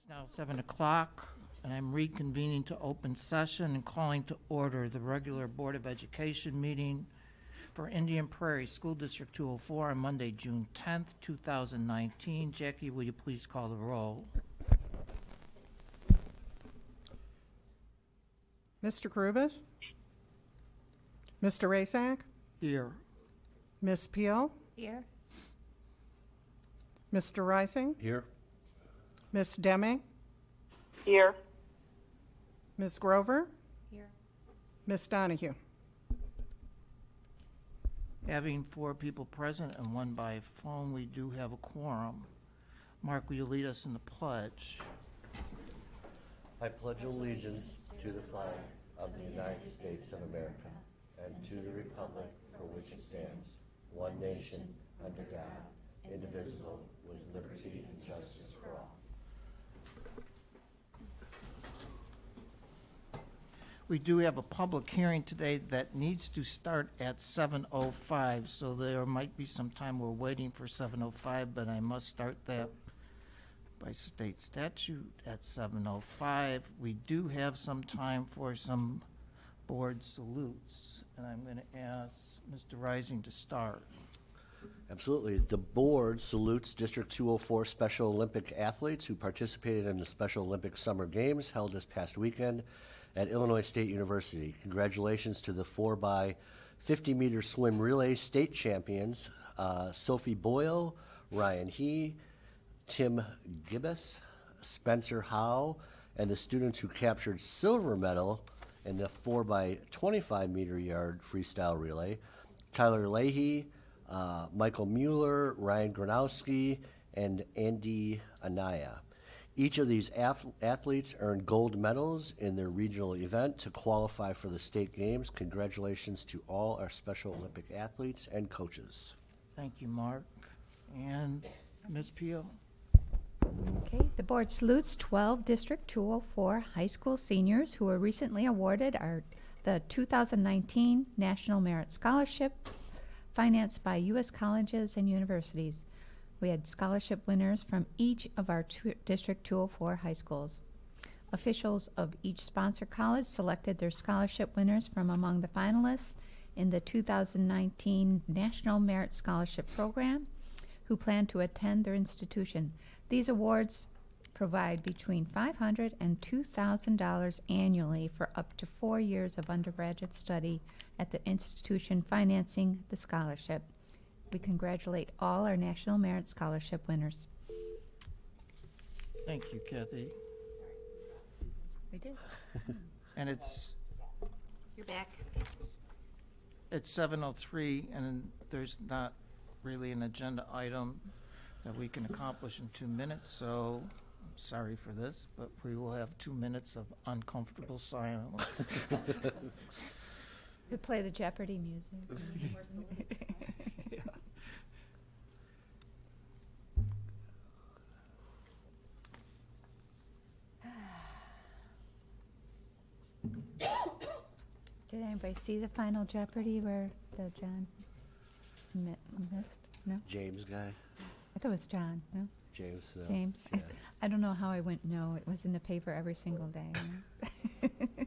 It's now 7 o'clock, and I'm reconvening to open session and calling to order the regular Board of Education meeting for Indian Prairie School District 204 on Monday, June 10th, 2019. Jackie, will you please call the roll? Mr. Carubus? Mr. Rasak? Here. Miss Peel? Here. Mr. Rising? Here. Miss Deming? Here. Miss Grover? Here. Miss Donahue? Having four people present and one by phone, we do have a quorum. Mark, will you lead us in the pledge? I pledge allegiance to the flag of the United States of America and to the republic for which it stands, one nation, under God, indivisible, with liberty and justice for all. We do have a public hearing today that needs to start at 7:05, so there might be some time we're waiting for 7:05, but I must start that by state statute at 7:05. We do have some time for some board salutes, and I'm going to ask Mr. Rising to start. Absolutely. The board salutes District 204 Special Olympic athletes who participated in the Special Olympic Summer Games held this past weekend at Illinois State University. Congratulations to the 4 by 50 meter swim relay state champions uh, Sophie Boyle, Ryan He, Tim Gibbous, Spencer Howe, and the students who captured silver medal in the 4 by 25 meter yard freestyle relay Tyler Leahy, uh, Michael Mueller, Ryan Gronowski, and Andy Anaya. Each of these ath- athletes earned gold medals in their regional event to qualify for the state games. Congratulations to all our Special Olympic athletes and coaches. Thank you, Mark. And Ms. Peel? Okay, the board salutes 12 District 204 high school seniors who were recently awarded our, the 2019 National Merit Scholarship financed by U.S. colleges and universities. We had scholarship winners from each of our District 204 high schools. Officials of each sponsor college selected their scholarship winners from among the finalists in the 2019 National Merit Scholarship Program who plan to attend their institution. These awards provide between $500 and $2,000 annually for up to four years of undergraduate study at the institution financing the scholarship. We congratulate all our National Merit Scholarship winners. Thank you, Kathy. We did. And it's You're back. It's seven oh three, and there's not really an agenda item that we can accomplish in two minutes, so I'm sorry for this, but we will have two minutes of uncomfortable silence. Could play the Jeopardy music. Did anybody see the final Jeopardy where the John mi- missed? No? James guy, I thought it was John, no? James. uh, James? I, s- yeah. I don't know how I went no. It was in the paper every single day.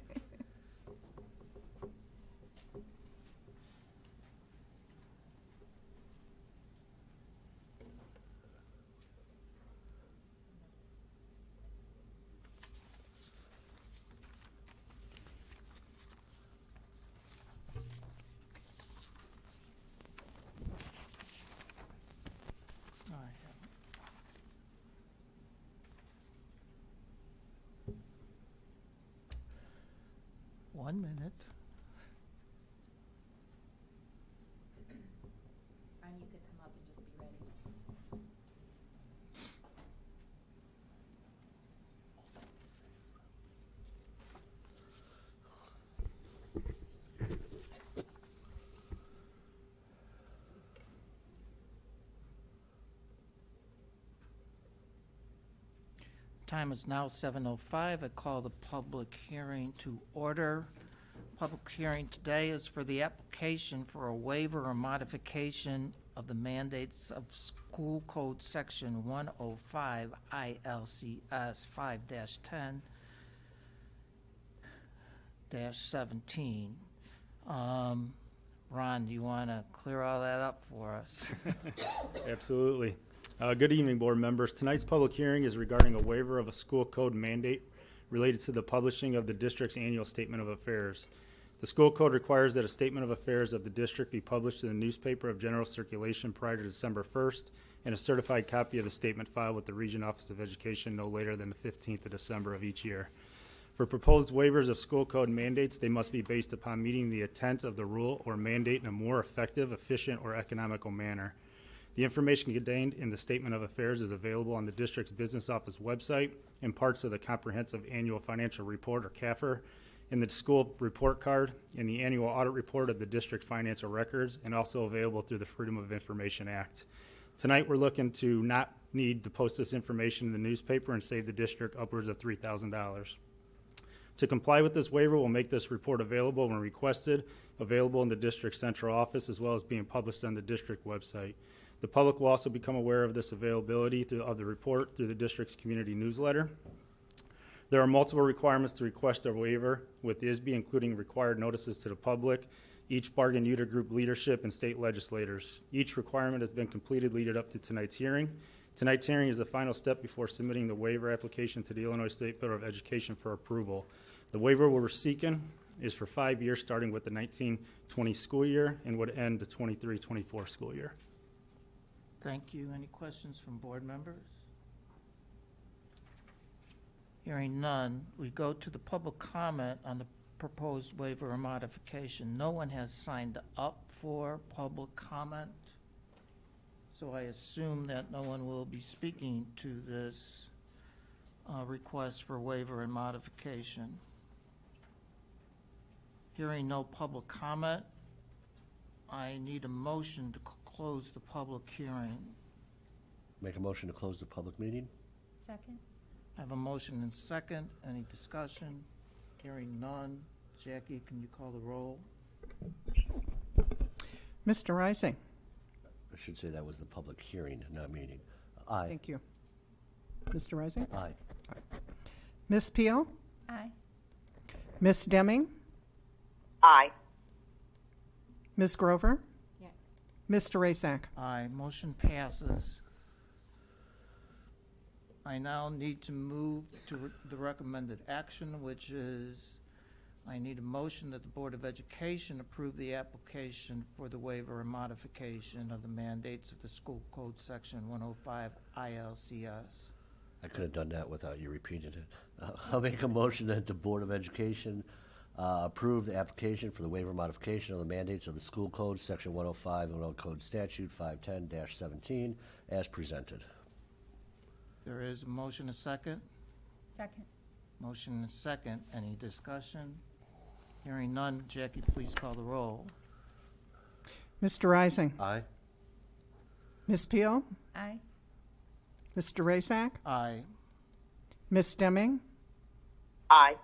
Time is now seven oh five. I call the public hearing to order. Public hearing today is for the application for a waiver or modification of the mandates of School Code Section 105 ILCS 5-10 dash 17. Um, Ron, do you want to clear all that up for us? Absolutely. Uh, Good evening, board members. Tonight's public hearing is regarding a waiver of a school code mandate related to the publishing of the district's annual statement of affairs. The school code requires that a statement of affairs of the district be published in the newspaper of general circulation prior to December 1st, and a certified copy of the statement filed with the Region Office of Education no later than the 15th of December of each year. For proposed waivers of school code mandates, they must be based upon meeting the intent of the rule or mandate in a more effective, efficient, or economical manner. The information contained in the Statement of Affairs is available on the district's business office website and parts of the Comprehensive Annual Financial Report, or CAFR, in the school report card, in the annual audit report of the district financial records, and also available through the Freedom of Information Act. Tonight, we're looking to not need to post this information in the newspaper and save the district upwards of three thousand dollars. To comply with this waiver, we'll make this report available when requested, available in the district central office, as well as being published on the district website. The public will also become aware of this availability through, of the report through the district's community newsletter. There are multiple requirements to request a waiver, with ISB including required notices to the public, each bargain unit group leadership, and state legislators. Each requirement has been completed leading up to tonight's hearing. Tonight's hearing is the final step before submitting the waiver application to the Illinois State Board of Education for approval. The waiver we're seeking is for five years, starting with the 1920 school year and would end the 23-24 school year. Thank you. Any questions from board members? Hearing none, we go to the public comment on the proposed waiver or modification. No one has signed up for public comment, so I assume that no one will be speaking to this uh, request for waiver and modification. Hearing no public comment, I need a motion to close the public hearing. Make a motion to close the public meeting? Second? I have a motion and second. Any discussion? Hearing none. Jackie, can you call the roll? Mr. Rising? I should say that was the public hearing, not meeting. Aye. Thank you. Mr. Rising? Aye. Ms. Peel? Aye. Ms. Deming? Aye. Ms. Grover? Yes. Mr. Rasak? Aye, motion passes. I now need to move to re- the recommended action, which is, I need a motion that the Board of Education approve the application for the waiver and modification of the mandates of the School Code Section 105 ILCS. I could have done that without you repeating it. Uh, I'll make a motion that the Board of Education uh, approve the application for the waiver modification of the mandates of the school code, section 105, Illinois Code Statute 510-17, as presented. There is a motion, a second? Second? Motion and second. Any discussion? Hearing none. Jackie, please call the roll. Mr. Rising? Aye. Ms. Peel? Aye. Mr. Rasak? Aye. Ms. Deming? Aye.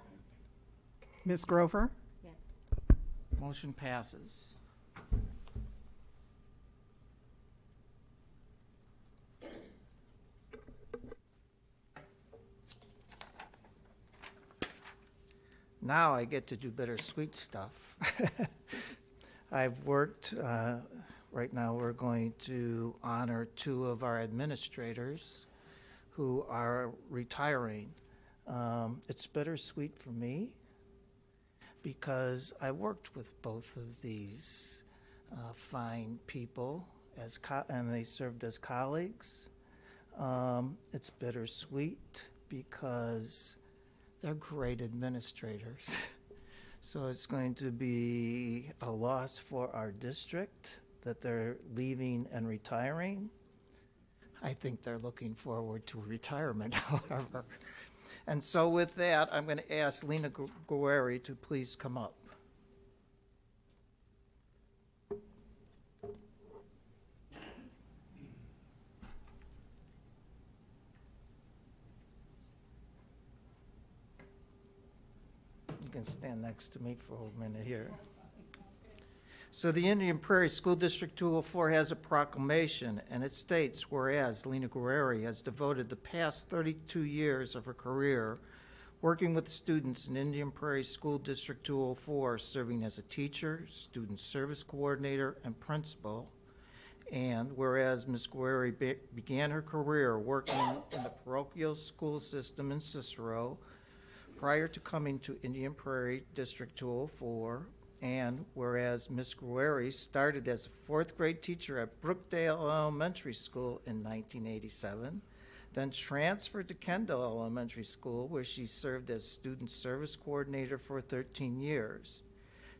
Ms. Grover? Yes. Motion passes. Now I get to do bittersweet stuff. I've worked, uh, right now, we're going to honor two of our administrators who are retiring. Um, It's bittersweet for me because I worked with both of these uh, fine people as co- and they served as colleagues. Um, it's bittersweet because they're great administrators. so it's going to be a loss for our district that they're leaving and retiring. I think they're looking forward to retirement, however. And so with that, I'm going to ask Lena Guerri to please come up. You can stand next to me for a minute here. So the Indian Prairie School District 204 has a proclamation, and it states, whereas Lena Guerreri has devoted the past 32 years of her career working with students in Indian Prairie School District 204, serving as a teacher, student service coordinator, and principal. And whereas Ms. Guerreri be- began her career working in the parochial school system in Cicero prior to coming to Indian Prairie District 204, and whereas Ms. Guerreri started as a fourth grade teacher at Brookdale Elementary School in 1987, then transferred to Kendall Elementary School, where she served as student service coordinator for 13 years.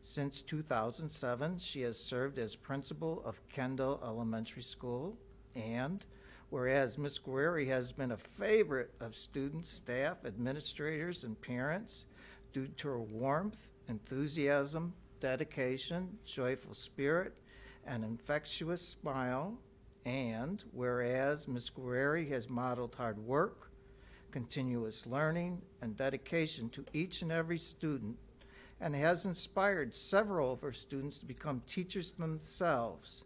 Since 2007, she has served as principal of Kendall Elementary School, and whereas Ms. Guerreri has been a favorite of students, staff, administrators, and parents due to her warmth, enthusiasm, dedication, joyful spirit, and infectious smile, and whereas Ms. Guerreri has modeled hard work, continuous learning, and dedication to each and every student, and has inspired several of her students to become teachers themselves,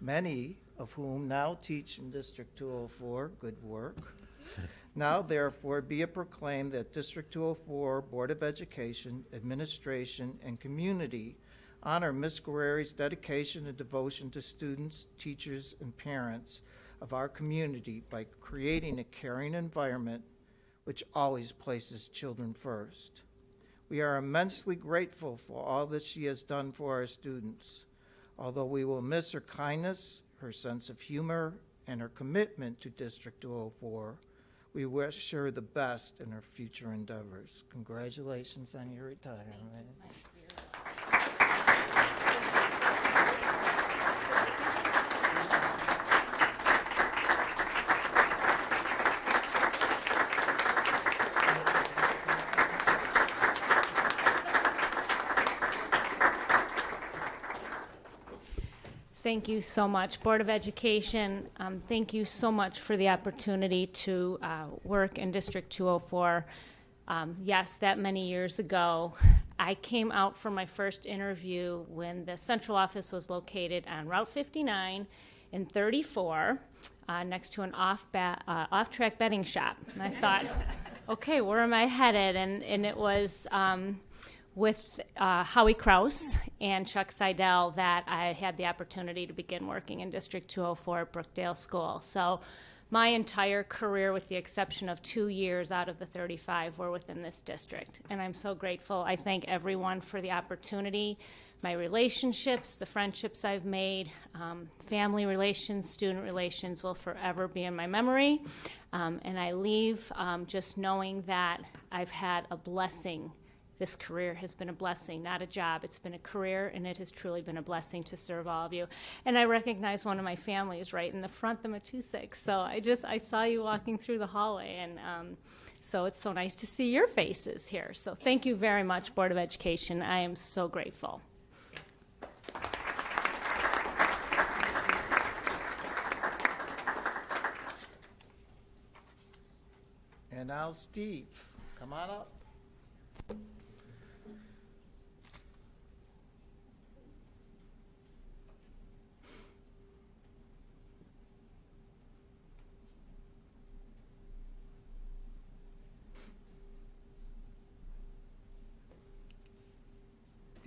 many of whom now teach in District 204. Good work. Now therefore be it proclaimed that District 204 Board of Education, Administration, and Community honor Ms. Guerreri's dedication and devotion to students, teachers, and parents of our community by creating a caring environment which always places children first. We are immensely grateful for all that she has done for our students. Although we will miss her kindness, her sense of humor, and her commitment to District 204, we wish her the best in her future endeavors. Congratulations on your retirement. Thank you so much. Board of Education, um, thank you so much for the opportunity to uh, work in District 204. Um, yes, that many years ago, I came out for my first interview when the central office was located on Route 59 in 34, uh, next to an off uh, off-track betting shop. And I thought, okay, where am I headed? And and it was. Um, with uh, Howie Kraus and Chuck Seidel that I had the opportunity to begin working in District 204 at Brookdale School. So my entire career, with the exception of two years out of the 35, were within this district. And I'm so grateful. I thank everyone for the opportunity, my relationships, the friendships I've made, um, family relations, student relations will forever be in my memory. Um, and I leave um, just knowing that I've had a blessing this career has been a blessing, not a job. It's been a career, and it has truly been a blessing to serve all of you. And I recognize one of my families right in the front, the Matusiks. So I just I saw you walking through the hallway, and um, so it's so nice to see your faces here. So thank you very much, Board of Education. I am so grateful. And now Steve, come on up.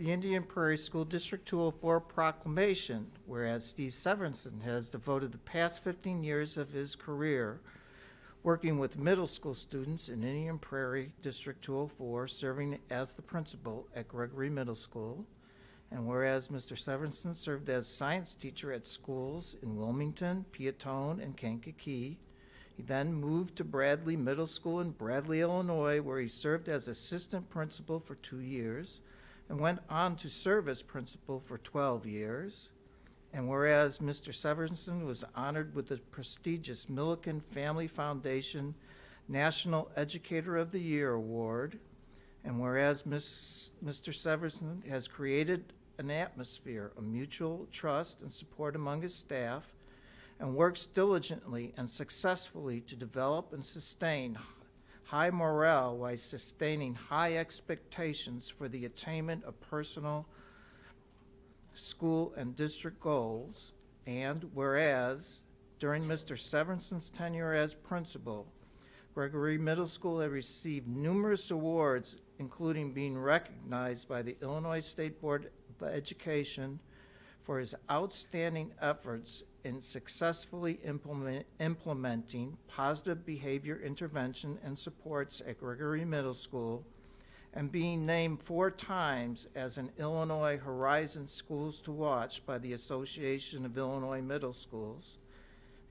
The Indian Prairie School District 204 proclamation, whereas Steve Severinsen has devoted the past 15 years of his career working with middle school students in Indian Prairie District 204, serving as the principal at Gregory Middle School. And whereas Mr. Severinsen served as science teacher at schools in Wilmington, Peotone, and Kankakee, he then moved to Bradley Middle School in Bradley, Illinois, where he served as assistant principal for two years and went on to serve as principal for 12 years. And whereas Mr. Severinsen was honored with the prestigious Milken Family Foundation National Educator of the Year Award, and whereas Ms., Mr. Severinsen has created an atmosphere of mutual trust and support among his staff, and works diligently and successfully to develop and sustain high morale while sustaining high expectations for the attainment of personal school and district goals, and whereas during Mr. Severinsen's tenure as principal, Gregory Middle School has received numerous awards, including being recognized by the Illinois State Board of Education for his outstanding efforts in successfully implement, implementing positive behavior intervention and supports at Gregory Middle School, and being named four times as an Illinois Horizon Schools to Watch by the Association of Illinois Middle Schools.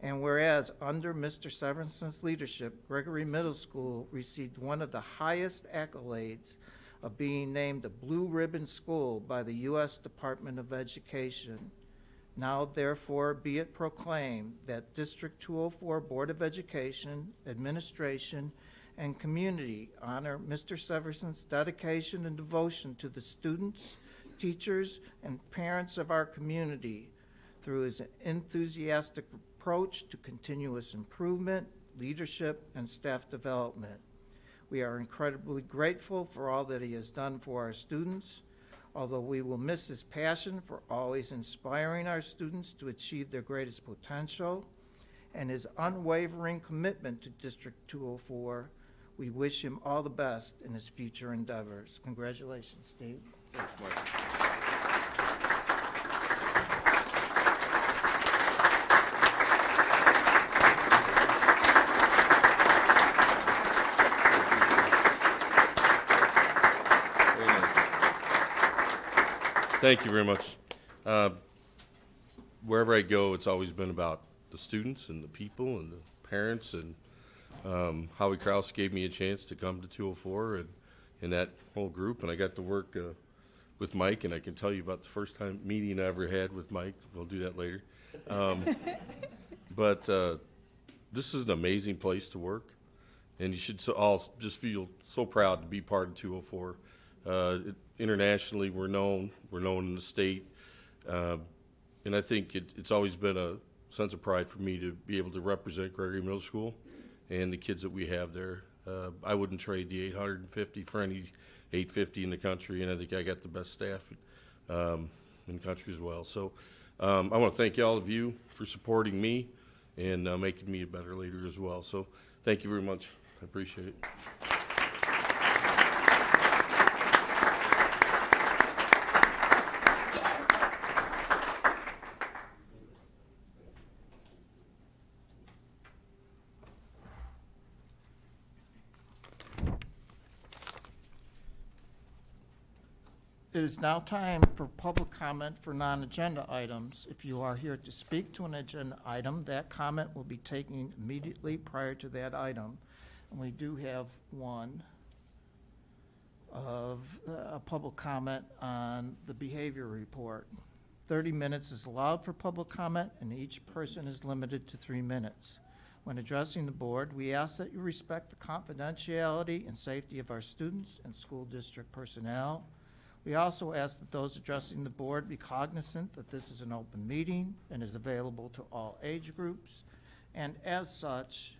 And whereas under Mr. Severinsen's leadership, Gregory Middle School received one of the highest accolades of being named a Blue Ribbon School by the U.S. Department of Education. Now therefore be it proclaimed that District 204 Board of Education, Administration, and Community honor Mr. Severson's dedication and devotion to the students, teachers, and parents of our community through his enthusiastic approach to continuous improvement, leadership, and staff development. We are incredibly grateful for all that he has done for our students. Although we will miss his passion for always inspiring our students to achieve their greatest potential and his unwavering commitment to District 204, we wish him all the best in his future endeavors. Congratulations, Steve. Very nice. Thank you very much. Uh, Wherever I go, it's always been about the students and the people and the parents and um, Howie Kraus gave me a chance to come to 204 and, and that whole group, and I got to work uh, with Mike, and I can tell you about the first time meeting I ever had with Mike. We'll do that later. Um, But uh, this is an amazing place to work, and you should so- all just feel so proud to be part of 204. Uh, it- Internationally, we're known, we're known in the state, uh, and I think it, it's always been a sense of pride for me to be able to represent Gregory Middle School and the kids that we have there. Uh, I wouldn't trade the 850 for any 850 in the country, and I think I got the best staff um, in the country as well. So um, I want to thank all of you for supporting me and uh, making me a better leader as well. So thank you very much. I appreciate it. It is now time for public comment for non-agenda items. If you are here to speak to an agenda item, that comment will be taken immediately prior to that item. And we do have one of uh, a public comment on the behavior report. Thirty minutes is allowed for public comment, and each person is limited to three minutes. When addressing the board, we ask that you respect the confidentiality and safety of our students and school district personnel. We also ask that those addressing the board be cognizant that this is an open meeting and is available to all age groups. And as such,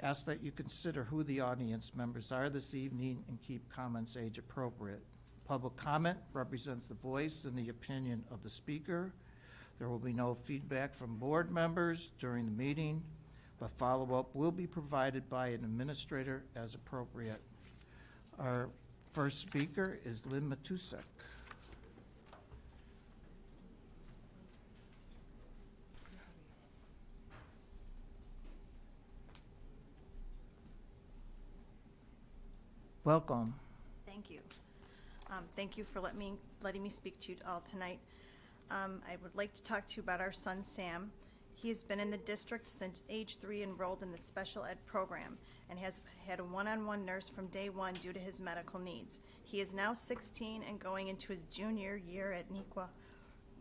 ask that you consider who the audience members are this evening and keep comments age appropriate. Public comment represents the voice and the opinion of the speaker. There will be no feedback from board members during the meeting, but follow-up will be provided by an administrator as appropriate. Our first speaker is Lynn Matusek. Welcome. Thank you. Um, Thank you for let me, letting me speak to you all tonight. Um, I would like to talk to you about our son Sam. He has been in the district since age three, enrolled in the special ed program, and has had a one-on-one nurse from day one due to his medical needs. He is now 16 and going into his junior year at Neuqua.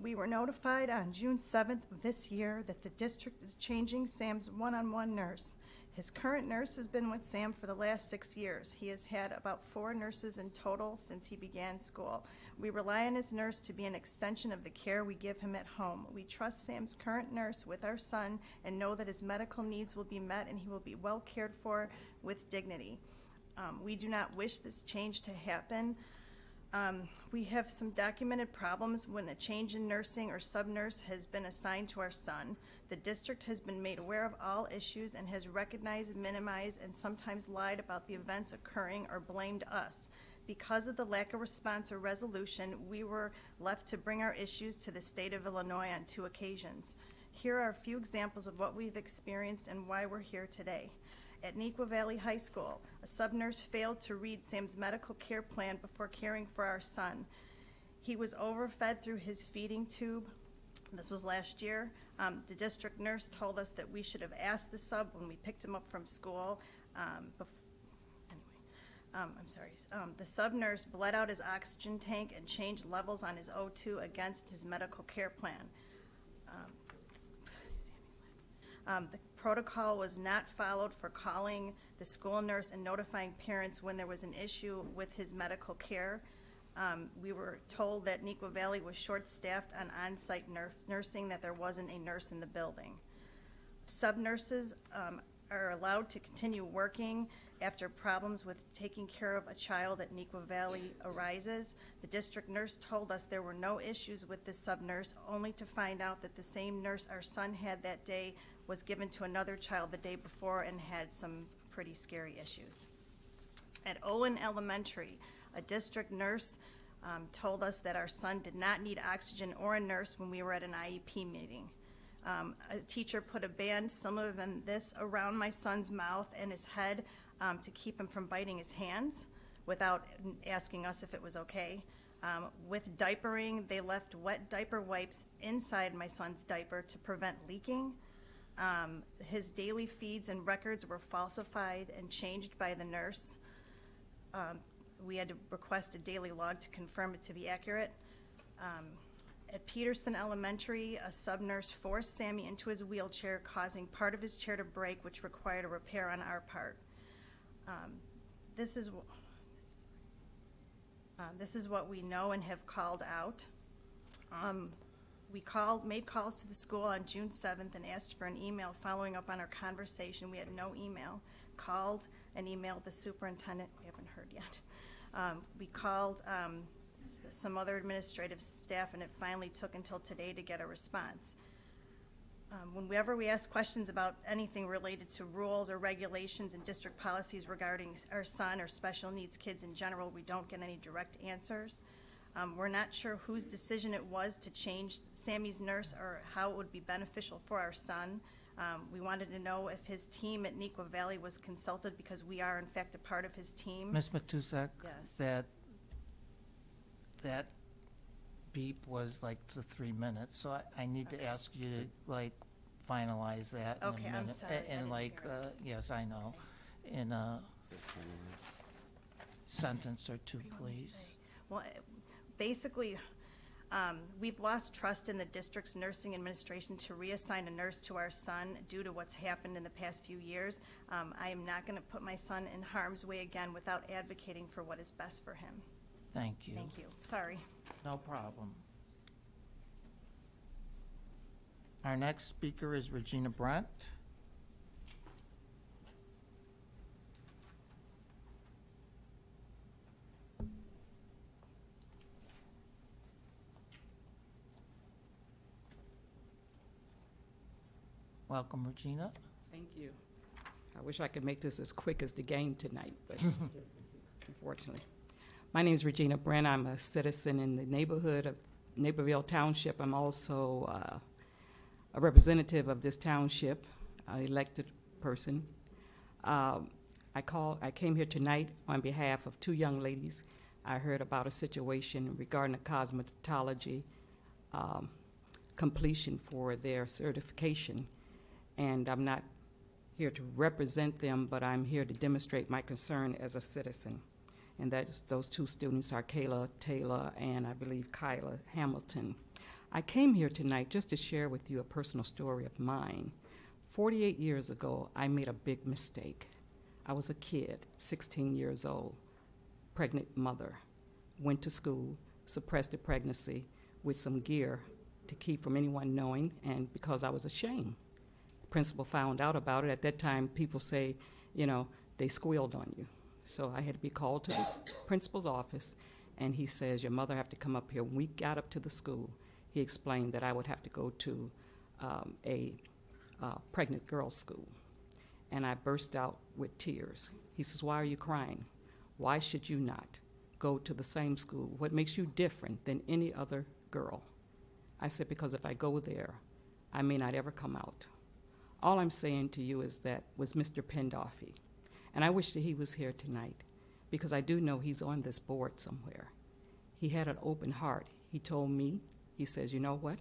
We were notified on June 7th of this year that the district is changing Sam's one-on-one nurse. His current nurse has been with Sam for the last six years. He has had about four nurses in total since he began school. We rely on his nurse to be an extension of the care we give him at home. We trust Sam's current nurse with our son and know that his medical needs will be met and he will be well cared for with dignity. Um, we do not wish this change to happen. Um, we have some documented problems when a change in nursing or sub-nurse has been assigned to our son. The district has been made aware of all issues and has recognized, minimized, and sometimes lied about the events occurring or blamed us. Because of the lack of response or resolution, we were left to bring our issues to the state of Illinois on two occasions. Here are a few examples of what we've experienced and why we're here today. At Neuqua Valley High School, a sub-nurse failed to read Sam's medical care plan before caring for our son. He was overfed through his feeding tube. This was last year. Um, the district nurse told us that we should have asked the sub when we picked him up from school. Um, anyway, um, I'm sorry. Um, the sub nurse bled out his oxygen tank and changed levels on his O2 against his medical care plan. Um, um, the protocol was not followed for calling the school nurse and notifying parents when there was an issue with his medical care. Um, we were told that Neuqua Valley was short-staffed on on-site nursing, that there wasn't a nurse in the building. Sub-nurses um, are allowed to continue working after problems with taking care of a child at Neuqua Valley arises. The district nurse told us there were no issues with the sub-nurse, only to find out that the same nurse our son had that day was given to another child the day before and had some pretty scary issues. At Owen Elementary, a district nurse um, told us that our son did not need oxygen or a nurse when we were at an IEP meeting. Um, a teacher put a band similar than this around my son's mouth and his head um, to keep him from biting his hands without asking us if it was okay. Um, with diapering, they left wet diaper wipes inside my son's diaper to prevent leaking. Um, his daily feeds and records were falsified and changed by the nurse. Um, we had to request a daily log to confirm it to be accurate. Um, at Peterson Elementary, a sub-nurse forced Sammy into his wheelchair, causing part of his chair to break, which required a repair on our part. Um, this is, uh, this is what we know and have called out. Um, we called, made calls to the school on June seventh and asked for an email following up on our conversation. We had no email. Called and emailed the superintendent, we haven't heard yet. Um, we called, um, some other administrative staff, and it finally took until today to get a response. Um, Whenever we ask questions about anything related to rules or regulations and district policies regarding our son or special needs kids in general, we don't get any direct answers. Um, We're not sure whose decision it was to change Sammy's nurse or how it would be beneficial for our son. Um, We wanted to know if his team at Neuqua Valley was consulted, because we are in fact a part of his team. Ms. Matusek? Yes. That, that beep was like the three minutes, so I, I need to ask you to like finalize that in a Okay, I'm minute. sorry, A- I And like, uh, yes, I know, in a sentence or two, please. Well, basically, um, we've lost trust in the district's nursing administration to reassign a nurse to our son due to what's happened in the past few years. Um, I am not going to put my son in harm's way again without advocating for what is best for him. Thank you. Thank you. Sorry. No problem. Our next speaker is Regina Brent. Welcome, Regina. Thank you. I wish I could make this as quick as the game tonight, but unfortunately. My name is Regina Brent. I'm a citizen in the neighborhood of Naperville Township. I'm also uh, a representative of this township, an elected person. Um, I call, I came here tonight on behalf of two young ladies. I heard about a situation regarding a cosmetology um, completion for their certification. And I'm not here to represent them, but I'm here to demonstrate my concern as a citizen. And that is, those two students are Kayla Taylor and I believe Kyla Hamilton. I came here tonight just to share with you a personal story of mine. 48 years ago, I made a big mistake. I was a kid, 16 years old, pregnant mother, went to school, suppressed the pregnancy with some gear to keep from anyone knowing, and because I was ashamed. Principal found out about it. At that time, people say, you know, they squealed on you. So I had to be called to the principal's office, and he says, Your mother have to come up here. When we got up to the school, he explained that I would have to go to um, a uh, pregnant girls' school. And I burst out with tears. He says, Why are you crying? Why should you not go to the same school? What makes you different than any other girl? I said, Because if I go there, I may not ever come out. All I'm saying to you is that was Mr. Pendolfi. And I wish that he was here tonight because I do know he's on this board somewhere. He had an open heart. He told me, he says, you know what?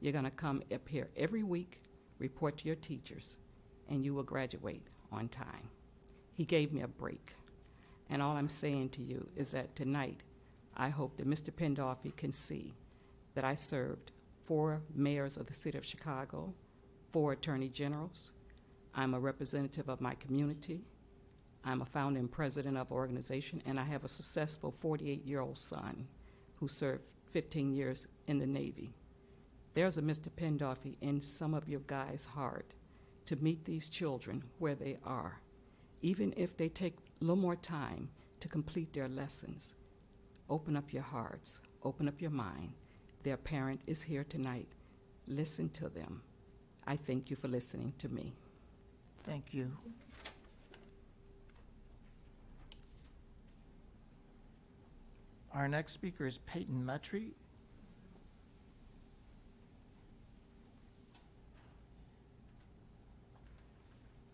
You're going to come up here every week, report to your teachers, and you will graduate on time. He gave me a break. And all I'm saying to you is that tonight, I hope that Mr. Pendolfi can see that I served four mayors of the city of Chicago, four attorney generals. I'm a representative of my community. I'm a founding president of an organization, and I have a successful 48 year old son who served 15 years in the Navy. There's a Mr. Pendolfi in some of your guys' heart to meet these children where they are, even if they take a little more time to complete their lessons. Open up your hearts, open up your mind. Their parent is here tonight. Listen to them. I thank you for listening to me. Thank you. Our next speaker is Peyton Metry.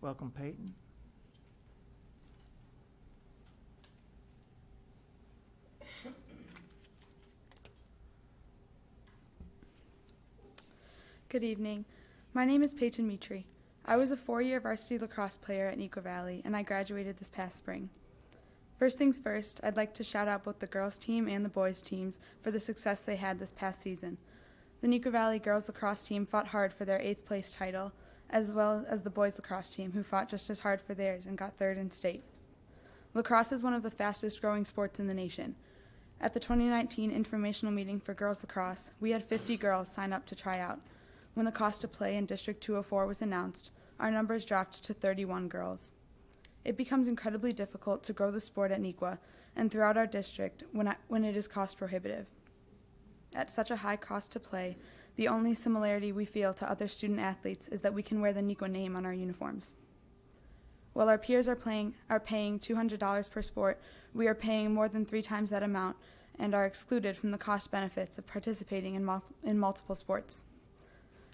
Welcome, Peyton. Good evening. My name is Peyton Mitri. I was a four year varsity lacrosse player at Neuqua Valley, and I graduated this past spring. First things first, I'd like to shout out both the girls' team and the boys' teams for the success they had this past season. The Neuqua Valley girls lacrosse team fought hard for their eighth place title, as well as the boys' lacrosse team, who fought just as hard for theirs and got third in state. Lacrosse is one of the fastest growing sports in the nation. At the 2019 informational meeting for girls lacrosse, we had 50 girls sign up to try out. When the cost to play in District 204 was announced, our numbers dropped to 31 girls. It becomes incredibly difficult to grow the sport at Neuqua and throughout our district when, I, when it is cost prohibitive. At such a high cost to play, the only similarity we feel to other student athletes is that we can wear the Neuqua name on our uniforms. While our peers are, playing, are paying $200 per sport, we are paying more than three times that amount and are excluded from the cost benefits of participating in, mul- in multiple sports.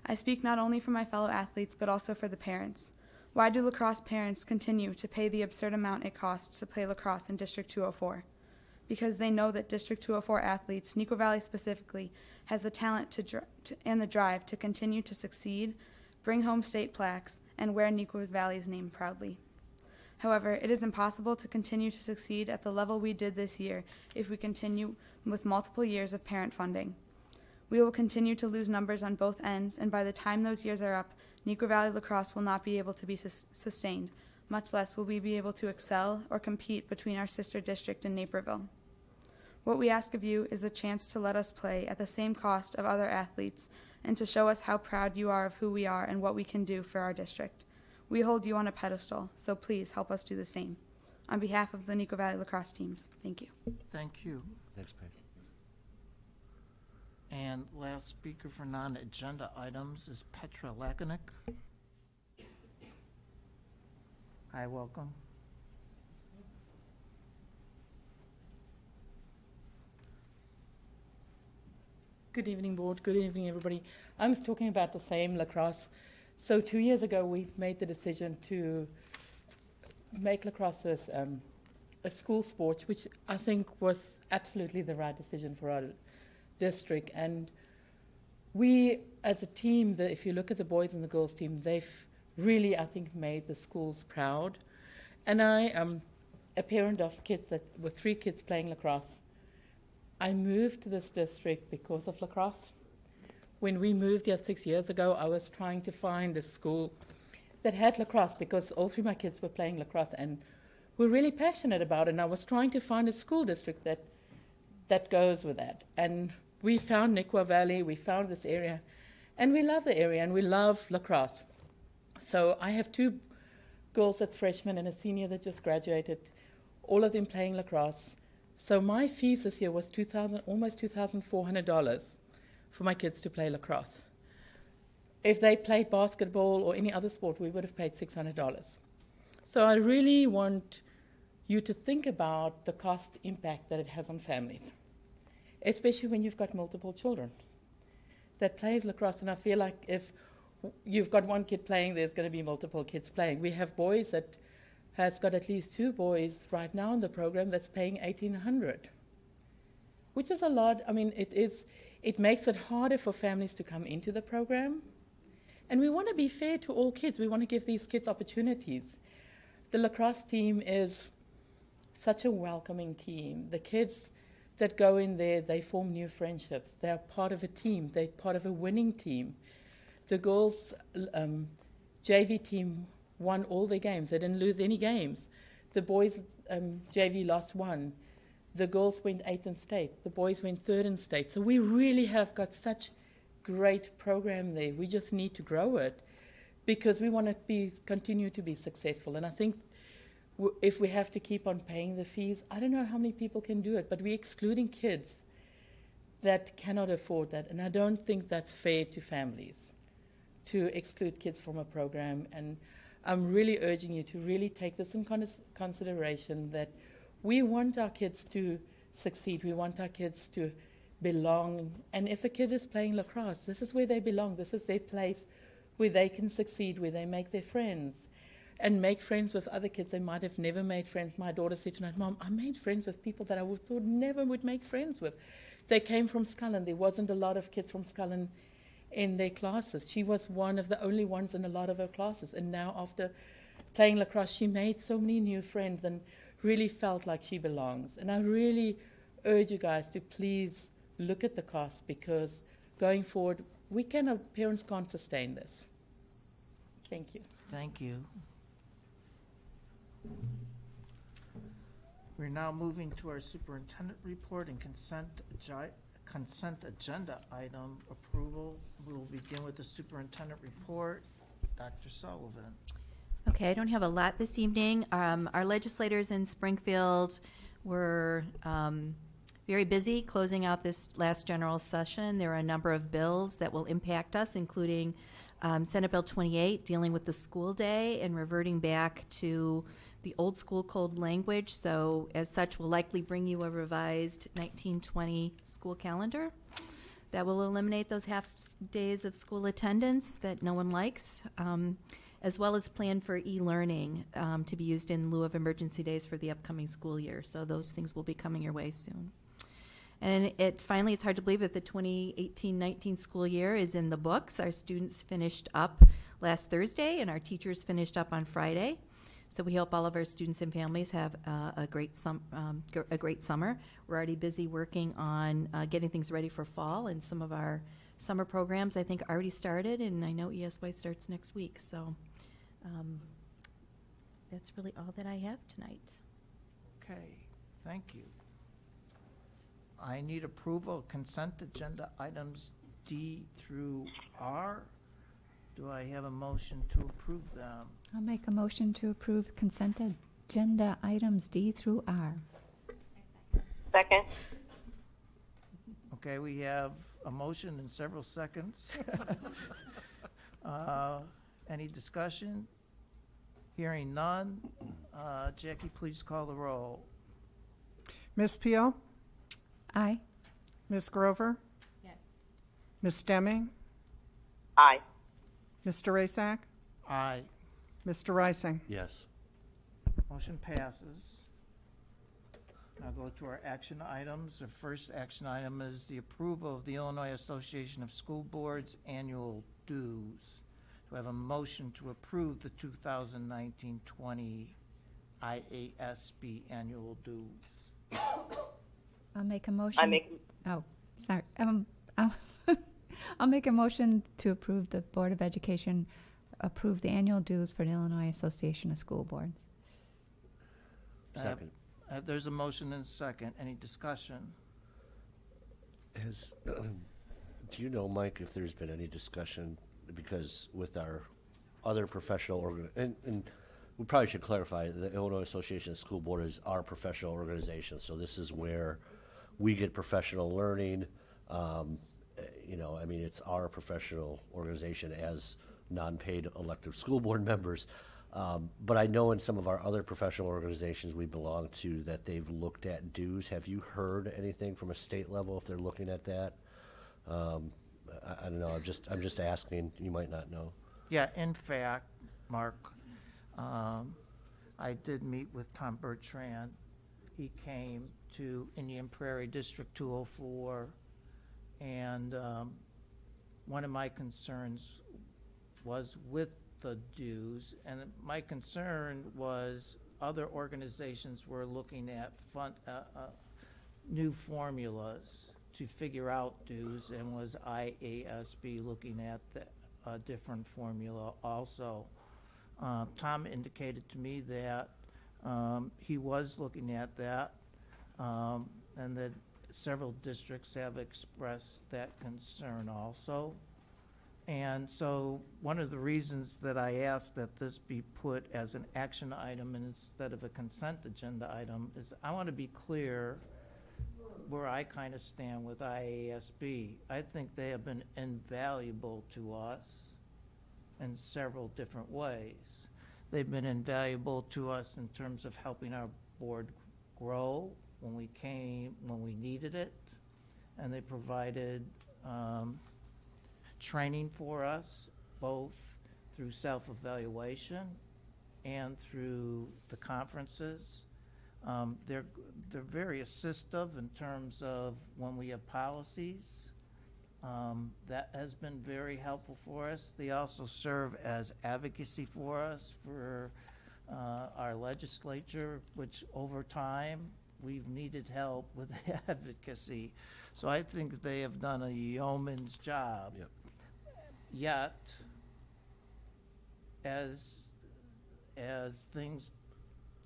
I speak not only for my fellow athletes, but also for the parents. Why do lacrosse parents continue to pay the absurd amount it costs to play lacrosse in District 204? Because they know that District 204 athletes, Neuqua Valley specifically, has the talent to, to, and the drive to continue to succeed, bring home state plaques, and wear Neuqua Valley's name proudly. However, it is impossible to continue to succeed at the level we did this year if we continue with multiple years of parent funding. We will continue to lose numbers on both ends, and by the time those years are up, Neuqua Valley lacrosse will not be able to be sus- sustained, much less will we be able to excel or compete between our sister district and Naperville. What we ask of you is the chance to let us play at the same cost of other athletes and to show us how proud you are of who we are and what we can do for our district. We hold you on a pedestal, so please help us do the same. On behalf of the Neuqua Valley lacrosse teams, thank you. Thank you. Thanks, Peyton. And last speaker for non-agenda items is Petra Lakonik. Hi, welcome. Good evening, board. Good evening, everybody. I was talking about the same lacrosse. So two years ago, we made the decision to make lacrosse as, um, a school sport, which I think was absolutely the right decision for our district. And we, as a team, the, if you look at the boys and the girls team, they've really, I think, made the schools proud. And I am a parent of kids that with three kids playing lacrosse. I moved to this district because of lacrosse. When we moved here six years ago, I was trying to find a school that had lacrosse because all three of my kids were playing lacrosse and were really passionate about it. And I was trying to find a school district that that goes with that. And we found Neuqua Valley, we found this area, and we love the area and we love lacrosse. So I have two girls that's freshmen and a senior that just graduated, all of them playing lacrosse. So my fees this year was two thousand, almost two thousand four hundred dollars for my kids to play lacrosse. If they played basketball or any other sport, we would have paid six hundred dollars. So I really want you to think about the cost impact that it has on families, especially when you've got multiple children that plays lacrosse. And I feel like if you've got one kid playing, there's going to be multiple kids playing. We have boys that has got at least two boys right now in the program that's paying 1800 which is a lot. I mean it is it makes it harder for families to come into the program. And we want to be fair to all kids. We want to give these kids opportunities. The lacrosse team is such a welcoming team. The kids that go in there they form new friendships they're part of a team they're part of a winning team the girls um, jv team won all their games. They didn't lose any games. The boys um, JV lost one. The girls went eighth in state. The boys went third in state. So we really have got such great program there. We just need to grow it because we want to be continue to be successful. And I think if we have to keep on paying the fees, I don't know how many people can do it, but we're excluding kids that cannot afford that. And I don't think that's fair to families to exclude kids from a program and I'm really urging you to really take this in con- consideration that we want our kids to succeed. We want our kids to belong. And if a kid is playing lacrosse, this is where they belong. This is their place where they can succeed, where they make their friends and make friends with other kids they might have never made friends. My daughter said tonight, Mom, I made friends with people that I would thought never would make friends with. They came from Scullen. There wasn't a lot of kids from Scullen in their classes. She was one of the only ones in a lot of her classes. And now, after playing lacrosse, she made so many new friends and really felt like she belongs. And I really urge you guys to please look at the cost because going forward, we cannot, parents can't sustain this. Thank you. Thank you. We're now moving to our superintendent report and consent agi- consent agenda item approval. We'll begin with the superintendent report. Dr. Sullivan. Okay, I don't have a lot this evening. Um, our legislators in Springfield were um, very busy closing out this last general session. There are a number of bills that will impact us, including um, Senate Bill 28 dealing with the school day and reverting back to the old school code language. So, as such, will likely bring you a revised 1920 school calendar that will eliminate those half days of school attendance that no one likes, um, as well as plan for e-learning um, to be used in lieu of emergency days for the upcoming school year. So those things will be coming your way soon. And it finally, it's hard to believe that the 2018-19 school year is in the books. Our students finished up last Thursday, and our teachers finished up on Friday. So we hope all of our students and families have uh, a great sum, um, a great summer. We're already busy working on uh, getting things ready for fall, and some of our summer programs I think already started, and I know ESY starts next week. So um, that's really all that I have tonight. Okay, thank you. I need approval consent agenda items D through R. Do I have a motion to approve them? I'll make a motion to approve consent agenda items D through R. Second. Okay, we have a motion in several seconds. Uh, Any discussion? Hearing none. Uh, Jackie, please call the roll. Ms. Peel? Aye. Ms. Grover? Yes. Ms. Demming? Aye. Mr. Rasak? Aye. Mr. Rising. Yes. Motion passes. Now go to our action items. The first action item is the approval of the Illinois Association of School Boards annual dues. Do I have a motion to approve the 2019-20 IASB annual dues? I'll make a motion. I make, Oh, sorry. Um, I'll, I'll make a motion to approve the Board of Education, approve the annual dues for the Illinois Association of School Boards. Uh, Second. Uh, There's a motion and a second. Any discussion? Has, do you know, Mike, if there's been any discussion, because with our other professional organ, and, and we probably should clarify, the Illinois Association of School Board is our professional organization, so this is where we get professional learning. Um, eh, you know, I mean, it's our professional organization as non-paid elective school board members. Um, but I know in some of our other professional organizations we belong to that they've looked at dues. Have you heard anything from a state level if they're looking at that? Um, I, I don't know. I'm just I'm just asking. You might not know. Yeah, in fact, Mark, um, I did meet with Tom Bertrand. He came to Indian Prairie District 204, and um, one of my concerns was with the dues, and my concern was other organizations were looking at uh, uh, new formulas to figure out dues, and was IASB looking at a different formula also. Uh, Tom indicated to me that, um, he was looking at that, um, and that several districts have expressed that concern also. And so, one of the reasons that I asked that this be put as an action item instead of a consent agenda item is I want to be clear where I kind of stand with IASB. I think they have been invaluable to us in several different ways. They've been invaluable to us in terms of helping our board grow when we came, when we needed it. And they provided, um, training for us, both through self-evaluation and through the conferences. Um, they're, they're very assistive in terms of when we have policies. Um, that has been very helpful for us. They also serve as advocacy for us, for uh, our legislature, which over time, we've needed help with advocacy. So I think they have done a yeoman's job. Yep. Yet, as, as things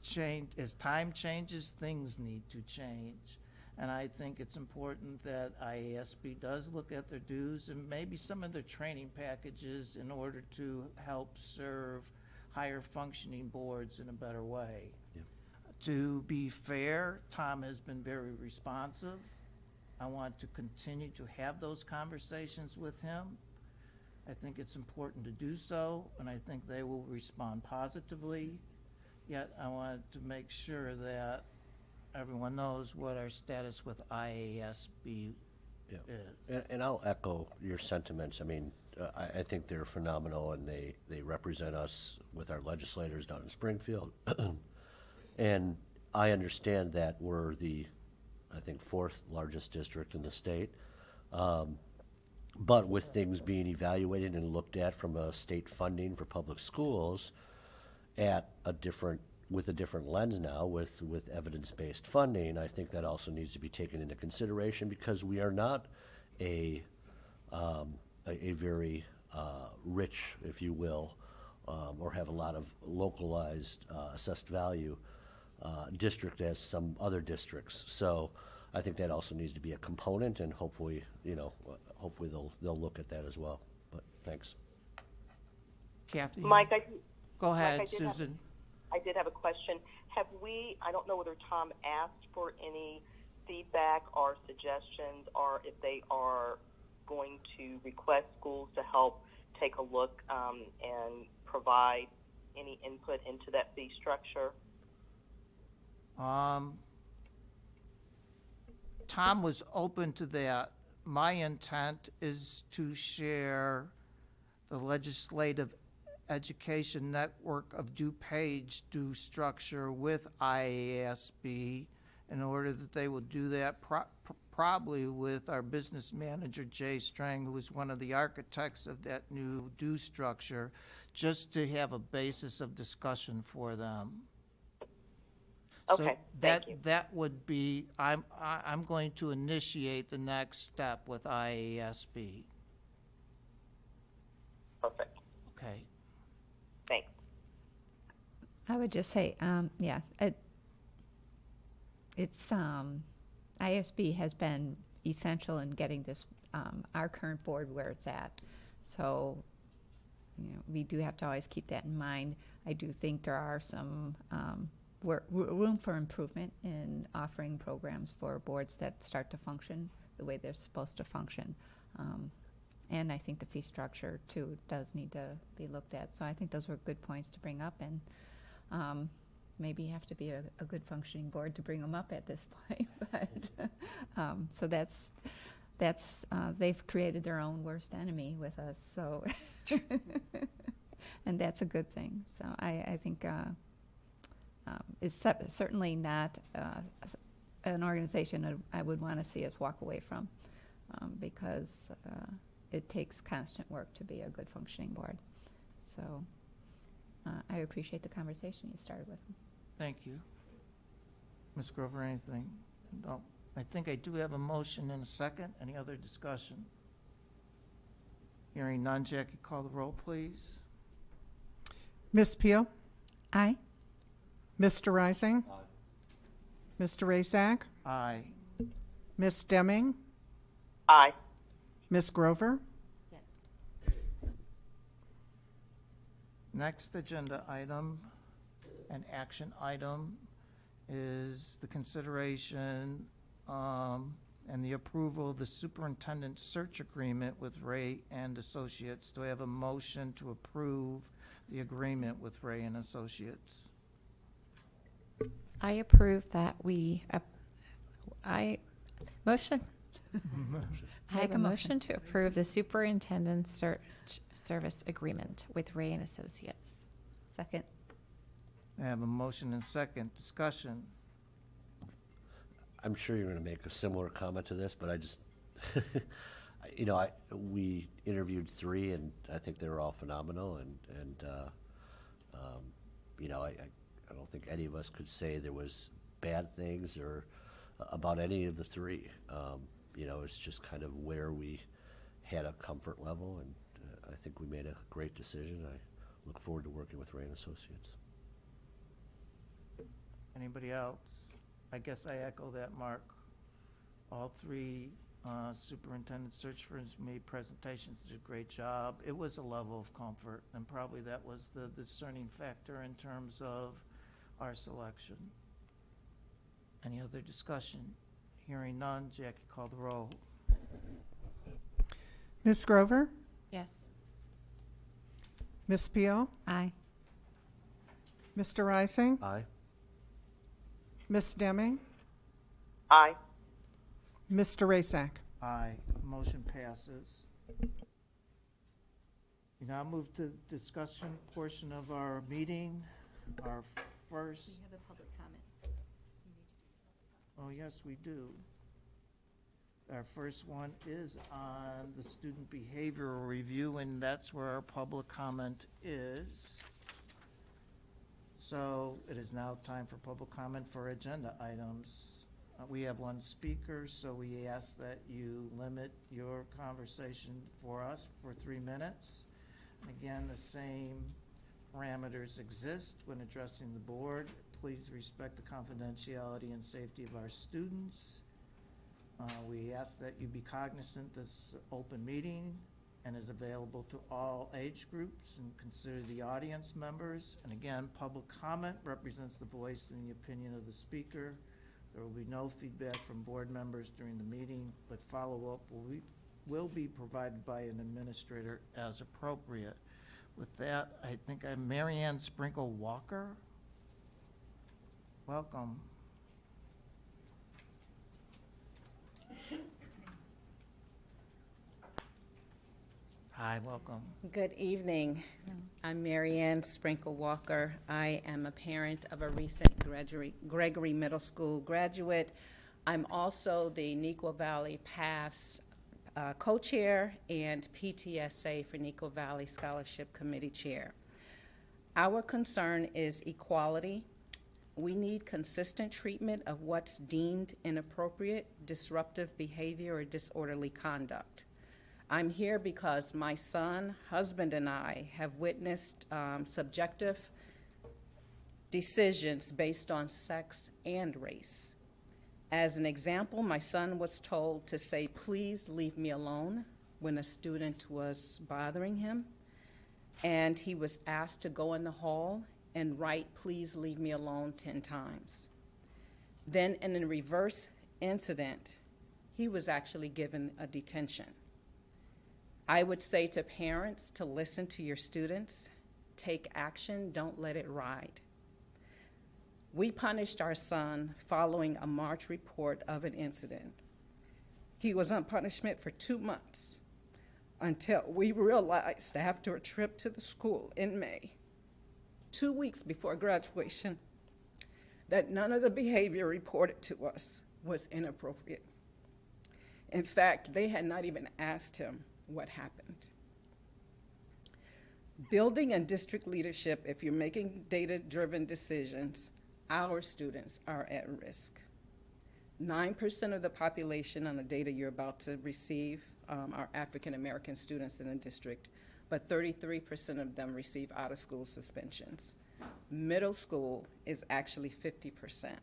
change, as time changes, things need to change. And I think it's important that IASB does look at their dues and maybe some of their training packages in order to help serve higher functioning boards in a better way. Yep. To be fair, Tom has been very responsive. I want to continue to have those conversations with him. I think it's important to do so, and I think they will respond positively. Yet I want to make sure that everyone knows what our status with IASB Yeah. is. And, and I'll echo your sentiments. I mean, uh, I, I think they're phenomenal and they, they represent us with our legislators down in Springfield. and I understand that we're the, I think, fourth largest district in the state. Um, but with things being evaluated and looked at from a state funding for public schools at a different, with a different lens now, with, with evidence-based funding, I think that also needs to be taken into consideration because we are not a, um, a, a very, uh, rich, if you will, um, or have a lot of localized, uh, assessed value, uh, district as some other districts. So I think that also needs to be a component and hopefully, you know, hopefully they'll, they'll look at that as well. But, thanks. Kathy? Mike, I, Go Mike, I ahead, did have- Susan. I did have a question. Have we, I don't know whether Tom asked for any feedback or suggestions, or if they are going to request schools to help take a look um, and provide any input into that fee structure? Um, Tom was open to that. My intent is to share the legislative education network of DuPage due structure with IASB in order that they will do that pro- probably with our business manager Jay Strang, who is one of the architects of that new due structure, just to have a basis of discussion for them. So Okay, that, thank you. that would be, I'm, I- I'm going to initiate the next step with IASB. Perfect. Okay. Thanks. I would just say, um, yeah, it, it's, um, ISB has been essential in getting this, um, our current board where it's at. So you know, we do have to always keep that in mind. I do think there are some um, wor- ro- room for improvement in offering programs for boards that start to function the way they're supposed to function. Um, and I think the fee structure too does need to be looked at. So I think those were good points to bring up, and um, maybe you have to be a, a good functioning board to bring them up at this point. but um, so that's that's uh, they've created their own worst enemy with us. So, and that's a good thing. So I, I think uh, um, it's cer- certainly not uh, an organization I would want to see us walk away from um, because uh, it takes constant work to be a good functioning board. So uh, I appreciate the conversation you started with. Thank you. Ms. Grover, anything? No. I think I do have a motion and a second. Any other discussion? Hearing none, Jackie, call the roll, please. Ms. Peel? Aye. Mr. Rising? Mr. Rasak? Aye. Ms. Deming? Aye. Ms. Grover? Yes. Next agenda item, an action item, is the consideration um, and the approval of the superintendent search agreement with Ray and Associates. Do I have a motion to approve the agreement with Ray and Associates? I approve that we, ap- I, motion. I Have make a a motion. motion to approve the superintendent's search service agreement with Ray and Associates. Second. I have a motion and second. Discussion. I'm sure you're going to make a similar comment to this, but I just, you know, I, we interviewed three, and I think they were all phenomenal, and, and, uh, um, you know, I, I, I don't think any of us could say there was bad things or uh, about any of the three. Um, you know, it's just kind of where we had a comfort level, and uh, I think we made a great decision. I look forward to working with Ray and Associates. Anybody else? I guess I echo that, Mark. All three uh, superintendent search firms made presentations, did a great job. It was a level of comfort, and probably that was the discerning factor in terms of our selection. Any other discussion? Hearing none, Jackie, call the roll. Ms. Grover? Yes. Ms. Peel? Aye. Mr. Rising? Aye. Ms. Deming? Aye. Mr. Rasak? Aye, motion passes. We now move to discussion portion of our meeting. Our first, have a public comment. oh, yes, we do. Our first one is on the student behavioral review, and that's where our public comment is. So it is now time for public comment for agenda items. Uh, We have one speaker, so we ask that you limit your conversation for us for three minutes. Again, the same parameters exist when addressing the board. Please respect the confidentiality and safety of our students. Uh, We ask that you be cognizant this open meeting and is available to all age groups and consider the audience members. And again, public comment represents the voice and the opinion of the speaker. There will be no feedback from board members during the meeting, but follow-up will be, will be provided by an administrator as appropriate. With that, I think I'm Mary Ann Sprinkle Walker. Welcome. Hi, welcome. Good evening. I'm Marianne Sprinkle Walker. I am a parent of a recent Gregory, Gregory Middle School graduate. I'm also the Neuqua Valley PAFS uh, co-chair and PTSA for Neuqua Valley Scholarship Committee chair. Our concern is equality. We need consistent treatment of what's deemed inappropriate, disruptive behavior, or disorderly conduct. I'm here because my son, husband, and I have witnessed um, subjective decisions based on sex and race. As an example, my son was told to say, Please leave me alone, when a student was bothering him. and he was asked to go in the hall and write, Please leave me alone, 10 times. Then, in a reverse incident, he was actually given a detention. I would say to parents to listen to your students, take action, don't let it ride. We punished our son following a March report of an incident. He was on punishment for two months until we realized after a trip to the school in May, two weeks before graduation, that none of the behavior reported to us was inappropriate. In fact, they had not even asked him what happened. Building and district leadership, if you're making data driven decisions, our students are at risk. 9% of the population on the data you're about to receive um, are African American students in the district, but 33% of them receive out of school suspensions. Middle school is actually 50%.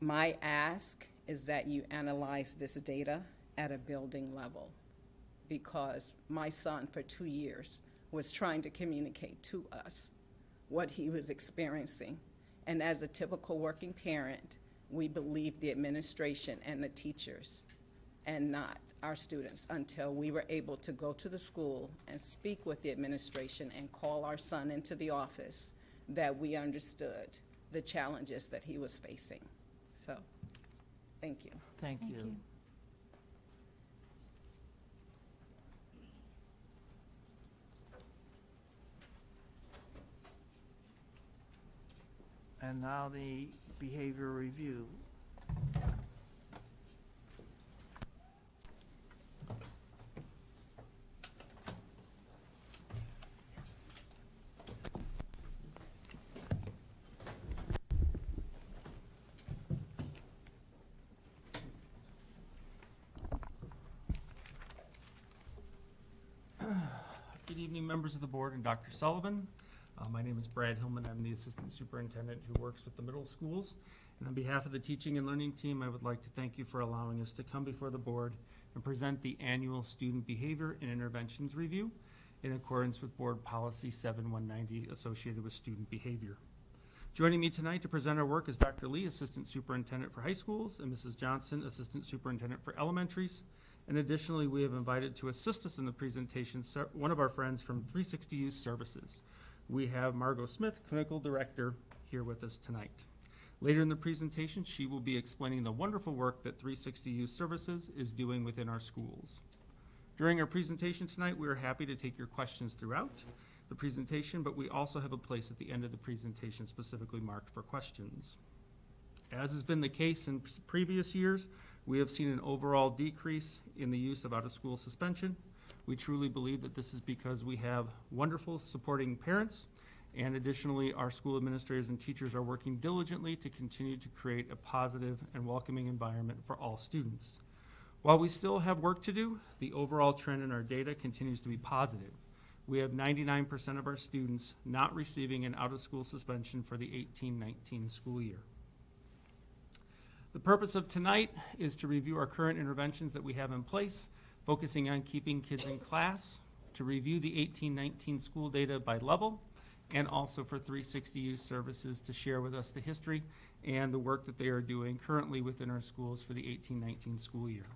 My ask is that you analyze this data at a building level because my son, for two years, was trying to communicate to us what he was experiencing. And as a typical working parent, we believed the administration and the teachers and not our students until we were able to go to the school and speak with the administration and call our son into the office that we understood the challenges that he was facing. So, thank you. Thank you. And now the behavior review. Good evening, members of the board and Dr. Sullivan. Uh, My name is Brad Hillman. I'm the Assistant Superintendent who works with the middle schools. And on behalf of the teaching and learning team, I would like to thank you for allowing us to come before the board and present the annual Student Behavior and Interventions Review in accordance with Board Policy 7190 associated with student behavior. Joining me tonight to present our work is Dr. Lee, Assistant Superintendent for High Schools, and Mrs. Johnson, Assistant Superintendent for Elementaries. And additionally, we have invited to assist us in the presentation one of our friends from 360 Youth Services. We have Margot Smith, Clinical Director, here with us tonight. Later in the presentation, she will be explaining the wonderful work that 360 Youth Services is doing within our schools. During our presentation tonight, we are happy to take your questions throughout the presentation, but we also have a place at the end of the presentation specifically marked for questions. As has been the case in previous years, we have seen an overall decrease in the use of out-of-school suspension. We truly believe that this is because we have wonderful supporting parents, and additionally, our school administrators and teachers are working diligently to continue to create a positive and welcoming environment for all students. While we still have work to do, the overall trend in our data continues to be positive. We have 99% of our students not receiving an out-of-school suspension for the 18-19 school year. The purpose of tonight is to review our current interventions that we have in place, focusing on keeping kids in class, to review the 18-19 school data by level, and also for 360 Youth Services to share with us the history and the work that they are doing currently within our schools for the 18-19 school year.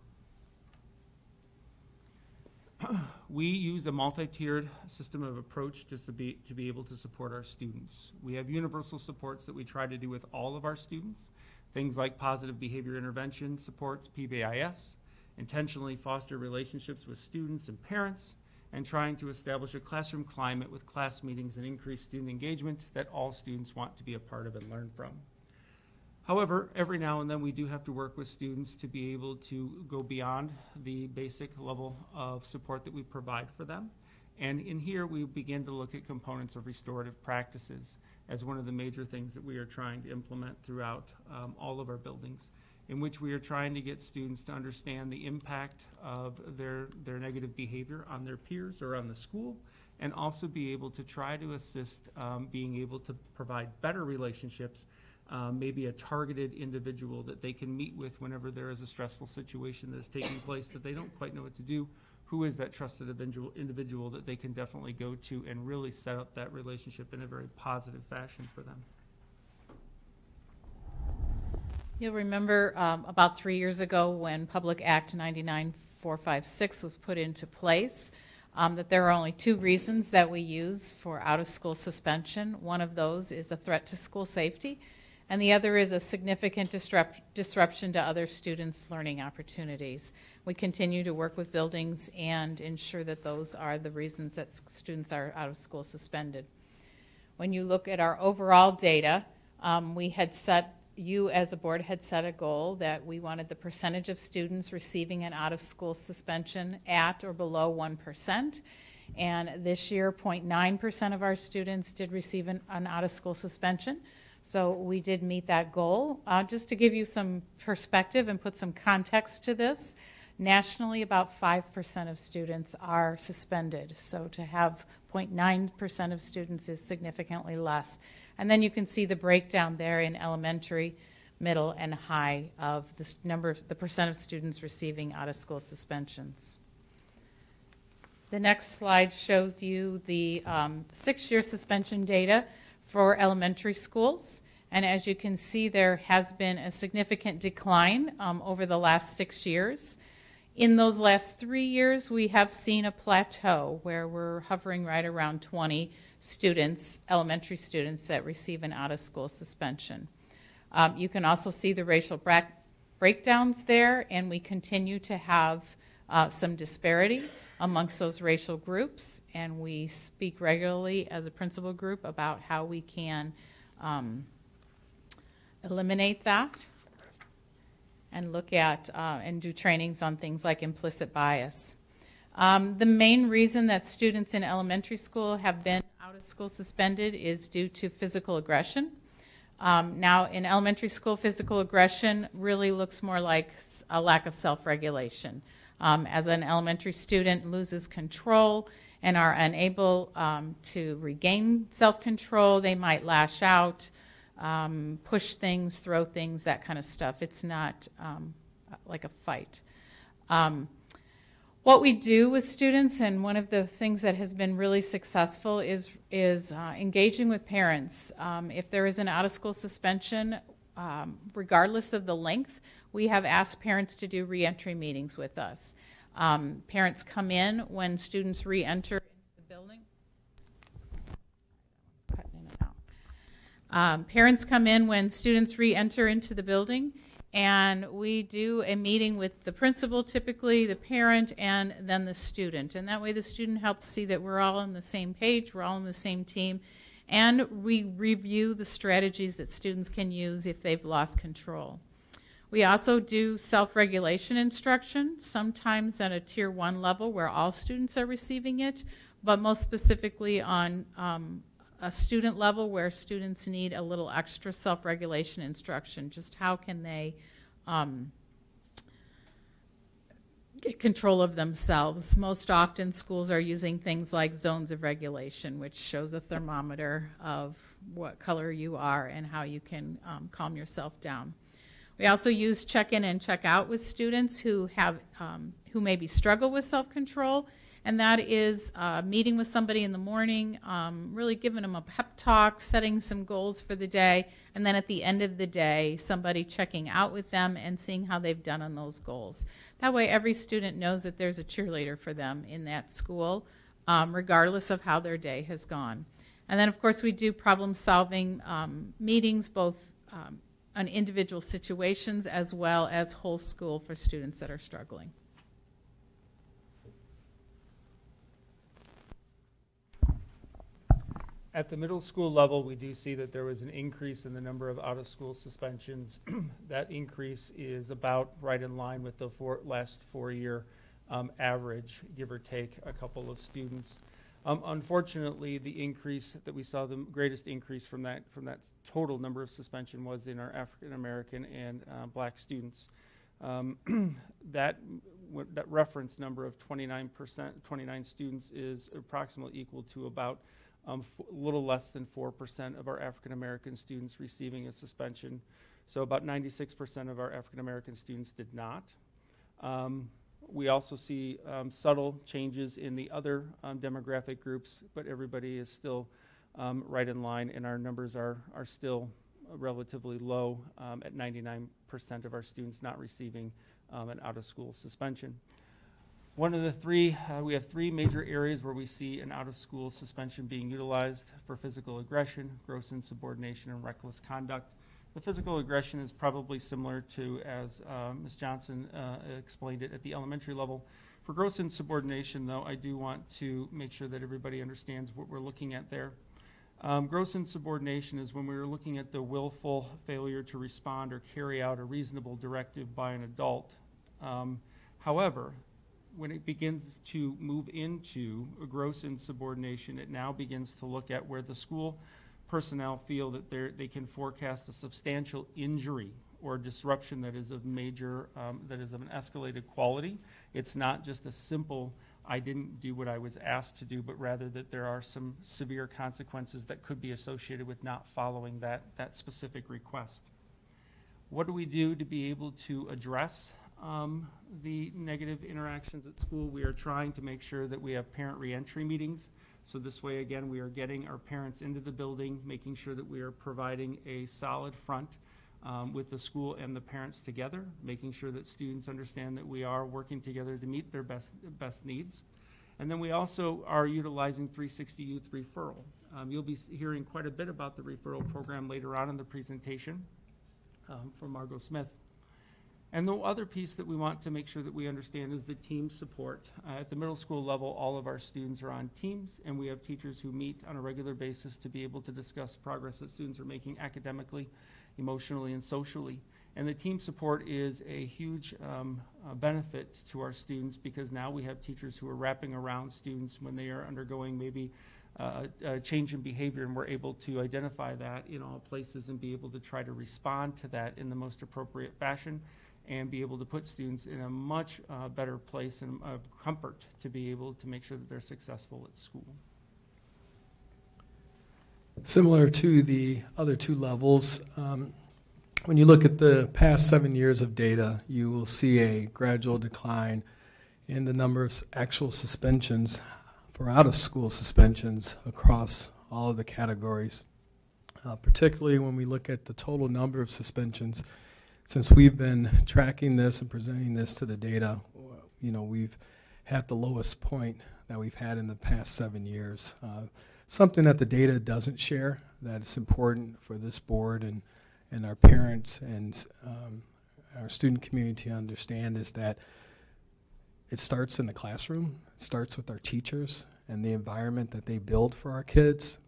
We use a multi-tiered system of approach just to be, to be able to support our students. We have universal supports that we try to do with all of our students, things like positive behavior intervention supports, PBIS, intentionally foster relationships with students and parents, and trying to establish a classroom climate with class meetings and increased student engagement that all students want to be a part of and learn from. However, every now and then, we do have to work with students to be able to go beyond the basic level of support that we provide for them. And in here, we begin to look at components of restorative practices as one of the major things that we are trying to implement throughout um, all of our buildings, in which we are trying to get students to understand the impact of their, their negative behavior on their peers or on the school, and also be able to try to assist um, being able to provide better relationships um, maybe a targeted individual that they can meet with whenever there is a stressful situation that is taking place that they don't quite know what to do, who is that trusted individual, individual that they can definitely go to and really set up that relationship in a very positive fashion for them. You'll remember um, about three years ago when Public Act 99456 was put into place, um, that there are only two reasons that we use for out-of-school suspension. One of those is a threat to school safety, and the other is a significant disrupt- disruption to other students' learning opportunities. We continue to work with buildings and ensure that those are the reasons that students are out of school suspended. When you look at our overall data, um, we had set, you as a board had set a goal that we wanted the percentage of students receiving an out-of-school suspension at or below 1%. And this year, 0.9% of our students did receive an, an out-of-school suspension. So we did meet that goal. Uh, just to give you some perspective and put some context to this, nationally, about 5% of students are suspended. So to have 0.9% of students is significantly less. And then you can see the breakdown there in elementary, middle, and high of the number of, the percent of students receiving out-of-school suspensions. The next slide shows you the um, six-year suspension data for elementary schools. And as you can see, there has been a significant decline um, over the last six years. In those last three years, we have seen a plateau where we're hovering right around 20 students, elementary students, that receive an out-of-school suspension. Um, you can also see the racial breakdowns there, and we continue to have uh, some disparity amongst those racial groups, and we speak regularly as a principal group about how we can um, eliminate that and look at uh, and do trainings on things like implicit bias. Um, the main reason that students in elementary school have been out of school suspended is due to physical aggression. Um, now, in elementary school, physical aggression really looks more like a lack of self regulation. Um, as an elementary student loses control and are unable um, to regain self control, they might lash out, um, push things, throw things, that kind of stuff. It's not um, like a fight. What we do with students, and one of the things that has been really successful, is is uh, engaging with parents. Um, if there is an out of school suspension, um, regardless of the length, we have asked parents to do reentry meetings with us. Um, parents come in when students reenter into the building. Um, parents come in when students re-enter into the building, and we do a meeting with the principal, typically the parent, and then the student. And that way, the student helps see that we're all on the same page, we're all on the same team, and we review the strategies that students can use if they've lost control. We also do self-regulation instruction, sometimes at a tier one level where all students are receiving it, but most specifically on um, a student level where students need a little extra self-regulation instruction. Just how can they um, get control of themselves? Most often, schools are using things like zones of regulation, which shows a thermometer of what color you are and how you can um, calm yourself down. We also use check-in and check-out with students who have um, who maybe struggle with self-control, and that is uh, meeting with somebody in the morning, um, really giving them a pep talk, setting some goals for the day, and then at the end of the day, somebody checking out with them and seeing how they've done on those goals. That way, every student knows that there's a cheerleader for them in that school, um, regardless of how their day has gone. And then, of course, we do problem-solving um, meetings, both um, on individual situations as well as whole school for students that are struggling. At the middle school level, we do see that there was an increase in the number of out-of-school suspensions. That increase is about right in line with the four, last four-year um, average, give or take a couple of students. Um, unfortunately, the increase that we saw, the greatest increase from that, from that total number of suspension was in our African-American and uh, black students. Um, that, that reference number of 29%, 29 students is approximately equal to about um, a little less than 4% of our African American students receiving a suspension. So about 96% of our African American students did not. Um, we also see um, subtle changes in the other um, demographic groups, but everybody is still um, right in line, and our numbers are, are still relatively low um, at 99% of our students not receiving um, an out-of-school suspension. One of the three, uh, we have three major areas where we see an out-of-school suspension being utilized for physical aggression, gross insubordination, and reckless conduct. The physical aggression is probably similar to, as uh, Ms. Johnson uh, explained it, at the elementary level. For gross insubordination, though, I do want to make sure that everybody understands what we're looking at there. Um, gross insubordination is when we are looking at the willful failure to respond or carry out a reasonable directive by an adult. Um, however, when it begins to move into a gross insubordination, it now begins to look at where the school personnel feel that they can forecast a substantial injury or disruption that is of major, um, that is of an escalated quality. It's not just a simple, I didn't do what I was asked to do, but rather that there are some severe consequences that could be associated with not following that, that specific request. What do we do to be able to address um, the negative interactions at school? We are trying to make sure that we have parent reentry meetings. So this way, again, we are getting our parents into the building, making sure that we are providing a solid front um, with the school and the parents together, making sure that students understand that we are working together to meet their best, best needs. And then we also are utilizing 360 Youth Referral. Um, you'll be hearing quite a bit about the referral program later on in the presentation um, from Margot Smith. And the other piece that we want to make sure that we understand is the team support. Uh, at the middle school level, all of our students are on teams, and we have teachers who meet on a regular basis to be able to discuss progress that students are making academically, emotionally, and socially. And the team support is a huge um, uh, benefit to our students because now we have teachers who are wrapping around students when they are undergoing maybe uh, a change in behavior, and we're able to identify that in all places and be able to try to respond to that in the most appropriate fashion and be able to put students in a much uh, better place and of comfort to be able to make sure that they're successful at school. Similar to the other two levels, um, when you look at the past seven years of data, you will see a gradual decline in the number of actual suspensions for out of school suspensions across all of the categories. Uh, particularly when we look at the total number of suspensions since we've been tracking this and presenting this to the data, you know, we've had the lowest point that we've had in the past seven years. Uh, something that the data doesn't share that is important for this board and, and our parents and um, our student community to understand is that it starts in the classroom, it starts with our teachers and the environment that they build for our kids,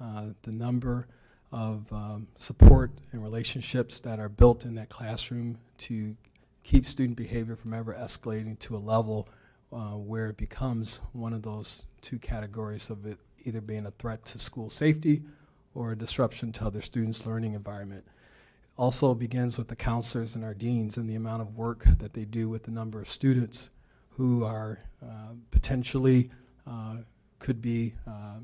uh, the number of um, support and relationships that are built in that classroom to keep student behavior from ever escalating to a level uh, where it becomes one of those two categories of it either being a threat to school safety or a disruption to other students' learning environment. Also begins with the counselors and our deans and the amount of work that they do with the number of students who are uh, potentially uh, could be uh,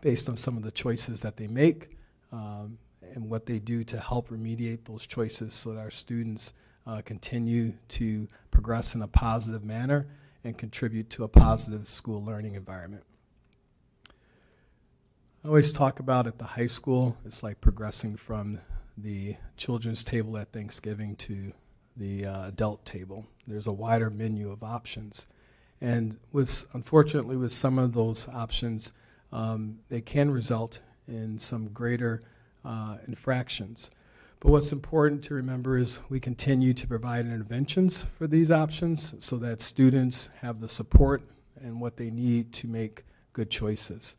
based on some of the choices that they make um, and what they do to help remediate those choices so that our students uh, continue to progress in a positive manner and contribute to a positive school learning environment. I always talk about at the high school, it's like progressing from the children's table at Thanksgiving to the uh, adult table. There's a wider menu of options. And with, unfortunately, with some of those options, um, they can result in some greater uh, infractions. But what's important to remember is we continue to provide interventions for these options so that students have the support and what they need to make good choices.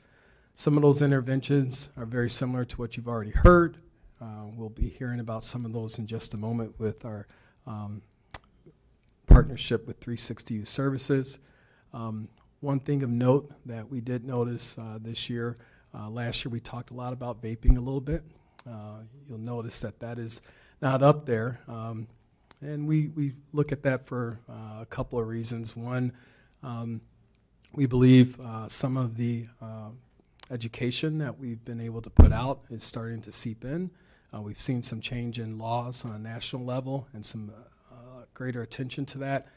Some of those interventions are very similar to what you've already heard. Uh, we'll be hearing about some of those in just a moment with our um, partnership with 360 Youth Services. Um, one thing of note that we did notice uh, this year uh, last year we talked a lot about vaping a little bit. Uh, you'll notice that that is not up there. Um, and we, we look at that for uh, a couple of reasons. One, um, we believe uh, some of the uh, education that we've been able to put out is starting to seep in. Uh, we've seen some change in laws on a national level and some greater attention to that.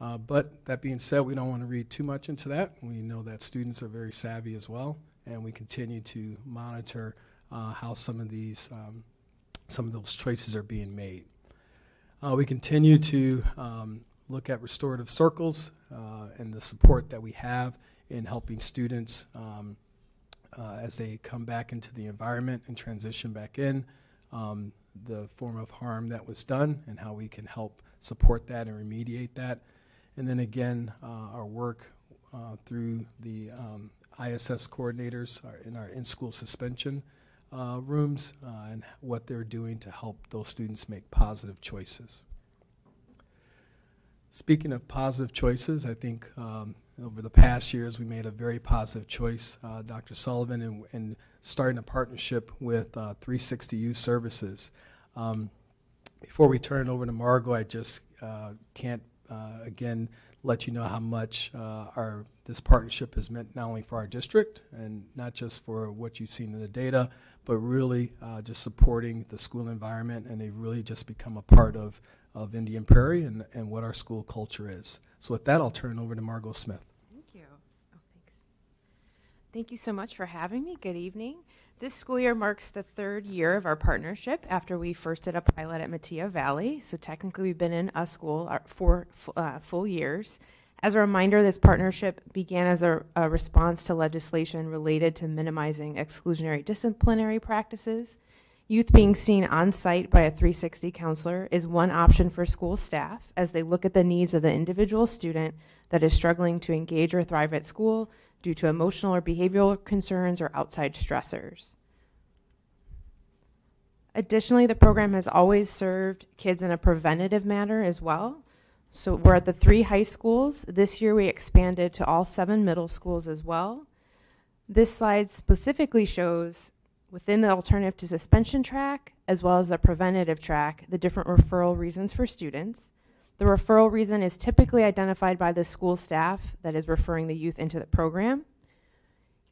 Uh, but that being said, we don't want to read too much into that. We know that students are very savvy as well, and we continue to monitor uh, how some of these um, some of those choices are being made. Uh, we continue to um, look at restorative circles uh, and the support that we have in helping students um, uh, as they come back into the environment and transition back in, um, the form of harm that was done and how we can help support that and remediate that. And then again, uh, our work uh, through the um, ISS coordinators are in our in-school suspension uh, rooms uh, and what they're doing to help those students make positive choices. Speaking of positive choices, I think um, over the past years we made a very positive choice, uh, Dr. Sullivan, in, starting a partnership with uh, 360 Youth Services. Um, before we turn it over to Margot, I just uh, can't uh, again let you know how much uh, our this partnership has meant not only for our district and not just for what you've seen in the data, but really uh, just supporting the school environment, and they've really just become a part of of Indian Prairie and, and what our school culture is. So with that, I'll turn it over to Margot Smith. Thank you. Oh, thanks. Thank you so much for having me. Good evening. This school year marks the third year of our partnership after we first did a pilot at Metea Valley. So technically, we've been in a school for uh, full years. As a reminder, this partnership began as a, a response to legislation related to minimizing exclusionary disciplinary practices Youth being seen on site by a 360 counselor is one option for school staff as they look at the needs of the individual student that is struggling to engage or thrive at school due to emotional or behavioral concerns or outside stressors. Additionally, the program has always served kids in a preventative manner as well. So we're at the three high schools. This year we expanded to all seven middle schools as well. This slide specifically shows within the alternative to suspension track, as well as the preventative track, the different referral reasons for students. The referral reason is typically identified by the school staff that is referring the youth into the program.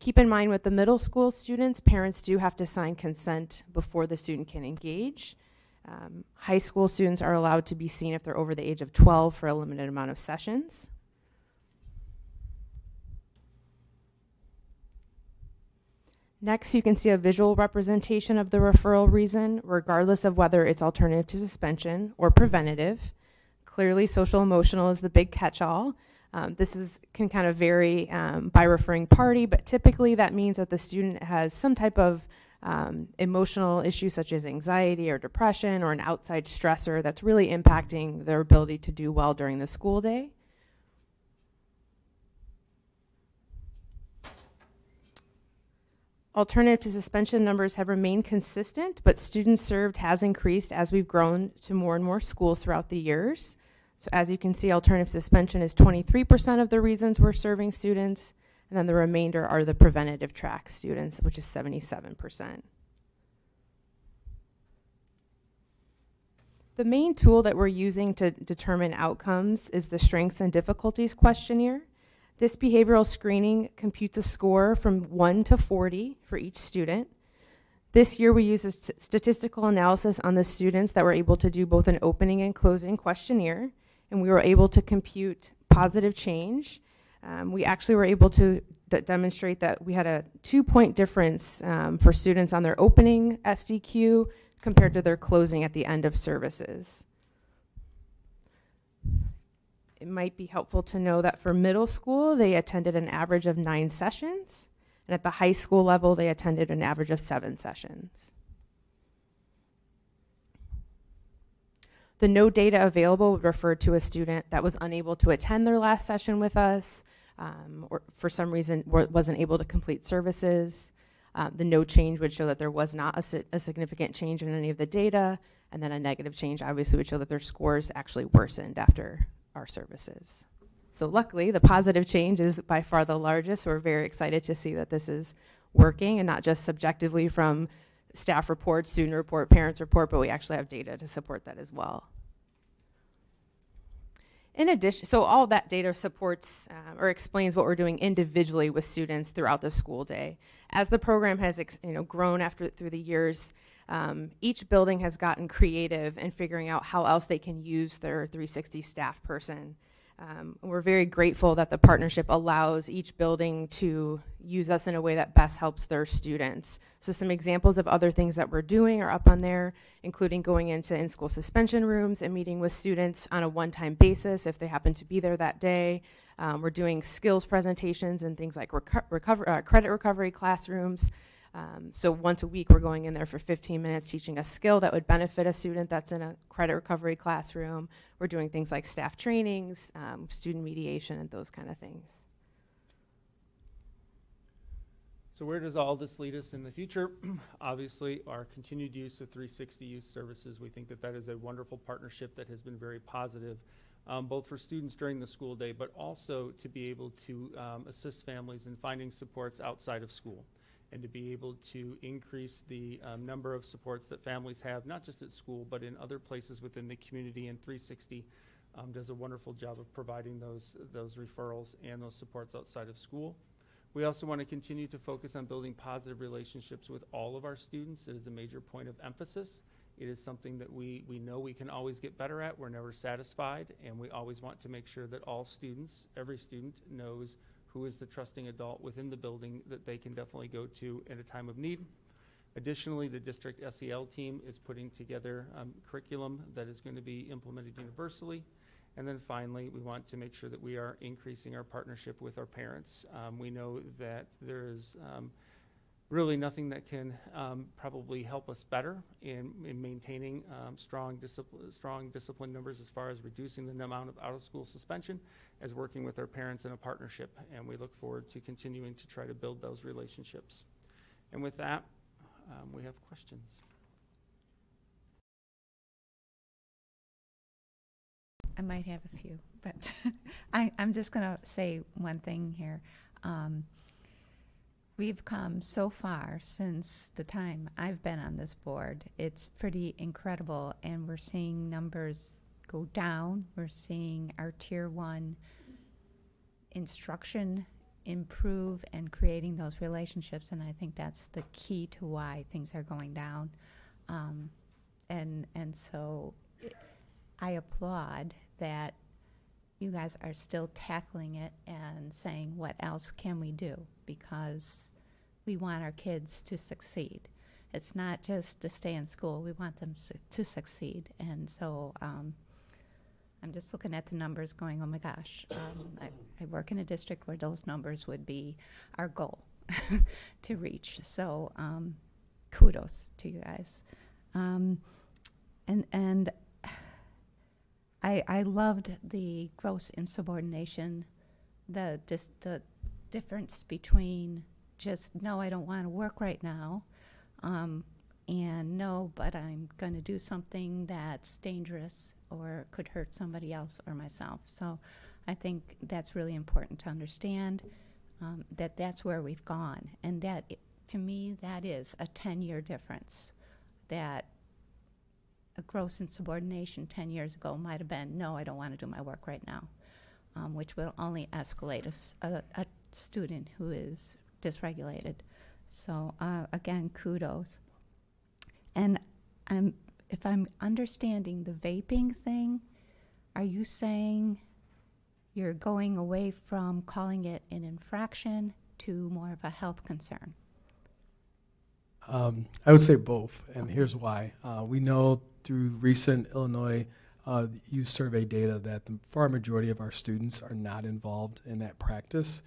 Keep in mind with the middle school students, parents do have to sign consent before the student can engage. Um, high school students are allowed to be seen if they're over the age of 12 for a limited amount of sessions. Next, you can see a visual representation of the referral reason, regardless of whether it's alternative to suspension or preventative. Clearly, social emotional is the big catch-all. Um, this is can kind of vary um, by referring party, but typically that means that the student has some type of um, emotional issues such as anxiety or depression or an outside stressor that's really impacting their ability to do well during the school day. Alternative to suspension numbers have remained consistent, but students served has increased as we've grown to more and more schools throughout the years. So as you can see, alternative suspension is 23% of the reasons we're serving students, and then the remainder are the preventative track students, which is 77%. The main tool that we're using to determine outcomes is the Strengths and Difficulties questionnaire. This behavioral screening computes a score from 1 to 40 for each student. This year we used a st statistical analysis on the students that were able to do both an opening and closing questionnaire, and we were able to compute positive change. Um, we actually were able to demonstrate that we had a two-point difference um, for students on their opening SDQ compared to their closing at the end of services it might be helpful to know that for middle school, they attended an average of nine sessions, and at the high school level, they attended an average of seven sessions. The no data available would refer to a student that was unable to attend their last session with us, um, or for some reason wasn't able to complete services. Um, the no change would show that there was not a, si a, significant change in any of the data, and then a negative change obviously would show that their scores actually worsened after our services. So luckily, the positive change is by far the largest. We're very excited to see that this is working and not just subjectively from staff report, student report, parents report, but we actually have data to support that as well. In addition, so all that data supports uh, or explains what we're doing individually with students throughout the school day. As the program has you know, grown after through the years, um, each building has gotten creative in figuring out how else they can use their 360 staff person. Um, we're very grateful that the partnership allows each building to use us in a way that best helps their students. So some examples of other things that we're doing are up on there, including going into in-school suspension rooms and meeting with students on a one-time basis if they happen to be there that day. Um, we're doing skills presentations and things like reco- recover, uh, credit recovery classrooms. Um, so once a week, we're going in there for 15 minutes teaching a skill that would benefit a student that's in a credit recovery classroom. We're doing things like staff trainings, um, student mediation, and those kind of things. So where does all this lead us in the future? Obviously, our continued use of 360 Youth Services, we think that that is a wonderful partnership that has been very positive, um, both for students during the school day, but also to be able to um, assist families in finding supports outside of school and to be able to increase the um, number of supports that families have, not just at school, but in other places within the community. And 360 um, does a wonderful job of providing those, those referrals and those supports outside of school. We also want to continue to focus on building positive relationships with all of our students. It is a major point of emphasis. It is something that we, we know we can always get better at. We're never satisfied, and we always want to make sure that all students, every student, knows who is the trusting adult within the building that they can definitely go to at a time of need. Additionally, the district SEL team is putting together um, curriculum that is going to be implemented universally. And then finally, we want to make sure that we are increasing our partnership with our parents. Um, we know that there is um, really nothing that can um, probably help us better in, in maintaining um, strong, discipline, strong discipline numbers as far as reducing the amount of out-of-school suspension as working with our parents in a partnership. And we look forward to continuing to try to build those relationships. And with that, um, we have questions. I might have a few, but I, I'm just going to say one thing here. Um, we've come so far since the time I've been on this board. It's pretty incredible, and we're seeing numbers go down. We're seeing our tier one instruction improve and creating those relationships, and I think that's the key to why things are going down. Um, and and so I applaud that you guys are still tackling it and saying, what else can we do? Because we want our kids to succeed. It's not just to stay in school, we want them su- to succeed. And so um, I'm just looking at the numbers going, oh my gosh, um, I, I work in a district where those numbers would be our goal to reach. So um, kudos to you guys. Um, and, and I, I loved the gross insubordination, the, dis, the difference between just, no, I don't want to work right now, um, and no, but I'm going to do something that's dangerous or could hurt somebody else or myself. So I think that's really important to understand um, that that's where we've gone. And that, to me, that is a 10 year difference. That a gross insubordination 10 years ago might have been, no, I don't want to do my work right now, um, which will only escalate a student who is dysregulated. So, uh, again, kudos. And I'm, if I'm understanding the vaping thing, are you saying you're going away from calling it an infraction to more of a health concern? Um, I would say both, and here's why. Uh, we know through recent Illinois uh, youth survey data that the far majority of our students are not involved in that practice.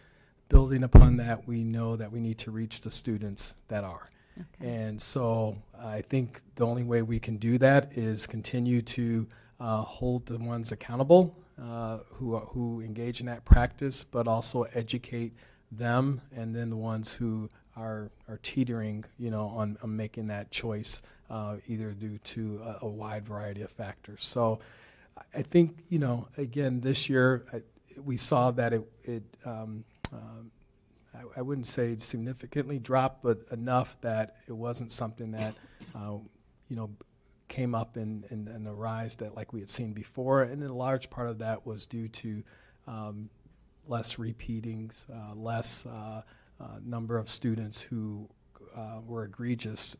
Building upon that, we know that we need to reach the students that are. Okay. And so I think the only way we can do that is continue to uh, hold the ones accountable uh, who, are, who engage in that practice, but also educate them and then the ones who are, are teetering, you know, on, on making that choice, uh, either due to a, a wide variety of factors. So I think, you know, again, this year I, we saw that it, it um, um, I, I wouldn't say significantly dropped, but enough that it wasn't something that, uh, you know, came up in, in, in a rise that like we had seen before. And a large part of that was due to um, less repeatings, uh, less uh, uh, number of students who uh, were egregious,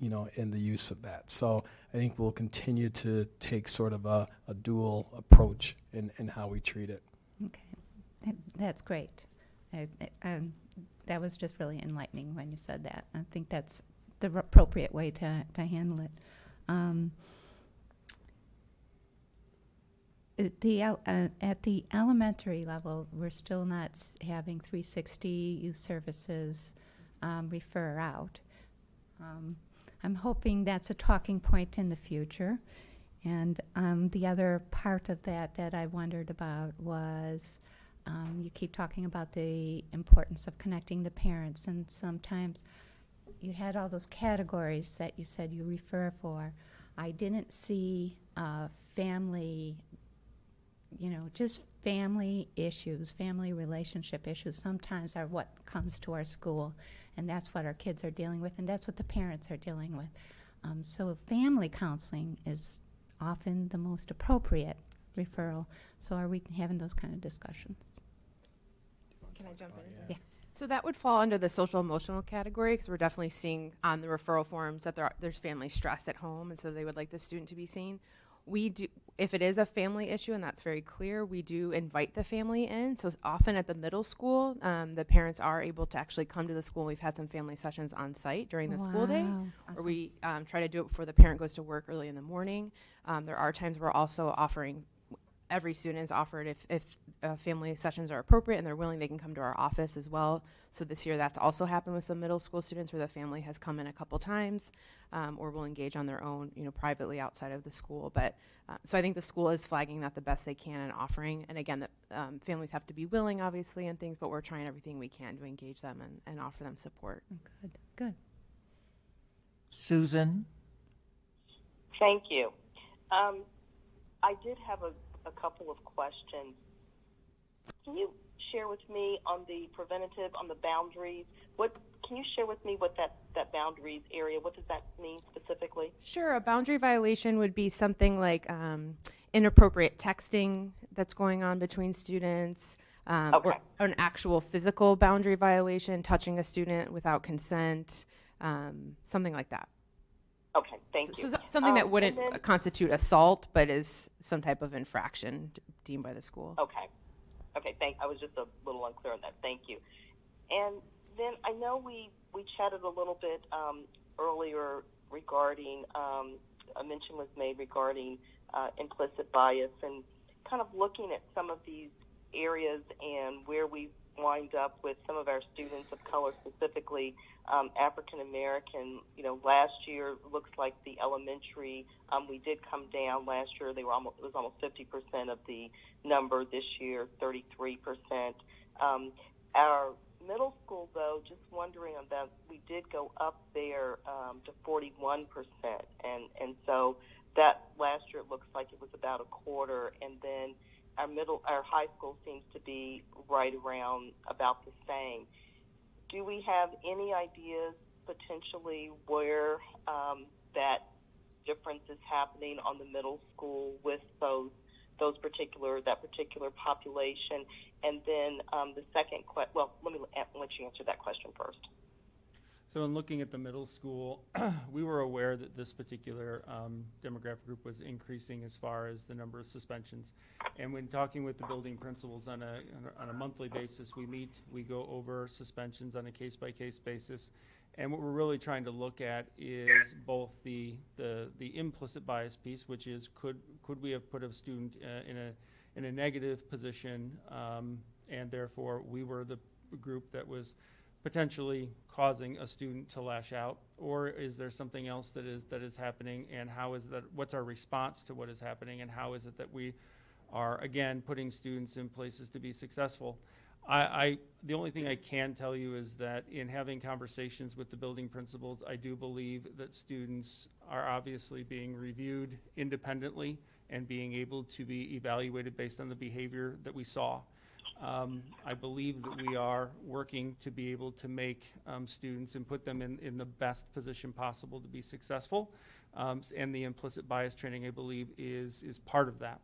you know, in the use of that. So I think we'll continue to take sort of a, a dual approach in, in how we treat it. Okay, That- that's great. I- I- um, That was just really enlightening when you said that. I think that's the appropriate way to, to handle it. Um, At the, uh, at the elementary level, we're still not having 360 youth services um, refer out. Um, I'm hoping that's a talking point in the future. And um, the other part of that that I wondered about was um, you keep talking about the importance of connecting the parents, and sometimes you had all those categories that you said you refer for. I didn't see uh, family, you know, just family issues, family relationship issues sometimes are what comes to our school, and that's what our kids are dealing with, and that's what the parents are dealing with. Um, so, family counseling is often the most appropriate referral. So, are we having those kind of discussions? Can I jump in? Yeah. So that would fall under the social emotional category because we're definitely seeing on the referral forms that there are, there's family stress at home, and so they would like the student to be seen. We do, if it is a family issue, and that's very clear, we do invite the family in. So often at the middle school, um, the parents are able to actually come to the school. We've had some family sessions on site during the school day, Wow. or we um, try to do it before the parent goes to work early in the morning. Um, there are times we're also offering every student is offered if, if uh, family sessions are appropriate and they're willing, they can come to our office as well. So this year, that's also happened with some middle school students where the family has come in a couple times um, or will engage on their own, you know, privately outside of the school. But uh, so I think the school is flagging that the best they can and offering. And again, that um, families have to be willing, obviously, and things, but we're trying everything we can to engage them and, and offer them support. Good, good. Susan? Thank you. Um, I did have a, a couple of questions. Can you share with me on the preventative, on the boundaries? What can you share with me what that, that boundaries area? What does that mean specifically? Sure, a boundary violation would be something like um, inappropriate texting that's going on between students, um, or Okay. an actual physical boundary violation, touching a student without consent, um, something like that. Okay, thank So, you. so something Um, that wouldn't then- constitute assault, but is some type of infraction deemed by the school. Okay. Okay, thank, I was just a little unclear on that. Thank you. And then I know we, we chatted a little bit um, earlier regarding, um, a mention was made regarding uh, implicit bias and kind of looking at some of these areas and where we wind up with some of our students of color, specifically um, African American. You know, last year looks like the elementary um, we did come down last year. They were almost it was almost 50 percent of the number this year, 33 percent. Um, our middle school, though, just wondering on that, we did go up there um, to 41 percent, and and so that last year it looks like it was about a quarter, and then our middle, our high school seems to be right around about the same. Do we have any ideas potentially where um, that difference is happening on the middle school with those those particular that particular population? And then um, the second question, well, let me let you answer that question first. So in looking at the middle school, we were aware that this particular um, demographic group was increasing as far as the number of suspensions. And when talking with the building principals on a, on a- monthly basis, we meet, we go over suspensions on a case-by-case basis. And what we're really trying to look at is both the, the, the implicit bias piece, which is could, could we have put a student uh, in a, in a negative position? um, And therefore, we were the group that was potentially causing a student to lash out? Or is there something else that is, that is happening and how is that, what's our response to what is happening and how is it that we are, again, putting students in places to be successful? I, I, the only thing I can tell you is that in having conversations with the building principals, I do believe that students are obviously being reviewed independently and being able to be evaluated based on the behavior that we saw. Um, I believe that we are working to be able to make um, students and put them in, in the best position possible to be successful. Um, and the implicit bias training, I believe, is, is part of that.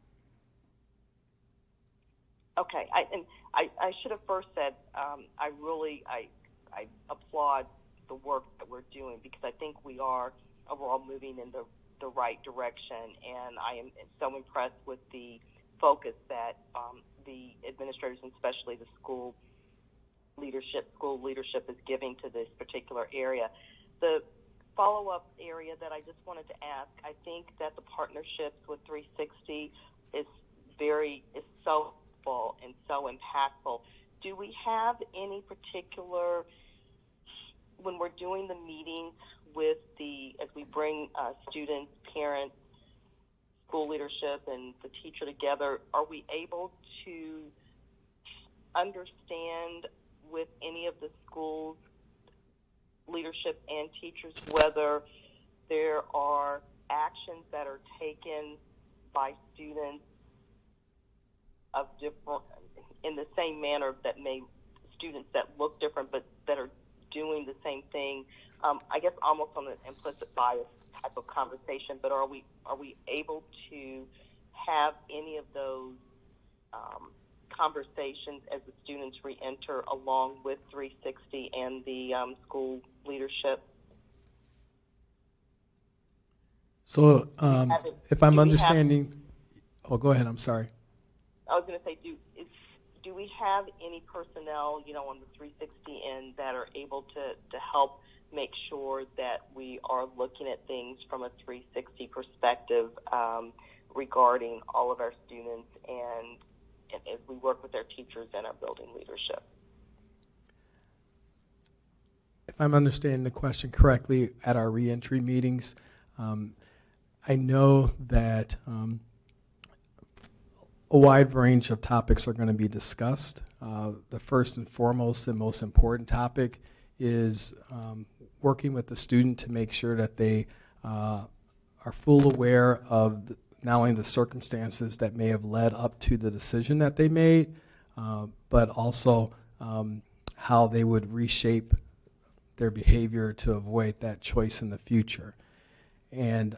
Okay, I, and I, I should have first said um, I really I, I applaud the work that we're doing because I think we are overall moving in the, the right direction, and I am so impressed with the focus that um, the administrators and especially the school leadership, school leadership is giving to this particular area. The follow-up area that I just wanted to ask, I think that the partnerships with 360 is very is so full and so impactful. Do we have any particular when we're doing the meetings with the as we bring uh, students, parents, school leadership, and the teacher together? Are we able to understand with any of the schools leadership and teachers whether there are actions that are taken by students of different in the same manner that may students that look different but that are doing the same thing um, i guess almost on an implicit bias type of conversation but are we are we able to have any of those um, conversations as the students re-enter along with 360 and the um, school leadership So, um, if I'm we have- understanding, oh, go ahead, I'm sorry. I was going to say, do is, do we have any personnel, you know, on the 360 end that are able to to help make sure that we are looking at things from a 360 perspective um, regarding all of our students and, and as we work with our teachers and our building leadership? If I'm understanding the question correctly, at our reentry meetings, um, I know that um, a wide range of topics are going to be discussed. Uh, the first and foremost and most important topic is um, working with the student to make sure that they uh, are full aware of the, not only the circumstances that may have led up to the decision that they made, uh, but also um, how they would reshape their behavior to avoid that choice in the future. And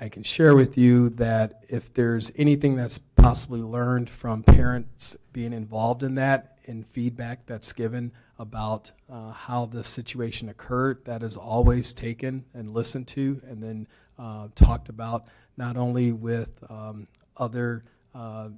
I can share with you that if there's anything that's possibly learned from parents being involved in that and feedback that's given about uh, how the situation occurred, that is always taken and listened to and then uh, talked about not only with um, other uh,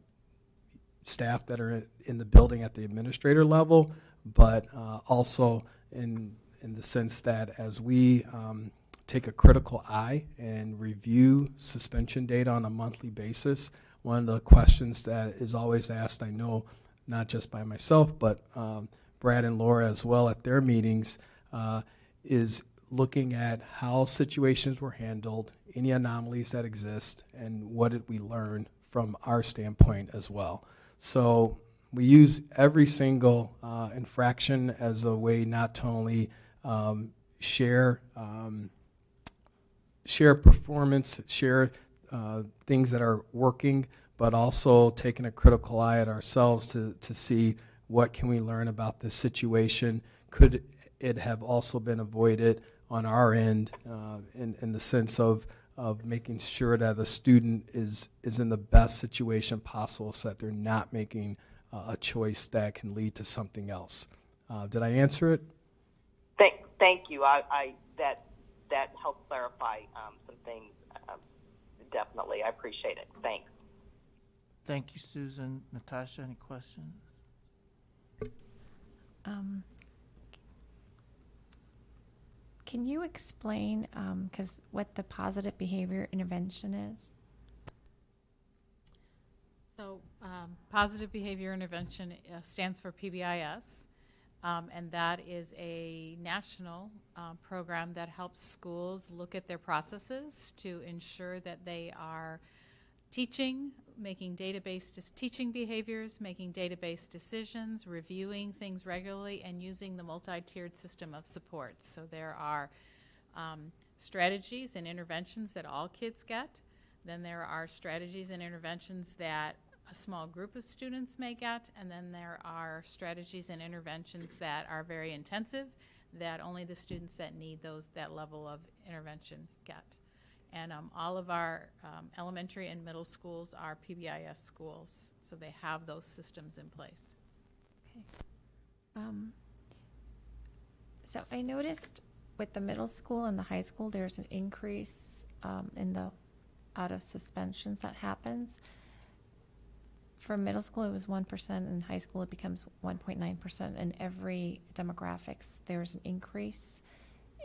staff that are in the building at the administrator level, but uh, also in in the sense that as we um, take a critical eye and review suspension data on a monthly basis, one of the questions that is always asked, I know, not just by myself, but um, Brad and Laura as well at their meetings, uh, is looking at how situations were handled, any anomalies that exist, and what did we learn from our standpoint as well. So we use every single uh, infraction as a way not to only um, share um, share performance, share uh, things that are working, but also taking a critical eye at ourselves to, to see what can we learn about this situation. Could it have also been avoided on our end uh, in, in the sense of, of making sure that the student is, is in the best situation possible so that they're not making uh, a choice that can lead to something else. Uh, did I answer it? Thank, thank you. I, I that that helps clarify um, some things. Um, definitely, I appreciate it. Thanks. Thank you, Susan. Natasha, any questions? Um, can you explain, because what the positive behavior intervention is? So, um, Positive Behavior Intervention uh, stands for PBIS, um, and that is a national uh, program that helps schools look at their processes to ensure that they are teaching, making database dis- teaching behaviors, making database decisions, reviewing things regularly, and using the multi-tiered system of support. So there are um, strategies and interventions that all kids get. Then there are strategies and interventions that a small group of students may get, and then there are strategies and interventions that are very intensive that only the students that need those that level of intervention get. And um, all of our um, elementary and middle schools are PBIS schools, so they have those systems in place. Um, so I noticed with the middle school and the high school, there's an increase um, in the out of suspensions that happens. for middle school, it was 1%, and high school, it becomes 1.9%. And every demographics, there's an increase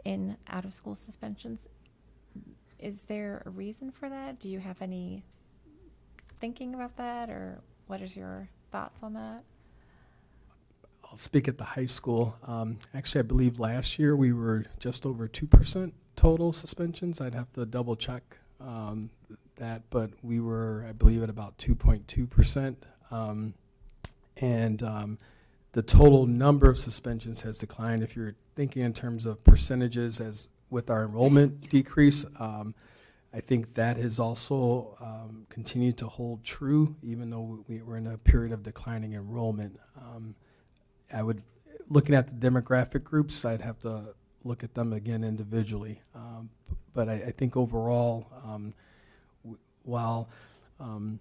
in out of school suspensions. Is there a reason for that? Do you have any thinking about that, or what is your thoughts on that? I'll speak at the high school. Um, actually, I believe last year we were just over 2% total suspensions. I'd have to double check um, that, but we were, I believe, at about 2.2%. Um, and um, the total number of suspensions has declined. If you're thinking in terms of percentages, as with our enrollment decrease, um, I think that has also um, continued to hold true, even though we, we're in a period of declining enrollment. Um, I would, looking at the demographic groups, I'd have to look at them again individually. Um, but I, I think overall, um, while um,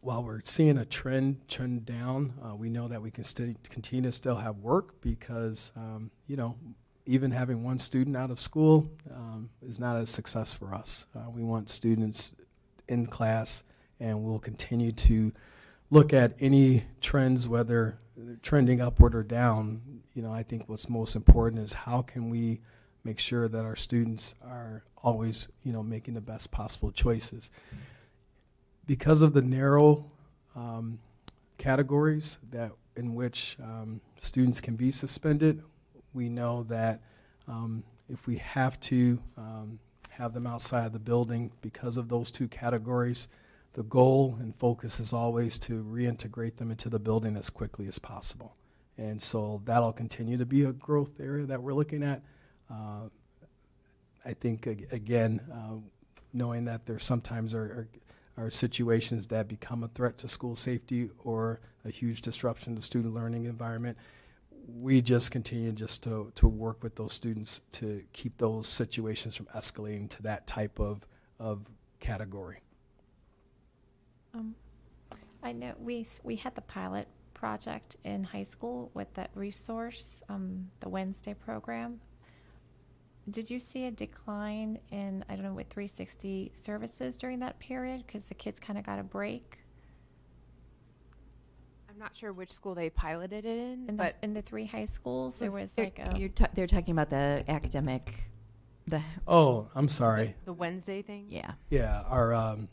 while we're seeing a trend trend down, uh, we know that we can still continue to still have work because um, you know even having one student out of school um, is not a success for us. Uh, we want students in class, and we'll continue to look at any trends, whether trending upward or down. You know, I think what's most important is how can we make sure that our students are always, you know, making the best possible choices. Because of the narrow um, categories that in which um, students can be suspended, we know that um, if we have to um, have them outside of the building because of those two categories, the goal and focus is always to reintegrate them into the building as quickly as possible. And so that'll continue to be a growth area that we're looking at. Uh, I think, again, uh, knowing that there sometimes are, are, are situations that become a threat to school safety or a huge disruption to student learning environment, we just continue just to, to work with those students to keep those situations from escalating to that type of, of category. Um, I know we we had the pilot project in high school with that resource, um, the Wednesday program. Did you see a decline in I don't know with 360 services during that period because the kids kind of got a break? I'm not sure which school they piloted it in, In but the, in the three high schools, there was They're- like a You're ta- they're talking about the academic, the. Oh, I'm sorry. the Wednesday thing. Yeah. Yeah, our, um,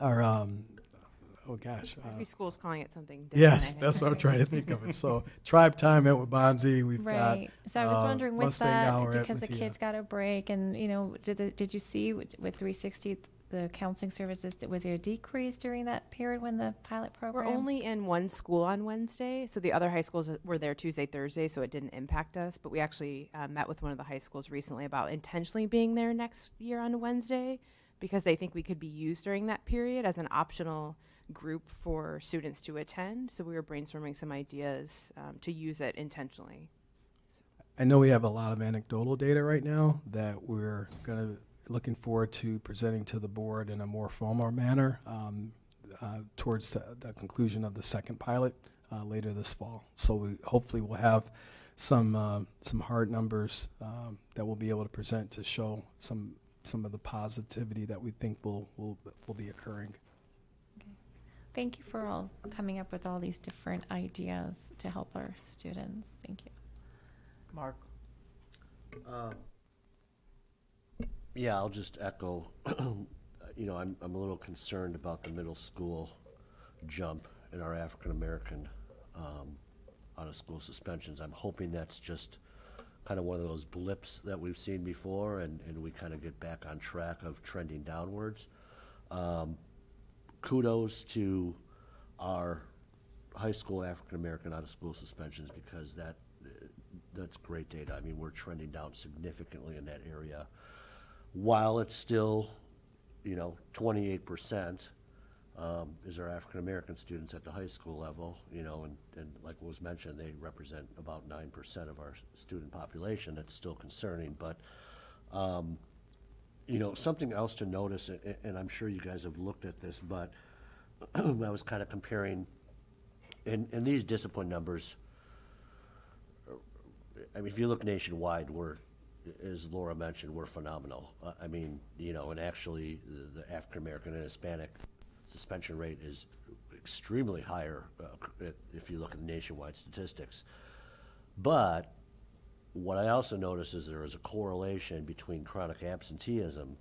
our, um, oh gosh. uh, Every school's calling it something different. Yes, that's what I'm trying to think of it. So Tribe Time at Waubonsie, we've got. right. So I was uh, wondering with Mustang that because the kids got a break, and you know, did the, did you see with, with 360 the counseling services? that- Was there a decrease during that period when the pilot program? We're only in one school on Wednesday, so the other high schools were there Tuesday, Thursday, so it didn't impact us. But we actually uh, met with one of the high schools recently about intentionally being there next year on Wednesday because they think we could be used during that period as an optional group for students to attend. So we were brainstorming some ideas um, to use it intentionally. I know we have a lot of anecdotal data right now that we're going to looking forward to presenting to the board in a more formal manner um, uh, towards the, the conclusion of the second pilot uh, later this fall. So we hopefully will have some uh, some hard numbers um, that we'll be able to present to show some some of the positivity that we think will will will be occurring. Okay. Thank you for all coming up with all these different ideas to help our students. Thank you. Mark? Yeah, I'll just echo, you know, I'm, I'm a little concerned about the middle school jump in our African-American um, out-of-school suspensions. I'm hoping that's just kind of one of those blips that we've seen before, and, and we kind of get back on track of trending downwards. Um, Kudos to our high school African-American out-of-school suspensions, because that, that's great data. I mean, we're trending down significantly in that area while it's still, you know, twenty-eight percent um, is our African-American students at the high school level, you know, and, and like was mentioned, they represent about nine percent of our student population. That's still concerning, but, um, you know, something else to notice, and I'm sure you guys have looked at this, but I was kind of comparing, and, and these discipline numbers, I mean, if you look nationwide, we're, as Laura mentioned, we're phenomenal. Uh, I mean, you know, and actually, the, the African American and Hispanic suspension rate is extremely higher uh, if you look at the nationwide statistics. But what I also notice is there is a correlation between chronic absenteeism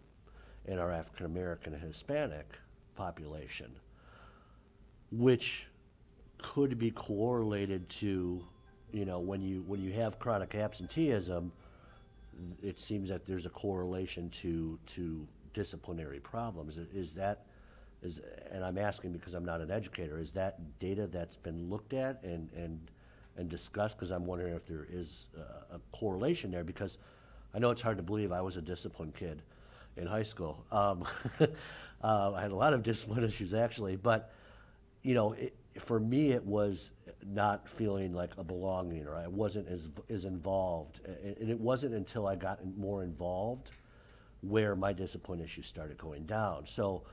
in our African American and Hispanic population, which could be correlated to, you know, when you when you have chronic absenteeism, it seems that there's a correlation to to disciplinary problems. Is, that is and I'm asking because I'm not an educator. Is that data that's been looked at and and and discussed? Because I'm wondering if there is a, a correlation there. Because I know it's hard to believe I was a disciplined kid in high school. Um, uh, I had a lot of discipline issues actually, but you know, it, for me, it was not feeling like a belonging, or I wasn't as as involved, and it wasn't until I got more involved where my discipline issues started going down. So,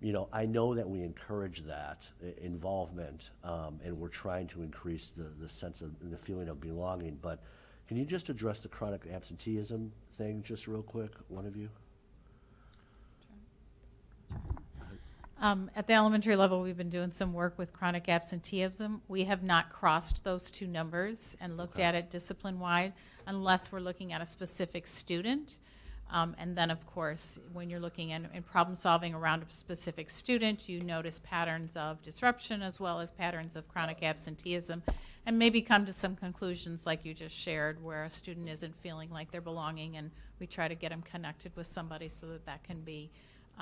you know, I know that we encourage that involvement, um, and we're trying to increase the the sense of the feeling of belonging. But can you just address the chronic absenteeism thing, just real quick, one of you? Um, At the elementary level, we've been doing some work with chronic absenteeism. We have not crossed those two numbers and looked at it discipline-wide unless we're looking at a specific student. Um, And then, of course, when you're looking in, in problem-solving around a specific student, you notice patterns of disruption as well as patterns of chronic absenteeism, and maybe come to some conclusions like you just shared, where a student isn't feeling like they're belonging, and we try to get them connected with somebody so that that can be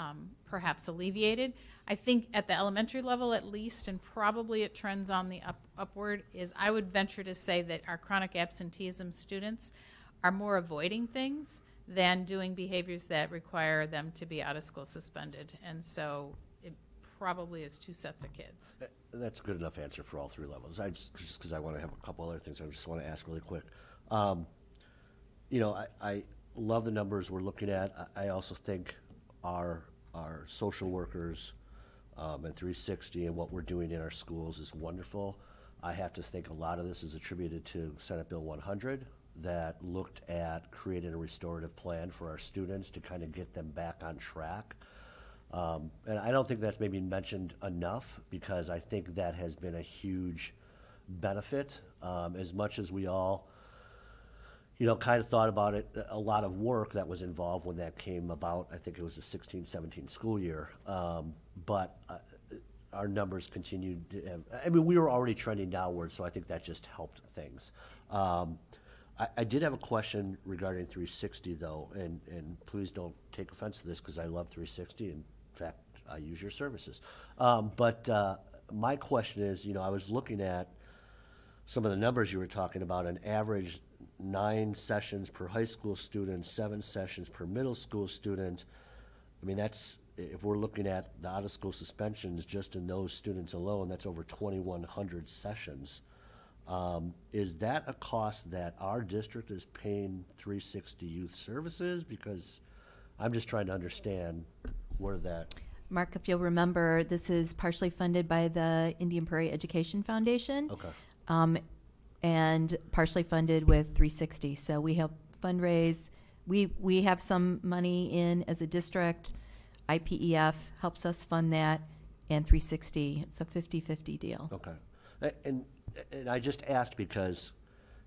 um, perhaps alleviated. I think at the elementary level at least, and probably it trends on the up, upward, is I would venture to say that our chronic absenteeism students are more avoiding things than doing behaviors that require them to be out of school suspended. And so it probably is two sets of kids. That- That's a good enough answer for all three levels. I just, just because I want to have a couple other things, I just want to ask really quick. Um, you know, I, I love the numbers we're looking at. I, I also think our, our social workers, um, and three sixty and what we're doing in our schools is wonderful. I have to think a lot of this is attributed to Senate Bill one hundred that looked at creating a restorative plan for our students to kind of get them back on track. Um, and I don't think that's maybe mentioned enough because I think that has been a huge benefit. Um, as much as we all, you know, kind of thought about it, a lot of work that was involved when that came about. I think it was the 16 17 school year. Um, but uh, our numbers continued. Have, I mean, we were already trending downward, so I think that just helped things. Um, I, I did have a question regarding 360, though, and, and please don't take offense to this because I love 360. In fact, I use your services. Um, but uh, my question is, you know, I was looking at some of the numbers you were talking about, an average nine sessions per high school student, seven sessions per middle school student. I mean, that's, if we're looking at the out-of-school suspensions just in those students alone, that's over 2,100 sessions. Um, Is that a cost that our district is paying 360 Youth Services? Because I'm just trying to understand where that, Mark, if you'll remember, this is partially funded by the Indian Prairie Education Foundation. Okay. Um, and partially funded with 360. So we help fundraise. We, we have some money in as a district. IPEF helps us fund that, and 360. It's a 50-50 deal. okay. And, and I just asked because,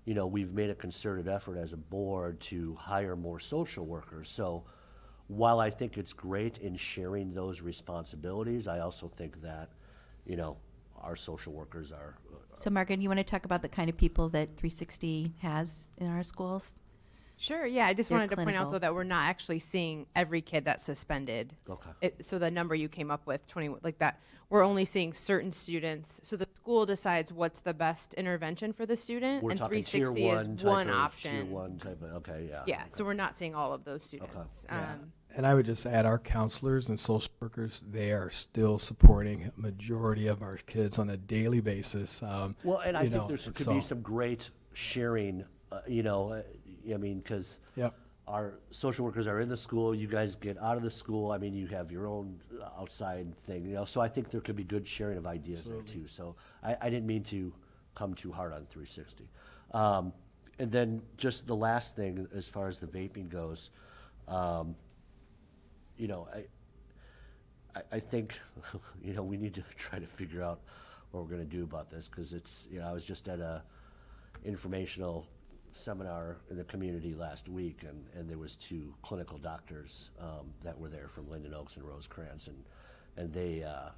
you know, we've made a concerted effort as a board to hire more social workers. So while I think it's great in sharing those responsibilities, I also think that, you know, our social workers are, So Margaret, you want to talk about the kind of people that 360 has in our schools? Sure, yeah, I just They're wanted to point out though that we're not actually seeing every kid that's suspended. Okay. It, so the number you came up with, twenty, like that, we're only seeing certain students. So the school decides what's the best intervention for the student, we're and talking three tier sixty is one type one of, option. tier one type of, okay, yeah. Yeah, so we're not seeing all of those students. Yeah. Um, And I would just add, our counselors and social workers, they are still supporting a majority of our kids on a daily basis. Um, Well, and I think know, there could so- be some great sharing, uh, you know, uh, I mean, because Yep. our social workers are in the school, you guys get out of the school, I mean, you have your own uh, outside thing, you know, so I think there could be good sharing of ideas there too. So I, I didn't mean to come too hard on 360. Um, and then just the last thing, as far as the vaping goes, um, you know, I, I, I think, you know, we need to try to figure out what we're gonna do about this, because it's, you know, I was just at a informational seminar in the community last week, and, and there was two clinical doctors, um, that were there from Linden Oaks and Rosecrance, and, and they, uh,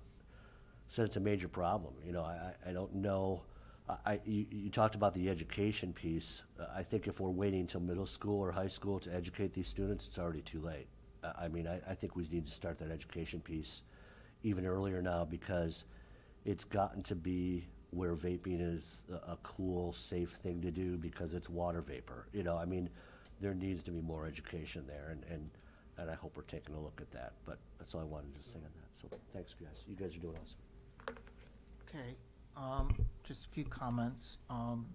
said it's a major problem, you know, I, I don't know, I- you, you talked about the education piece, I think if we're waiting until middle school or high school to educate these students, it's already too late. I mean, I, I think we need to start that education piece even earlier now, because it's gotten to be where vaping is a, a cool, safe thing to do because it's water vapor, you know, I mean, there needs to be more education there, and, and, and I hope we're taking a look at that, but that's all I wanted to say on that, so, thanks, guys, you guys are doing awesome. Okay, um, just a few comments. Um,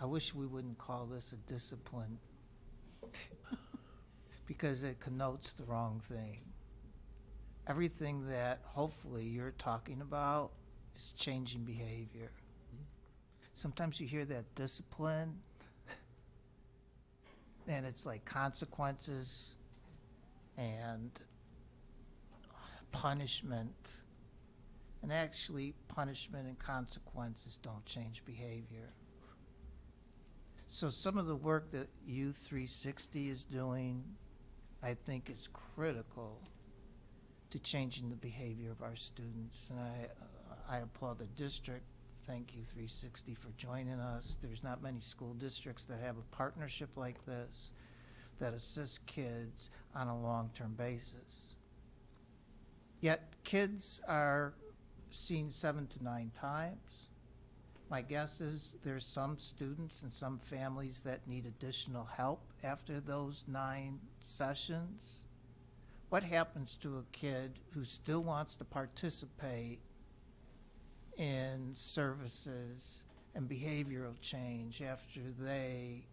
I wish we wouldn't call this a discipline because it connotes the wrong thing. Everything that hopefully you're talking about is changing behavior. Sometimes you hear that discipline and it's like consequences and punishment. And actually, punishment and consequences don't change behavior. So some of the work that U three sixty is doing, I think is critical to changing the behavior of our students. And I, uh, I applaud the district. Thank you 360 for joining us. There's not many school districts that have a partnership like this that assists kids on a long-term basis. Yet kids are seen seven to nine times. My guess is there's some students and some families that need additional help after those nine sessions. What happens to a kid who still wants to participate in services and behavioral change after they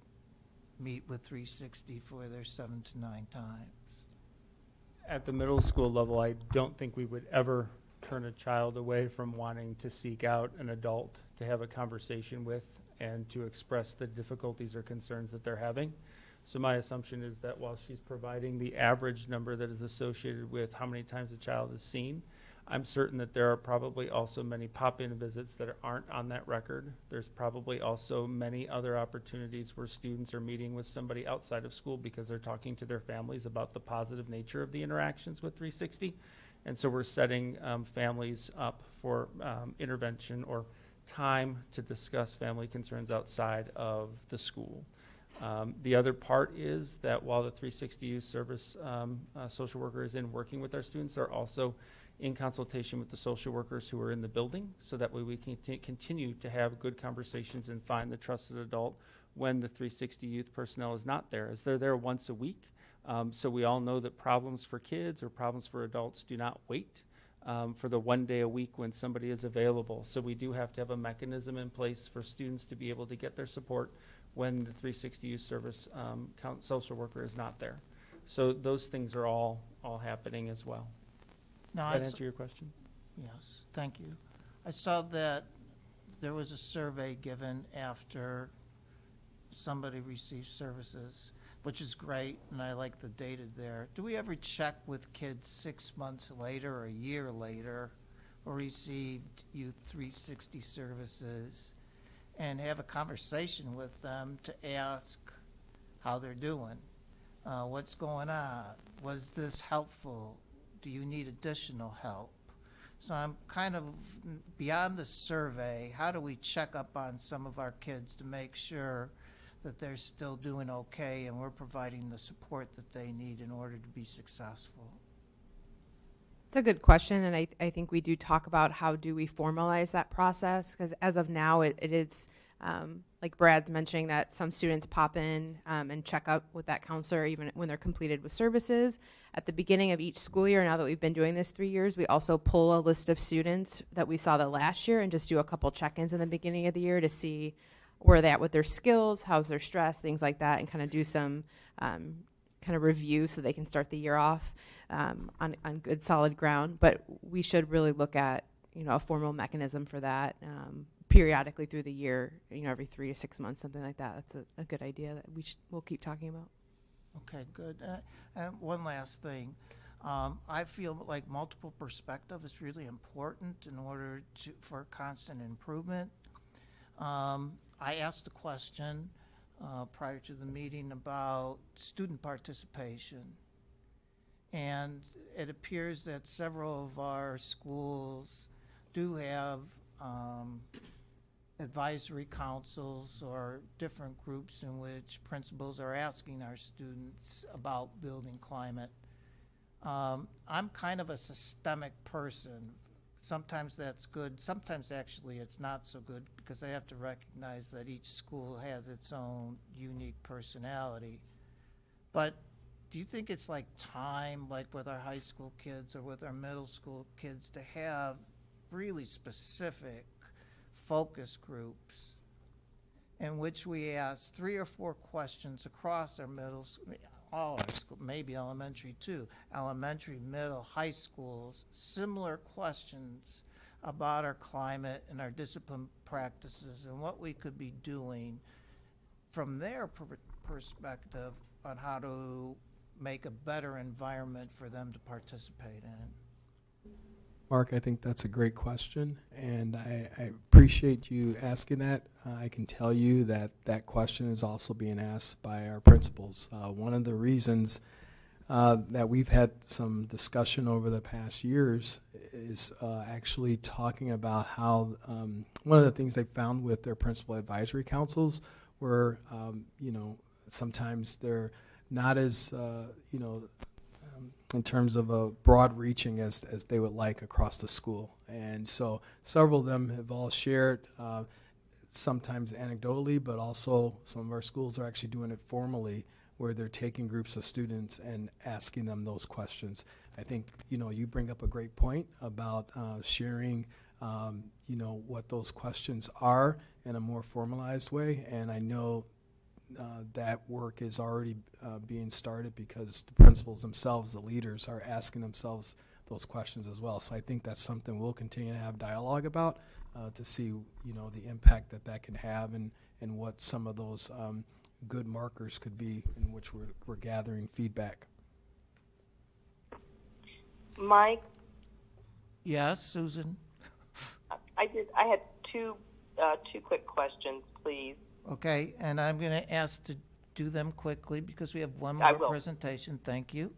meet with 360 for their seven to nine times? At the middle school level, I don't think we would ever turn a child away from wanting to seek out an adult to have a conversation with and to express the difficulties or concerns that they're having. So my assumption is that while she's providing the average number that is associated with how many times a child is seen, I'm certain that there are probably also many pop-in visits that aren't on that record. There's probably also many other opportunities where students are meeting with somebody outside of school because they're talking to their families about the positive nature of the interactions with 360. And so we're setting um, families up for um, intervention or time to discuss family concerns outside of the school. Um, the other part is that while the 360 Youth Service um, uh, social worker is in working with our students, they're also in consultation with the social workers who are in the building, so that way we can continue to have good conversations and find the trusted adult when the 360 youth personnel is not there, as they're there once a week. Um, so we all know that problems for kids or problems for adults do not wait um, for the one day a week when somebody is available. So we do have to have a mechanism in place for students to be able to get their support when the 360 youth service um, count, social worker is not there. So those things are all all happening as well. No, Does I that answer your question? Yes, thank you. I saw that there was a survey given after somebody received services, which is great, and I like the data there. Do we ever check with kids six months later or a year later who received Youth 360 services and have a conversation with them to ask how they're doing? Uh, what's going on? Was this helpful? Do you need additional help? So I'm kind of beyond the survey, how do we check up on some of our kids to make sure that they're still doing okay and we're providing the support that they need in order to be successful? It's a good question, and I, I think we do talk about how do we formalize that process, because as of now, it, it is, um, like Brad's mentioning, that some students pop in um, and check up with that counselor even when they're completed with services. At the beginning of each school year, now that we've been doing this three years, we also pull a list of students that we saw the last year and just do a couple check-ins in the beginning of the year to see where they at with their skills, how's their stress, things like that, and kind of do some um, kind of review so they can start the year off um, on, on good solid ground. But we should really look at you know a formal mechanism for that um, periodically through the year. You know, every three to six months, something like that. That's a, a good idea that we we'll keep talking about. Okay, good. Uh, And one last thing. Um, I feel like multiple perspective is really important in order to, for constant improvement. Um, I asked a question uh, prior to the meeting about student participation. And it appears that several of our schools do have um, advisory councils or different groups in which principals are asking our students about building climate. Um, I'm kind of a systemic person. Sometimes that's good, sometimes actually it's not so good because I have to recognize that each school has its own unique personality. But do you think it's like time, like with our high school kids or with our middle school kids, to have really specific focus groups in which we ask three or four questions across our middle, s- all our school, maybe elementary too, elementary, middle, high schools, similar questions about our climate and our discipline practices and what we could be doing from their per- perspective on how to make a better environment for them to participate in. Mark, I think that's a great question, and I, I appreciate you asking that. Uh, I can tell you that that question is also being asked by our principals. Uh, one of the reasons uh, that we've had some discussion over the past years is uh, actually talking about how um, one of the things they found with their principal advisory councils were, um, you know, sometimes they're not as, uh, you know, in terms of a broad reaching as, as they would like across the school. And so several of them have all shared, uh, sometimes anecdotally, but also some of our schools are actually doing it formally where they're taking groups of students and asking them those questions. I think, you know, you bring up a great point about uh, sharing, um, you know, what those questions are in a more formalized way. And I know uh, that work is already uh, being started because the principals themselves, the leaders, are asking themselves those questions as well. So I think that's something we'll continue to have dialogue about uh, to see, you know, the impact that that can have and, and what some of those um, good markers could be in which we're, we're gathering feedback. Mike, Yes, Susan? I did. I had two uh, two quick questions, please. Okay, and I'm going to ask to do them quickly because we have one I more will. presentation. Thank you.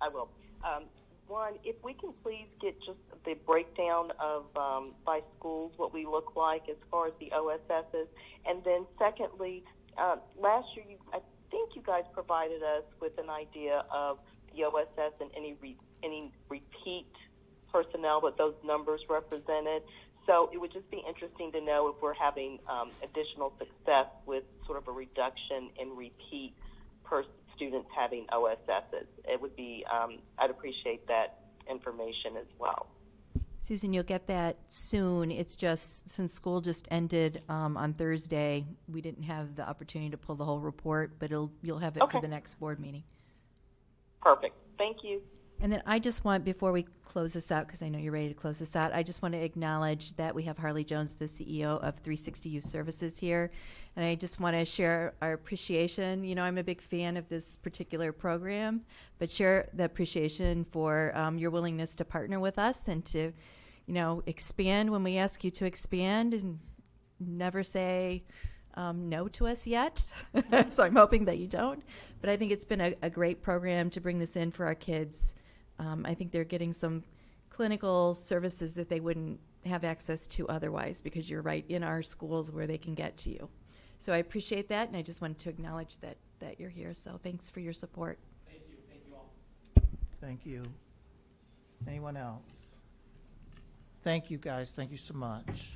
I will. Um, one, if we can please get just the breakdown of um, by schools what we look like as far as the OSSs, and then secondly, uh, last year you, I think you guys provided us with an idea of the OSS and any re, any repeat personnel that those numbers represented. So it would just be interesting to know if we're having um, additional success with sort of a reduction in repeat per students having OSSs. It would be, um, I'd appreciate that information as well. Susan, you'll get that soon. It's just, since school just ended um, on Thursday, we didn't have the opportunity to pull the whole report, but it'll, you'll have it for the next board meeting. Perfect. Thank you. And then I just want, before we close this out, because I know you're ready to close this out, I just want to acknowledge that we have Harley Jones, the CEO of 360 Youth Services here. And I just want to share our appreciation. You know, I'm a big fan of this particular program, but share the appreciation for um, your willingness to partner with us and to, you know, expand when we ask you to expand and never say um, no to us yet. so I'm hoping that you don't. But I think it's been a, a great program to bring this in for our kids. Um, I think they're getting some clinical services that they wouldn't have access to otherwise because you're right in our schools where they can get to you. So I appreciate that, and I just wanted to acknowledge that, that you're here. So thanks for your support. Thank you. Thank you all. Thank you. Anyone else? Thank you, guys. Thank you so much.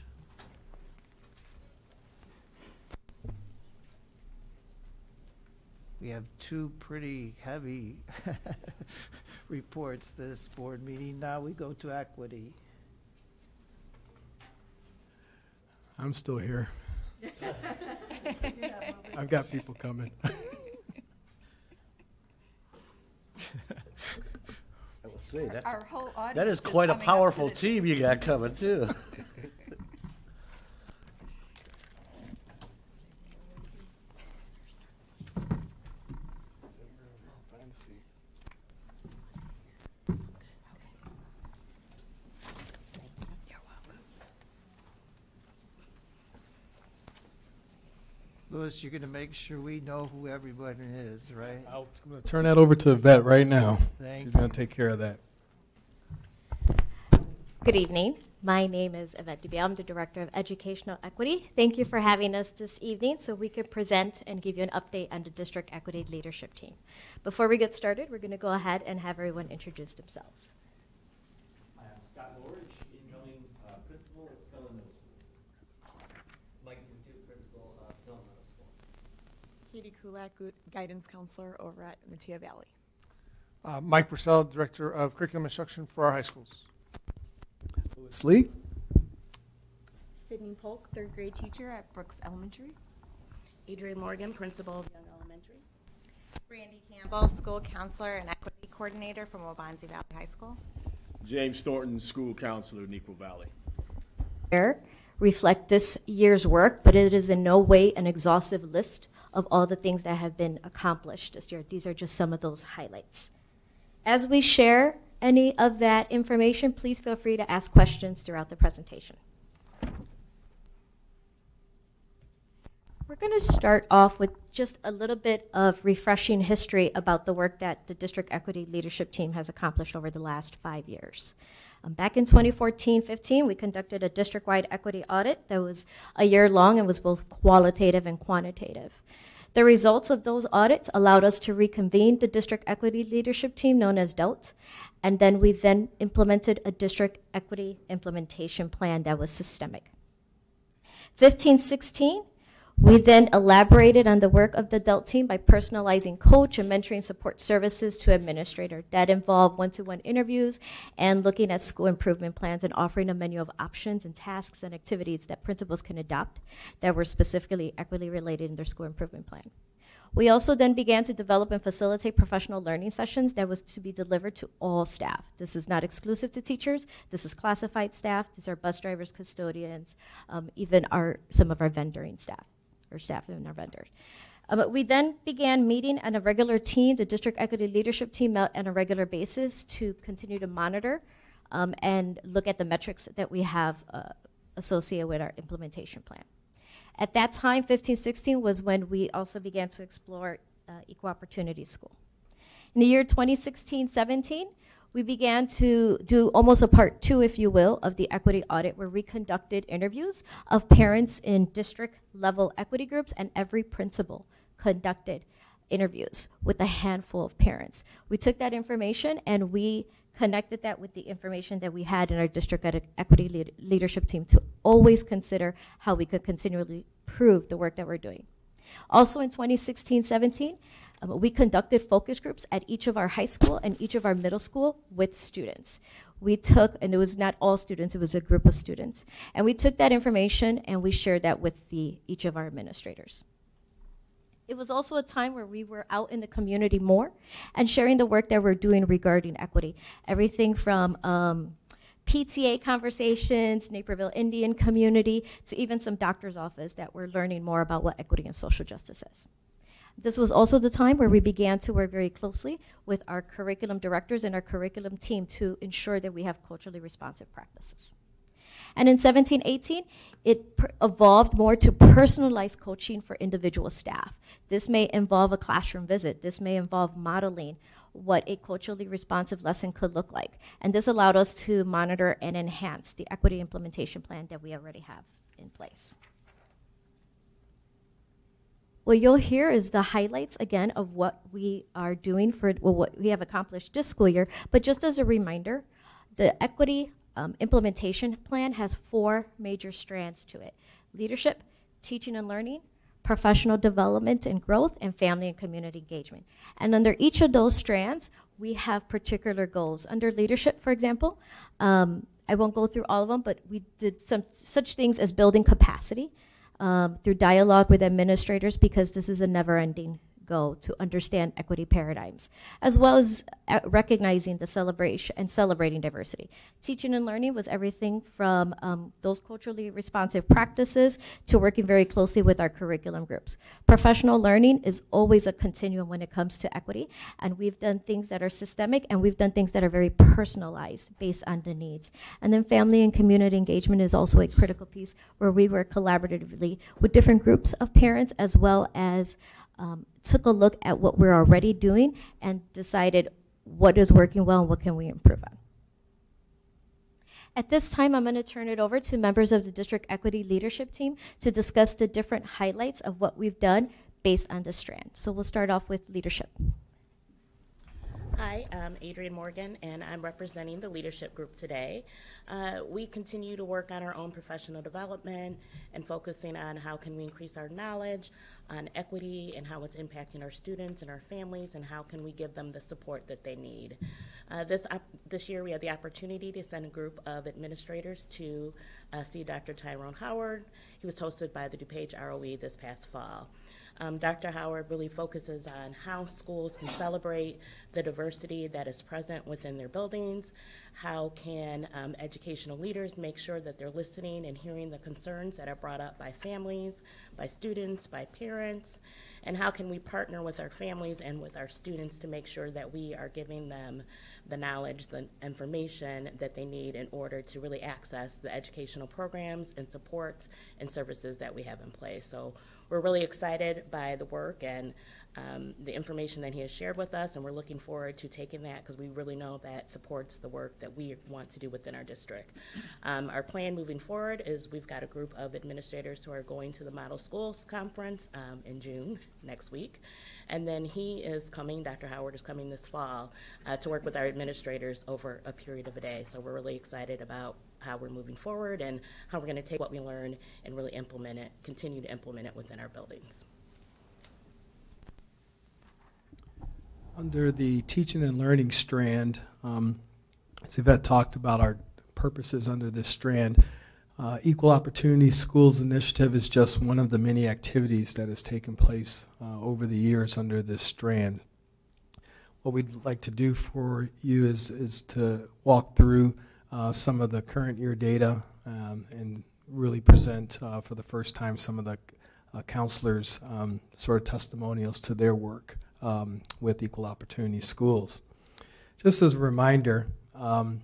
We have two pretty heavy reports this board meeting. Now we go to equity. I'm still here. I've got people coming. I will say, that's, Our whole that audience is is quite a coming up powerful the- team you got coming, too. Us, you're gonna make sure we know who everybody is, right? I'm gonna turn that over to Yvette right now. Thank She's gonna take care of that. Good evening. My name is Yvette Dubiel. I'm the Director of Educational Equity. Thank you for having us this evening so we could present and give you an update on the District Equity Leadership Team. Before we get started, we're going to go ahead and have everyone introduce themselves. I am Scott Lorich, incoming uh, principal at Stella Middle School. Mike McDuke, principal of Hill Middle School. Katie Kulak, guidance counselor over at Metea Valley. Uh, Mike Purcell, Director of Curriculum Instruction for our high schools. Louis Lee. Sydney Polk, third grade teacher at Brooks Elementary. Adrian Morgan, principal of Young Elementary. Brandy Campbell, school counselor and equity coordinator from Waubonsie Valley High School. James Thornton, school counselor, Neuqua Valley. Here reflect this year's work, but it is in no way an exhaustive list of all the things that have been accomplished this year. These are just some of those highlights. As we share any of that information, please feel free to ask questions throughout the presentation. We're going to start off with just a little bit of refreshing history about the work that the District Equity Leadership Team has accomplished over the last five years. Um, back in 2014 15, we conducted a district wide equity audit that was a year long and was both qualitative and quantitative. The results of those audits allowed us to reconvene the district equity leadership team known as DELT, and then we then implemented a district equity implementation plan that was systemic. 15 16, we then elaborated on the work of the DELT team by personalizing coach and mentoring support services to administrator. That involved one-to-one interviews and looking at school improvement plans and offering a menu of options and tasks and activities that principals can adopt that were specifically equity related in their school improvement plan. We also then began to develop and facilitate professional learning sessions that was to be delivered to all staff. This is not exclusive to teachers. This is classified staff. These are bus drivers, custodians, um, even our some of our vendoring staff staff and our vendors. But we then began meeting on a regular team. The district equity leadership team met on a regular basis to continue to monitor um, and look at the metrics that we have uh, associated with our implementation plan. At that time, 1516 was when we also began to explore uh, Equal Opportunity School. In the year 2016 17, we began to do almost a part two, if you will, of the equity audit, where we conducted interviews of parents in district level equity groups, and every principal conducted interviews with a handful of parents. We took that information and we connected that with the information that we had in our district equity lead- leadership team to always consider how we could continually improve the work that we're doing. Also in 2016 17, um, we conducted focus groups at each of our high school and each of our middle school with students. We took, and it was not all students, it was a group of students. And we took that information and we shared that with the, each of our administrators. It was also a time where we were out in the community more and sharing the work that we're doing regarding equity. Everything from um, PTA conversations, Naperville Indian community, to even some doctor's office that we're learning more about what equity and social justice is. This was also the time where we began to work very closely with our curriculum directors and our curriculum team to ensure that we have culturally responsive practices. And in 17, 18, it evolved more to personalized coaching for individual staff. This may involve a classroom visit. This may involve modeling what a culturally responsive lesson could look like. And this allowed us to monitor and enhance the equity implementation plan that we already have in place. What you'll hear is the highlights again of what we are doing for well, what we have accomplished this school year. But just as a reminder, the equity um, implementation plan has four major strands to it leadership, teaching and learning, professional development and growth, and family and community engagement. And under each of those strands, we have particular goals. Under leadership, for example, um, I won't go through all of them, but we did some such things as building capacity um, through dialogue with administrators because this is a never ending go to understand equity paradigms, as well as uh, recognizing the celebration and celebrating diversity. Teaching and learning was everything from um, those culturally responsive practices to working very closely with our curriculum groups. Professional learning is always a continuum when it comes to equity, and we've done things that are systemic and we've done things that are very personalized based on the needs. And then family and community engagement is also a critical piece where we work collaboratively with different groups of parents as well as um, took a look at what we're already doing and decided what is working well and what can we improve on. At this time, I'm going to turn it over to members of the District Equity Leadership Team to discuss the different highlights of what we've done based on the strand. So we'll start off with leadership. Hi, I'm Adrian Morgan, and I'm representing the leadership group today. Uh, we continue to work on our own professional development and focusing on how can we increase our knowledge on equity and how it's impacting our students and our families, and how can we give them the support that they need. Uh, this this year, we had the opportunity to send a group of administrators to uh, see Dr. Tyrone Howard. He was hosted by the DuPage ROE this past fall. Um, Dr. Howard really focuses on how schools can celebrate the diversity that is present within their buildings. How can um, educational leaders make sure that they're listening and hearing the concerns that are brought up by families, by students, by parents? And how can we partner with our families and with our students to make sure that we are giving them the knowledge, the information that they need in order to really access the educational programs and supports and services that we have in place? So we're really excited by the work and um, the information that he has shared with us, and we're looking forward to taking that because we really know that supports the work that we want to do within our district. Um, our plan moving forward is we've got a group of administrators who are going to the Model Schools Conference um, in June next week, and then he is coming, Dr. Howard is coming this fall uh, to work with our administrators over a period of a day. So we're really excited about how we're moving forward and how we're going to take what we learn and really implement it, continue to implement it within our buildings. Under the teaching and learning strand, um, as Yvette talked about our purposes under this strand, uh, Equal Opportunity Schools Initiative is just one of the many activities that has taken place uh, over the years under this strand. What we'd like to do for you is, is to walk through uh, some of the current year data um, and really present uh, for the first time some of the uh, counselors' um, sort of testimonials to their work um, with Equal Opportunity Schools. Just as a reminder, um,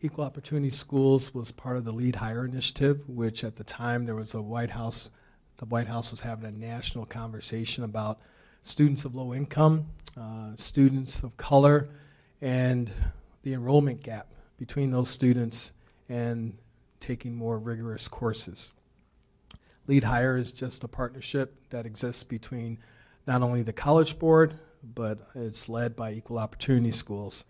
Equal Opportunity Schools was part of the Lead Higher Initiative, which at the time there was a White House, the White House was having a national conversation about students of low income, uh, students of color, and the enrollment gap between those students and taking more rigorous courses. Lead Higher is just a partnership that exists between not only the College Board, but it's led by Equal Opportunity Schools.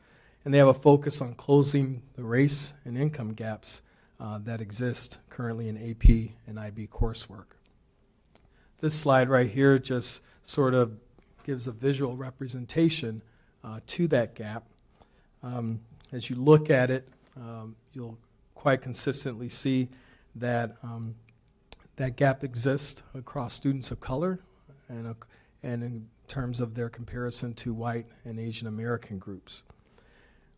And they have a focus on closing the race and income gaps uh, that exist currently in AP and IB coursework. This slide right here just sort of gives a visual representation uh, to that gap um, as you look at it, um, you'll quite consistently see that um, that gap exists across students of color and, uh, and in terms of their comparison to white and Asian American groups.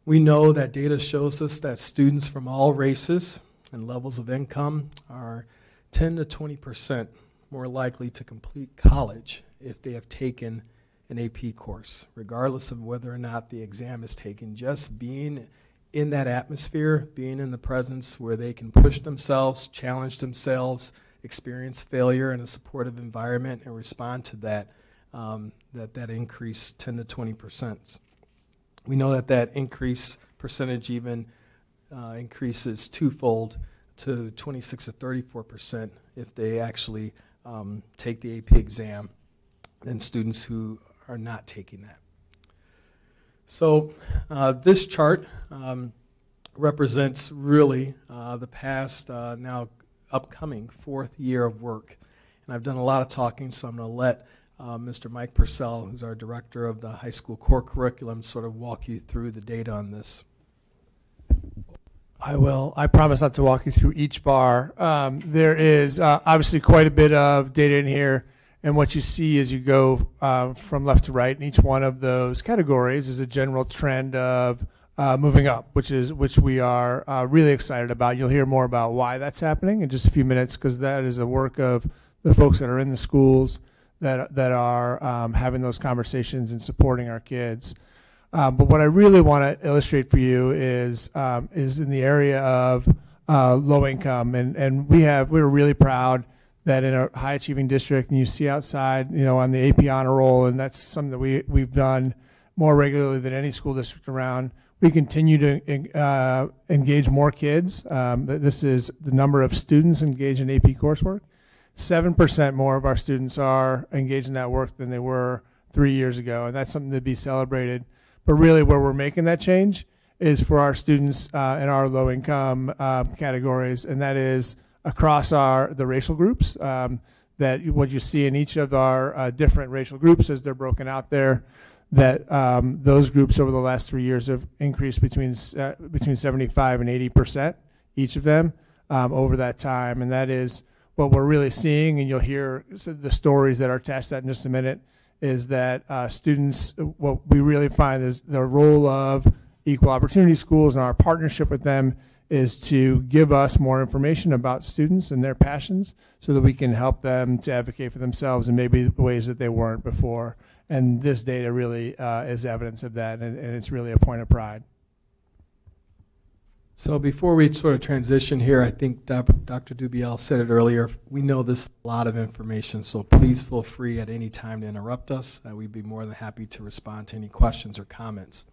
We know that data shows us that students from all races and levels of income are 10 to 20 percent more likely to complete college if they have taken an AP course, regardless of whether or not the exam is taken. Just being in that atmosphere, being in the presence where they can push themselves, challenge themselves, experience failure in a supportive environment, and respond to that, um, that, that increase 10 to 20 percent. We know that that increase percentage even uh, increases twofold to 26 to 34 percent if they actually um, take the AP exam than students who are not taking that. So uh, this chart um, represents really uh, the past, uh, now upcoming fourth year of work. And I've done a lot of talking, so I'm going to let uh, Mr. Mike Purcell, who's our director of the high school core curriculum, sort of walk you through the data on this. I will. I promise not to walk you through each bar. Um, there is uh, obviously quite a bit of data in here And what you see as you go uh, from left to right in each one of those categories is a general trend of uh, moving up, which is which we are uh, really excited about. You'll hear more about why that's happening in just a few minutes because that is a work of the folks that are in the schools that that are um, having those conversations and supporting our kids. Um, but what I really want to illustrate for you is um, is in the area of uh, low income, and and we have we we're really proud that in a high achieving district, and you see outside, you know, on the AP honor roll, and that's something that we we've done more regularly than any school district around. We continue to uh, engage more kids. Um, this is the number of students engaged in AP coursework. Seven percent more of our students are engaged in that work than they were three years ago, and that's something to be celebrated. But really, where we're making that change is for our students uh, in our low income uh, categories, and that is across our the racial groups. Um, that what you see in each of our uh, different racial groups as they're broken out there, that um, those groups over the last three years have increased between uh, between 75 and 80 percent each of them um, over that time, and that is what we're really seeing. And you'll hear the stories that are attached to that in just a minute. Is that uh, students? What we really find is the role of equal opportunity schools and our partnership with them is to give us more information about students and their passions so that we can help them to advocate for themselves in maybe ways that they weren't before. And this data really uh, is evidence of that, and, and it's really a point of pride. So before we sort of transition here, I think Dr. Dubiel said it earlier. We know this is a lot of information, so please feel free at any time to interrupt us. Uh, we'd be more than happy to respond to any questions or comments.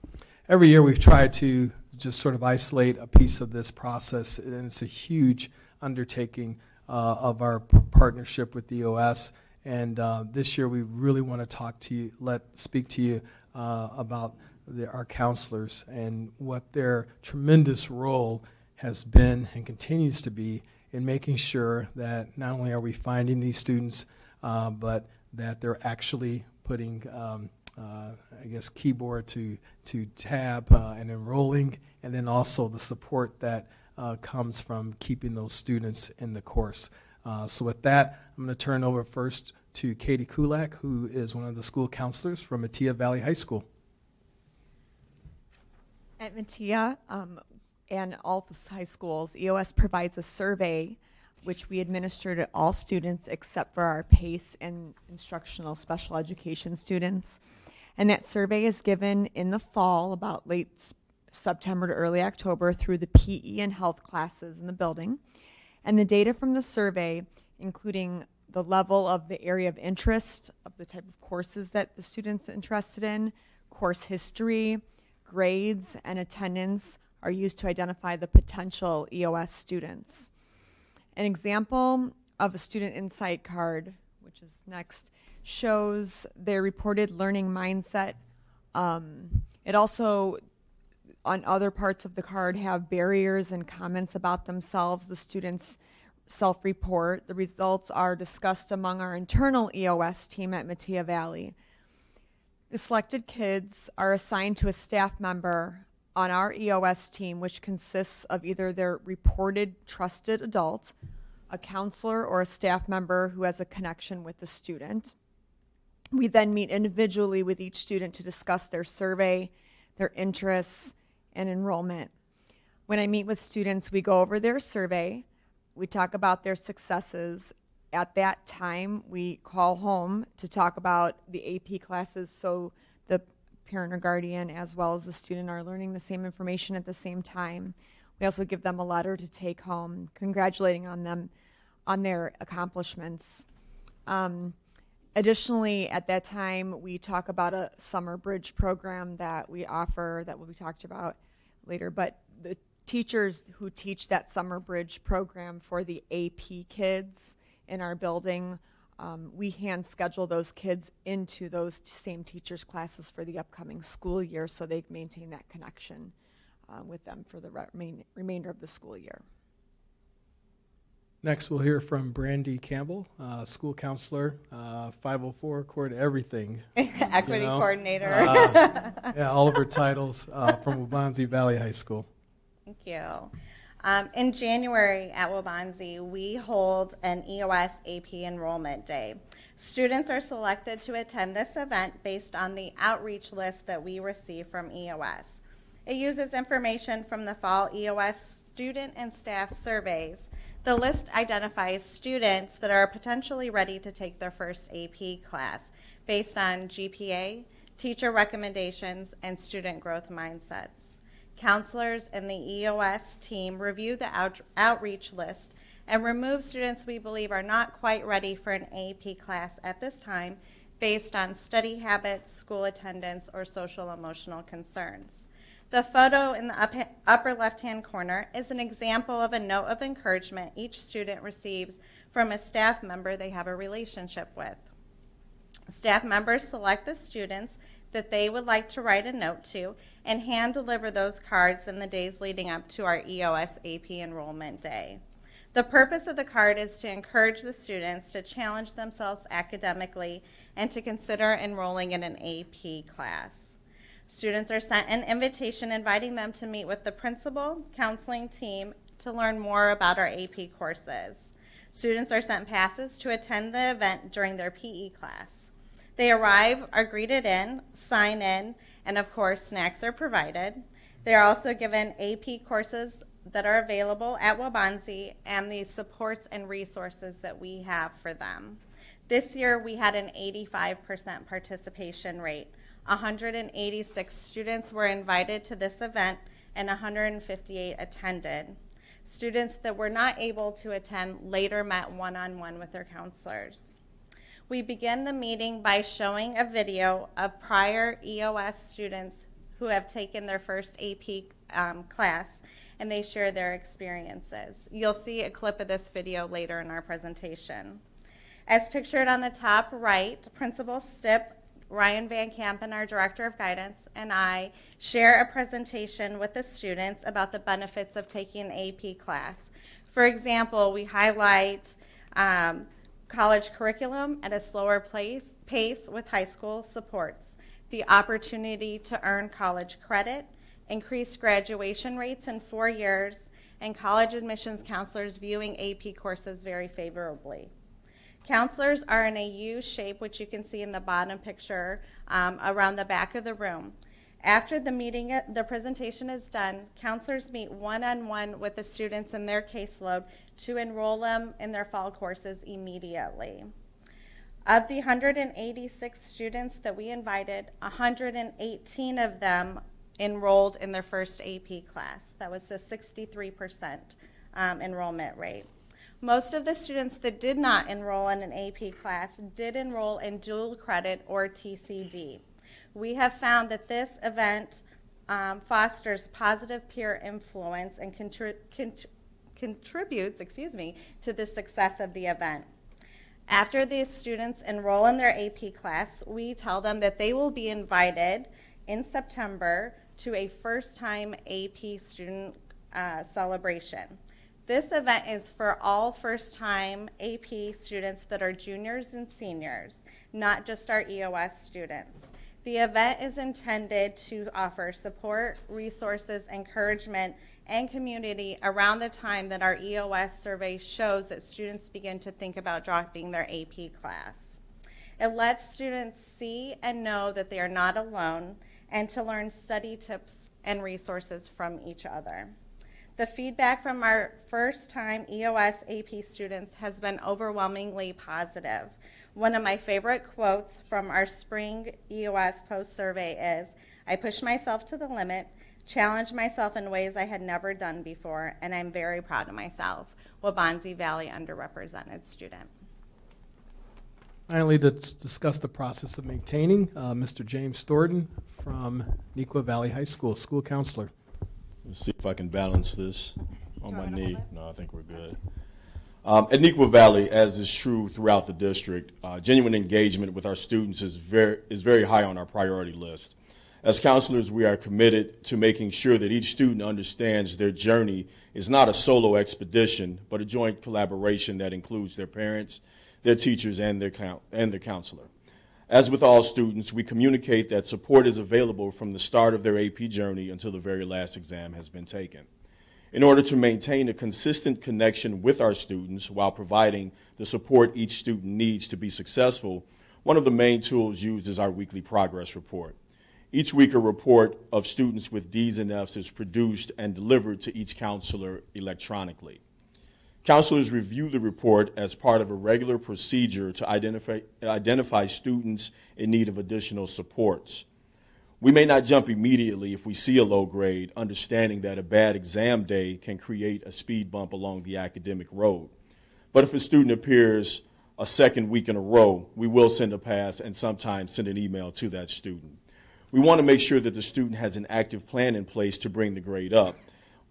Every year we've tried to just sort of isolate a piece of this process, and it's a huge undertaking uh, of our partnership with the OS. And uh, this year, we really want to talk to you, let speak to you uh, about the, our counselors and what their tremendous role has been and continues to be in making sure that not only are we finding these students, uh, but that they're actually putting um, uh, I guess, keyboard to, to tab uh, and enrolling, and then also the support that uh, comes from keeping those students in the course. Uh, so with that, I'm going to turn over first to Katie Kulak, who is one of the school counselors from Metea Valley High School. At Metea um, and all the high schools, EOS provides a survey which we administer to all students except for our PACE and instructional special education students. And that survey is given in the fall, about late September to early October, through the PE and health classes in the building. And the data from the survey, including the level of the area of interest of the type of courses that the students are interested in, course history, grades, and attendance are used to identify the potential EOS students. An example of a student insight card, which is next, shows their reported learning mindset. Um, it also, on other parts of the card, have barriers and comments about themselves. The students self report. The results are discussed among our internal EOS team at Metea Valley. The selected kids are assigned to a staff member on our EOS team, which consists of either their reported trusted adult, a counselor, or a staff member who has a connection with the student. We then meet individually with each student to discuss their survey, their interests, and enrollment. When I meet with students, we go over their survey, we talk about their successes. At that time, we call home to talk about the AP classes so the parent or guardian as well as the student are learning the same information at the same time. We also give them a letter to take home, congratulating on them on their accomplishments. Um, Additionally, at that time, we talk about a summer bridge program that we offer that will be talked about later. But the teachers who teach that summer bridge program for the AP kids in our building, um, we hand schedule those kids into those same teachers' classes for the upcoming school year so they maintain that connection uh, with them for the re- remainder of the school year. Next, we'll hear from Brandy Campbell, uh, school counselor, uh, 504, core to everything. Equity you know? coordinator. uh, yeah, all of her titles uh, from Waubonsie Valley High School. Thank you. Um, in January at Waubonsie, we hold an EOS AP enrollment day. Students are selected to attend this event based on the outreach list that we receive from EOS. It uses information from the fall EOS student and staff surveys. The list identifies students that are potentially ready to take their first AP class based on GPA, teacher recommendations, and student growth mindsets. Counselors and the EOS team review the out- outreach list and remove students we believe are not quite ready for an AP class at this time based on study habits, school attendance, or social emotional concerns. The photo in the up, upper left hand corner is an example of a note of encouragement each student receives from a staff member they have a relationship with. Staff members select the students that they would like to write a note to and hand deliver those cards in the days leading up to our EOS AP enrollment day. The purpose of the card is to encourage the students to challenge themselves academically and to consider enrolling in an AP class. Students are sent an invitation inviting them to meet with the principal, counseling team to learn more about our AP courses. Students are sent passes to attend the event during their PE class. They arrive, are greeted in, sign in, and of course, snacks are provided. They are also given AP courses that are available at Waubonsie and the supports and resources that we have for them. This year we had an 85% participation rate. 186 students were invited to this event and 158 attended. Students that were not able to attend later met one on one with their counselors. We begin the meeting by showing a video of prior EOS students who have taken their first AP um, class and they share their experiences. You'll see a clip of this video later in our presentation. As pictured on the top right, Principal Stipp, Ryan Van Campen, our Director of Guidance, and I share a presentation with the students about the benefits of taking an AP class. For example, we highlight um, college curriculum at a slower place, pace with high school supports, the opportunity to earn college credit, increased graduation rates in four years, and college admissions counselors viewing AP courses very favorably. Counselors are in a U shape, which you can see in the bottom picture um, around the back of the room. After the meeting, the presentation is done, counselors meet one on one with the students in their caseload to enroll them in their fall courses immediately. Of the 186 students that we invited, 118 of them enrolled in their first AP class. That was a 63% um, enrollment rate. Most of the students that did not enroll in an AP class did enroll in dual credit or TCD. We have found that this event um, fosters positive peer influence and contri- cont- contributes, excuse me, to the success of the event. After these students enroll in their AP class, we tell them that they will be invited in September to a first time AP student uh, celebration. This event is for all first time AP students that are juniors and seniors, not just our EOS students. The event is intended to offer support, resources, encouragement, and community around the time that our EOS survey shows that students begin to think about dropping their AP class. It lets students see and know that they are not alone and to learn study tips and resources from each other. The feedback from our first time EOS AP students has been overwhelmingly positive. One of my favorite quotes from our spring EOS post survey is I pushed myself to the limit, challenged myself in ways I had never done before, and I'm very proud of myself. Waubonsie Valley underrepresented student. Finally, let's discuss the process of maintaining. Uh, Mr. James Thornton from Neuqua Valley High School, school counselor. Let's see if I can balance this on my knee. No, I think we're good. Um, at Neuqua Valley, as is true throughout the district, uh, genuine engagement with our students is very, is very high on our priority list. As counselors, we are committed to making sure that each student understands their journey is not a solo expedition, but a joint collaboration that includes their parents, their teachers, and their, and their counselor. As with all students, we communicate that support is available from the start of their AP journey until the very last exam has been taken. In order to maintain a consistent connection with our students while providing the support each student needs to be successful, one of the main tools used is our weekly progress report. Each week, a report of students with D's and F's is produced and delivered to each counselor electronically. Counselors review the report as part of a regular procedure to identify, identify students in need of additional supports. We may not jump immediately if we see a low grade, understanding that a bad exam day can create a speed bump along the academic road. But if a student appears a second week in a row, we will send a pass and sometimes send an email to that student. We want to make sure that the student has an active plan in place to bring the grade up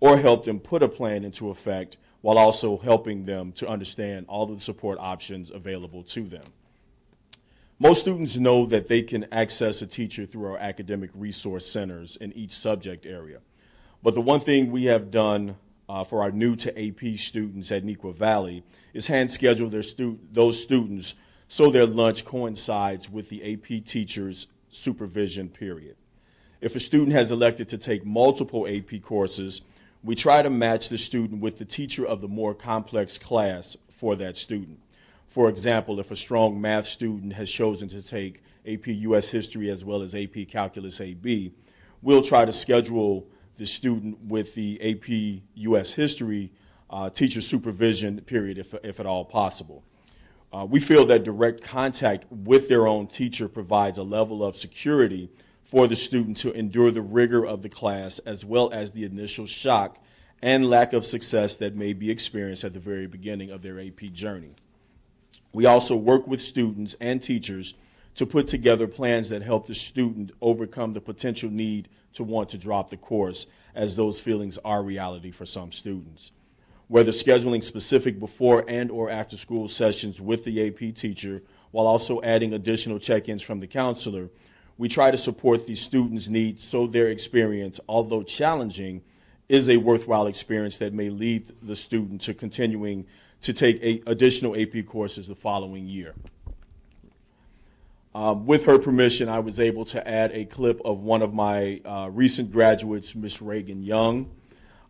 or help them put a plan into effect while also helping them to understand all of the support options available to them. Most students know that they can access a teacher through our academic resource centers in each subject area. But the one thing we have done uh, for our new to AP students at Neuqua Valley is hand schedule their stu- those students so their lunch coincides with the AP teacher's supervision period. If a student has elected to take multiple AP courses, we try to match the student with the teacher of the more complex class for that student. For example, if a strong math student has chosen to take AP US History as well as AP Calculus AB, we'll try to schedule the student with the AP US History uh, teacher supervision period if, if at all possible. Uh, we feel that direct contact with their own teacher provides a level of security for the student to endure the rigor of the class as well as the initial shock and lack of success that may be experienced at the very beginning of their AP journey. We also work with students and teachers to put together plans that help the student overcome the potential need to want to drop the course, as those feelings are reality for some students. Whether scheduling specific before and or after school sessions with the AP teacher, while also adding additional check-ins from the counselor, we try to support these students' needs so their experience, although challenging, is a worthwhile experience that may lead the student to continuing to take additional AP courses the following year. Um, with her permission, I was able to add a clip of one of my uh, recent graduates, Miss Reagan Young.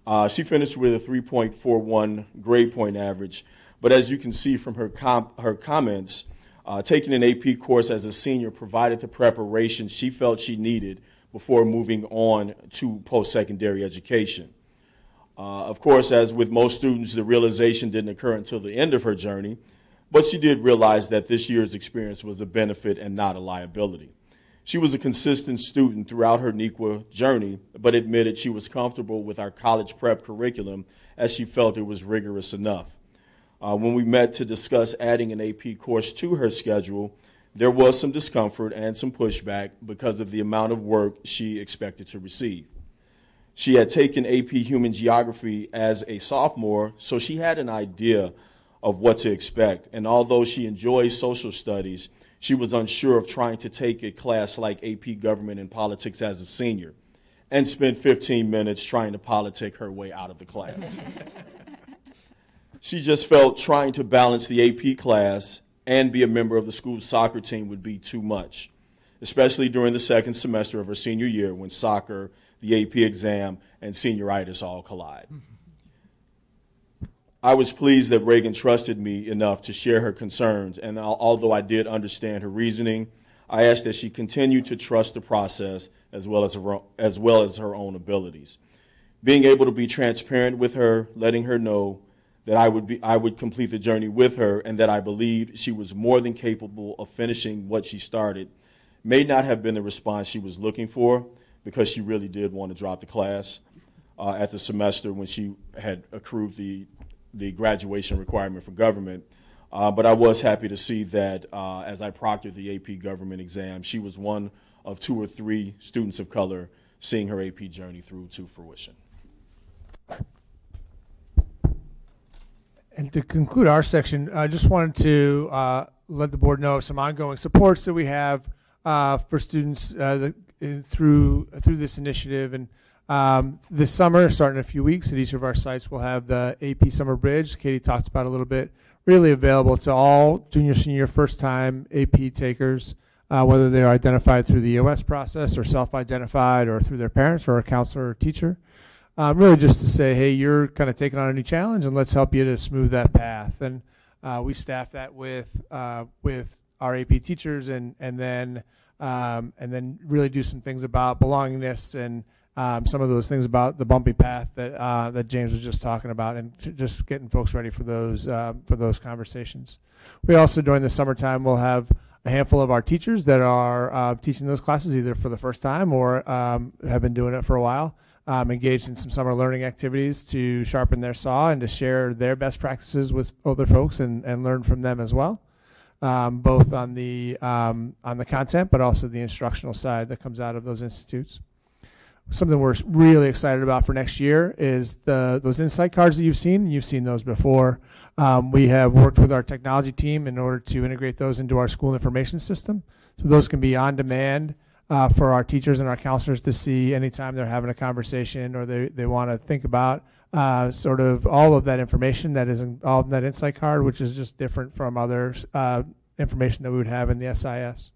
Uh, she finished with a 3.41 grade point average, but as you can see from her, com her comments, uh, taking an AP course as a senior provided the preparation she felt she needed before moving on to post-secondary education. Uh, of course, as with most students, the realization didn't occur until the end of her journey, but she did realize that this year's experience was a benefit and not a liability. She was a consistent student throughout her Neuqua journey, but admitted she was comfortable with our college prep curriculum as she felt it was rigorous enough. Uh, when we met to discuss adding an AP course to her schedule, there was some discomfort and some pushback because of the amount of work she expected to receive. She had taken AP Human Geography as a sophomore, so she had an idea of what to expect. And although she enjoys social studies, she was unsure of trying to take a class like AP Government and Politics as a senior and spent 15 minutes trying to politic her way out of the class. she just felt trying to balance the AP class and be a member of the school's soccer team would be too much, especially during the second semester of her senior year when soccer the AP exam, and senioritis all collide. I was pleased that Reagan trusted me enough to share her concerns, and although I did understand her reasoning, I asked that she continue to trust the process as well as her, as well as her own abilities. Being able to be transparent with her, letting her know that I would, be, I would complete the journey with her and that I believed she was more than capable of finishing what she started may not have been the response she was looking for, because she really did want to drop the class uh, at the semester when she had accrued the, the graduation requirement for government. Uh, but I was happy to see that uh, as I proctored the AP government exam, she was one of two or three students of color seeing her AP journey through to fruition. And to conclude our section, I just wanted to uh, let the board know of some ongoing supports that we have uh, for students uh, that, through through this initiative. And um, this summer, starting in a few weeks, at each of our sites, we'll have the AP Summer Bridge. Katie talked about a little bit. Really available to all junior, senior, first-time AP takers, uh, whether they're identified through the EOS process or self-identified or through their parents or a counselor or teacher. Uh, really just to say, hey, you're kind of taking on a new challenge, and let's help you to smooth that path. And uh, we staff that with uh, with our AP teachers, and and then um, and then really do some things about belongingness and um, some of those things about the bumpy path that uh, that James was just talking about, and just getting folks ready for those uh, for those conversations. We also during the summertime will have a handful of our teachers that are uh, teaching those classes either for the first time or um, have been doing it for a while. Um, engaged in some summer learning activities to sharpen their saw and to share their best practices with other folks and, and learn from them as well, um, both on the um, on the content but also the instructional side that comes out of those institutes something we're really excited about for next year is the those insight cards that you've seen. You've seen those before. Um, we have worked with our technology team in order to integrate those into our school information system. So those can be on demand uh, for our teachers and our counselors to see anytime they're having a conversation or they, they want to think about uh, sort of all of that information that is all in that insight card, which is just different from other uh, information that we would have in the SIS.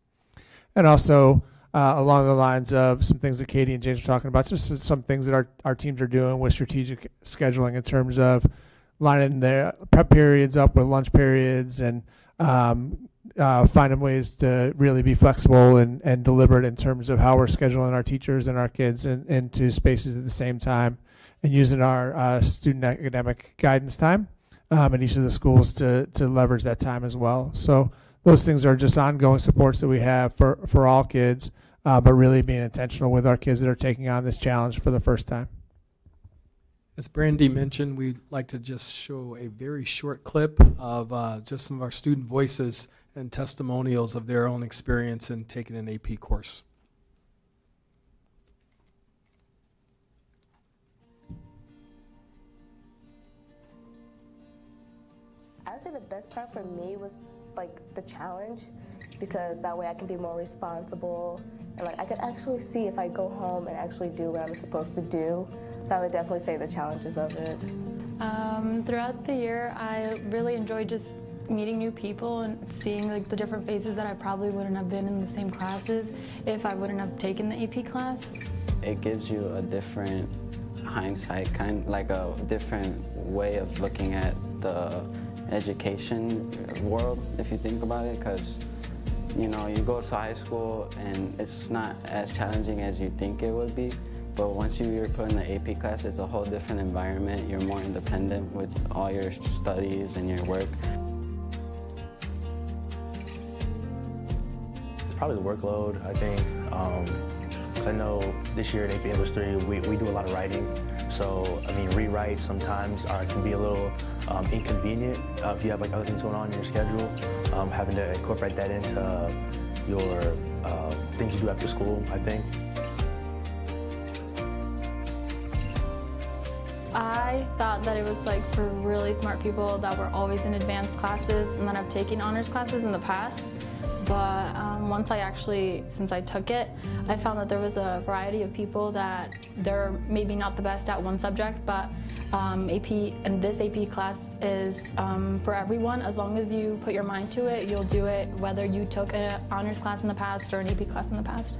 And also uh, along the lines of some things that Katie and James were talking about, just some things that our, our teams are doing with strategic scheduling in terms of lining their prep periods up with lunch periods and um, uh, finding ways to really be flexible and, and deliberate in terms of how we're scheduling our teachers and our kids in, into spaces at the same time and using our uh, student academic guidance time um, in each of the schools to, to leverage that time as well. So those things are just ongoing supports that we have for, for all kids uh, but really being intentional with our kids that are taking on this challenge for the first time. As Brandy mentioned, we'd like to just show a very short clip of uh, just some of our student voices and testimonials of their own experience in taking an AP course. I would say the best part for me was like the challenge because that way I can be more responsible and like I could actually see if I go home and actually do what I'm supposed to do. So I would definitely say the challenges of it. Um, throughout the year, I really enjoyed just meeting new people and seeing like the different faces that I probably wouldn't have been in the same classes if I wouldn't have taken the AP class. It gives you a different hindsight, kind like a different way of looking at the education world, if you think about it, because you know, you go to high school and it's not as challenging as you think it would be. But once you're put in the AP class, it's a whole different environment. You're more independent with all your studies and your work. Probably the workload, I think. Um, I know this year at AP English 3, we, we do a lot of writing. So, I mean, rewrite sometimes uh, can be a little um, inconvenient uh, if you have like other things going on in your schedule. Um, having to incorporate that into your uh, things you do after school, I think. I thought that it was like for really smart people that were always in advanced classes and that I've taken honors classes in the past. But um, once I actually, since I took it, I found that there was a variety of people that they're maybe not the best at one subject, but um, AP and this AP class is um, for everyone. As long as you put your mind to it, you'll do it whether you took an honors class in the past or an AP class in the past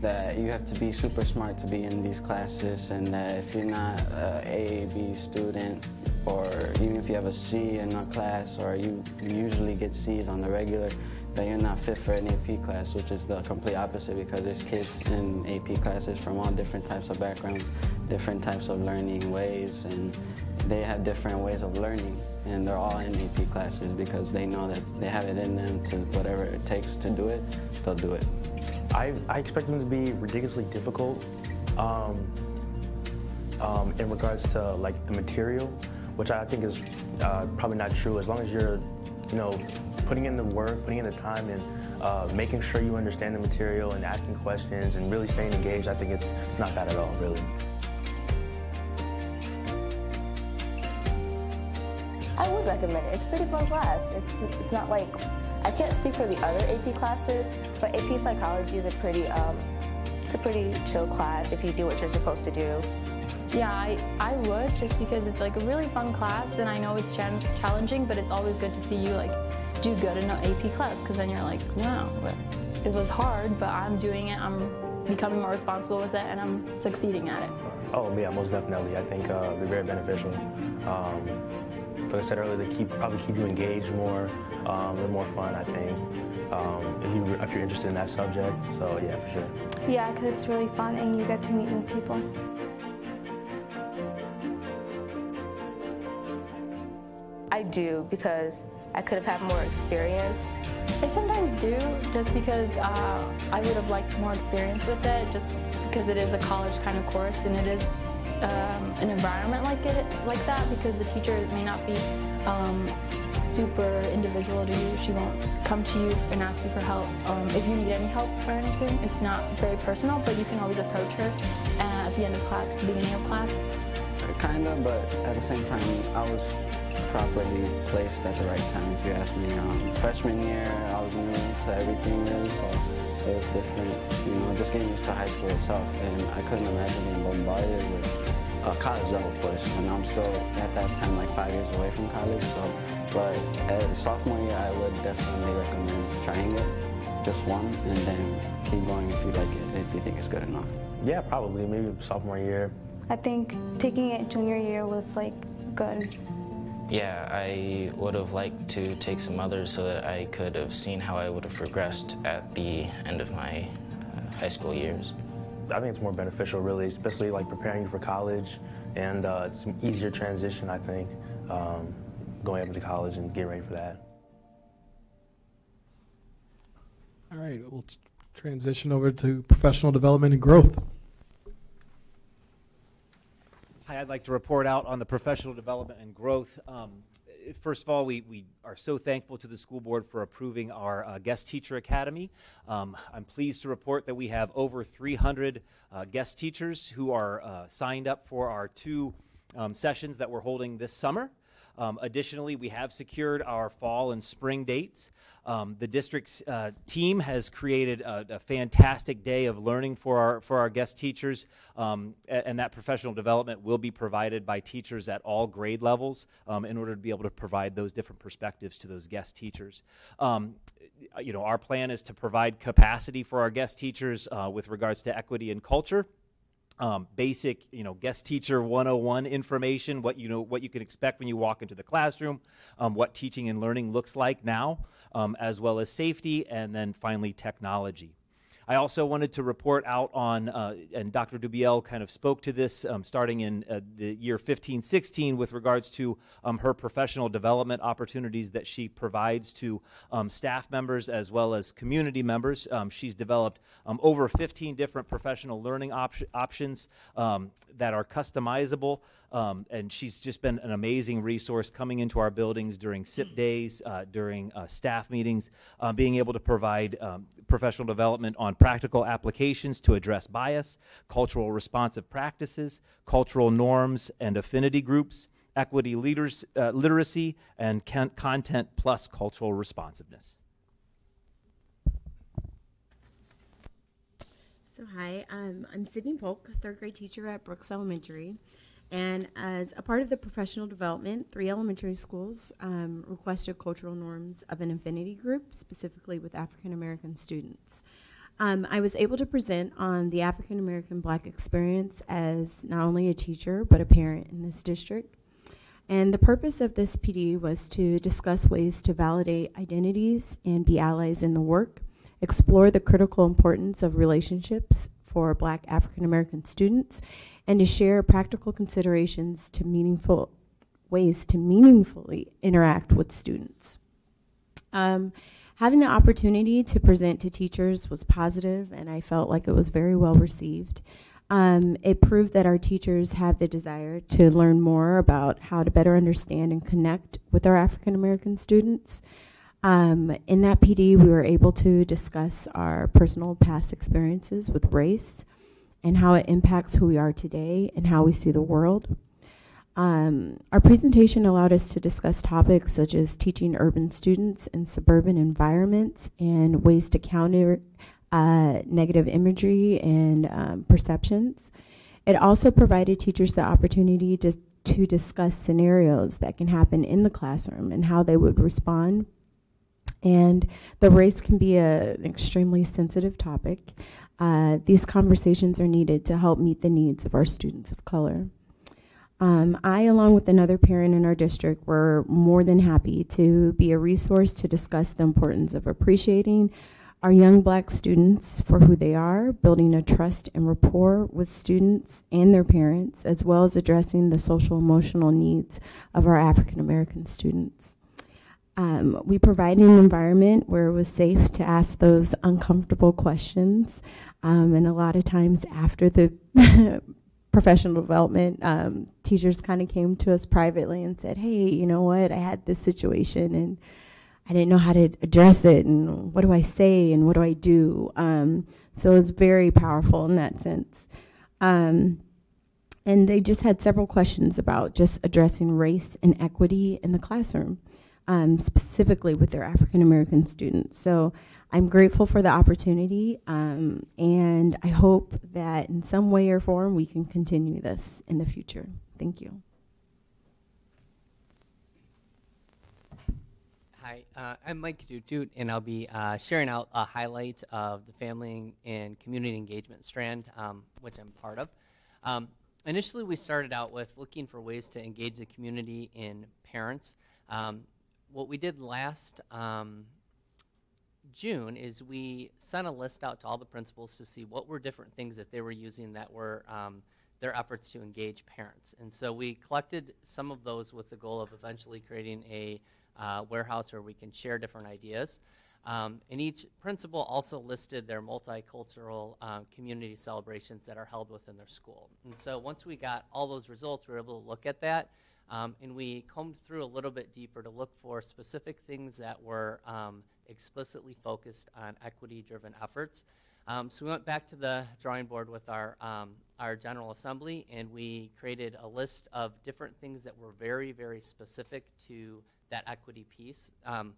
that you have to be super smart to be in these classes and that if you're not a A, B student or even if you have a C in a class or you usually get C's on the regular, that you're not fit for an AP class, which is the complete opposite because there's kids in AP classes from all different types of backgrounds, different types of learning ways, and they have different ways of learning. And they're all in AP classes because they know that they have it in them to whatever it takes to do it, they'll do it. I, I expect them to be ridiculously difficult um, um, in regards to like the material, which I think is uh, probably not true. As long as you're, you know, putting in the work, putting in the time, and uh, making sure you understand the material and asking questions and really staying engaged, I think it's, it's not bad at all, really. I would recommend it. It's a pretty fun class. It's it's not like I can't speak for the other AP classes, but AP Psychology is a pretty, um, it's a pretty chill class if you do what you're supposed to do. Yeah, I, I would just because it's like a really fun class and I know it's ch challenging, but it's always good to see you like do good in an AP class because then you're like, wow, it was hard, but I'm doing it, I'm becoming more responsible with it, and I'm succeeding at it. Oh yeah, most definitely. I think uh, they're very beneficial. Um, like I said earlier, they keep probably keep you engaged more. Um, they're more fun, I think. Um, if you if you're interested in that subject, so yeah, for sure. Yeah, because it's really fun and you get to meet new people. I do because I could have had more experience. I sometimes do, just because uh, I would have liked more experience with it, just because it is a college kind of course and it is um, an environment like it like that. Because the teacher may not be um, super individual to you. She won't come to you and ask you for help. Um, if you need any help or anything, it's not very personal, but you can always approach her at the end of class, the beginning of class. Kind of, but at the same time, I was properly placed at the right time, if you ask me. Um, freshman year, I was new to everything really, so it was different. You know, just getting used to high school itself, and I couldn't imagine being bombarded with uh, college level push, and I'm still at that time like five years away from college. So, but at sophomore year, I would definitely recommend trying it, just one, and then keep going if you like it, if you think it's good enough. Yeah, probably maybe sophomore year. I think taking it junior year was like good. Yeah, I would have liked to take some others so that I could have seen how I would have progressed at the end of my uh, high school years. I think it's more beneficial, really, especially like preparing you for college, and uh, it's an easier transition, I think, um, going up into college and getting ready for that. All right, we'll transition over to professional development and growth. Hi, I'd like to report out on the professional development and growth. Um, first of all, we, we are so thankful to the school board for approving our uh, guest teacher academy. Um, I'm pleased to report that we have over 300 uh, guest teachers who are uh, signed up for our two um, sessions that we're holding this summer. Um, additionally, we have secured our fall and spring dates. Um, the district's uh, team has created a, a, fantastic day of learning for our for our guest teachers, um, and, and, that professional development will be provided by teachers at all grade levels um, in order to be able to provide those different perspectives to those guest teachers. Um, you know, our plan is to provide capacity for our guest teachers uh, with regards to equity and culture um, basic, you know, guest teacher 101 information, what you know, what you can expect when you walk into the classroom, um, what teaching and learning looks like now, um, as well as safety, and then finally technology. I also wanted to report out on, uh, and Dr. Dubiel kind of spoke to this um, starting in uh, the year 1516 with regards to um, her professional development opportunities that she provides to um, staff members as well as community members. Um, she's developed um, over 15 different professional learning op- options that are customizable. Um, and she's just been an amazing resource coming into our buildings during SIP days, uh, during uh, staff meetings, uh, being able to provide um, professional development on practical applications to address bias, cultural responsive practices, cultural norms and affinity groups, equity leaders, uh, literacy, and con- content plus cultural responsiveness. So, hi, um, I'm Sydney Polk, third grade teacher at Brooks Elementary. And as a part of the professional development, three elementary schools um, requested cultural norms of an affinity group, specifically with African American students. Um, I was able to present on the African American Black experience as not only a teacher, but a parent in this district. And the purpose of this PD was to discuss ways to validate identities and be allies in the work, explore the critical importance of relationships for Black African American students, and to share practical considerations to meaningful ways to meaningfully interact with students. Um, having the opportunity to present to teachers was positive, and I felt like it was very well received. Um, it proved that our teachers have the desire to learn more about how to better understand and connect with our African American students. Um, in that PD, we were able to discuss our personal past experiences with race and how it impacts who we are today and how we see the world. Um, our presentation allowed us to discuss topics such as teaching urban students in suburban environments and ways to counter uh, negative imagery and um, perceptions. It also provided teachers the opportunity to, to discuss scenarios that can happen in the classroom and how they would respond and the race can be a, an extremely sensitive topic. Uh, these conversations are needed to help meet the needs of our students of color. Um, I, along with another parent in our district, were more than happy to be a resource to discuss the importance of appreciating our young black students for who they are, building a trust and rapport with students and their parents, as well as addressing the social emotional needs of our African American students. Um, we provided an environment where it was safe to ask those uncomfortable questions. Um, and a lot of times after the professional development, um, teachers kind of came to us privately and said, hey, you know what, I had this situation and I didn't know how to address it and what do I say and what do I do. Um, so it was very powerful in that sense. Um, and they just had several questions about just addressing race and equity in the classroom, um, specifically with their African American students. So I'm grateful for the opportunity, um, and I hope that in some way or form we can continue this in the future. Thank you. Hi, uh, I'm Mike Dutut, and I'll be uh, sharing out a highlight of the family and community engagement strand, um, which I'm part of. Um, initially, we started out with looking for ways to engage the community in parents. Um, what we did last um, June is we sent a list out to all the principals to see what were different things that they were using that were um, their efforts to engage parents. And so we collected some of those with the goal of eventually creating a uh, warehouse where we can share different ideas. Um, and each principal also listed their multicultural um, community celebrations that are held within their school. And so once we got all those results, we were able to look at that. Um, and we combed through a little bit deeper to look for specific things that were um, explicitly focused on equity-driven efforts. Um, so we went back to the drawing board with our, um, our General Assembly, and we created a list of different things that were very, very specific to that equity piece. Um,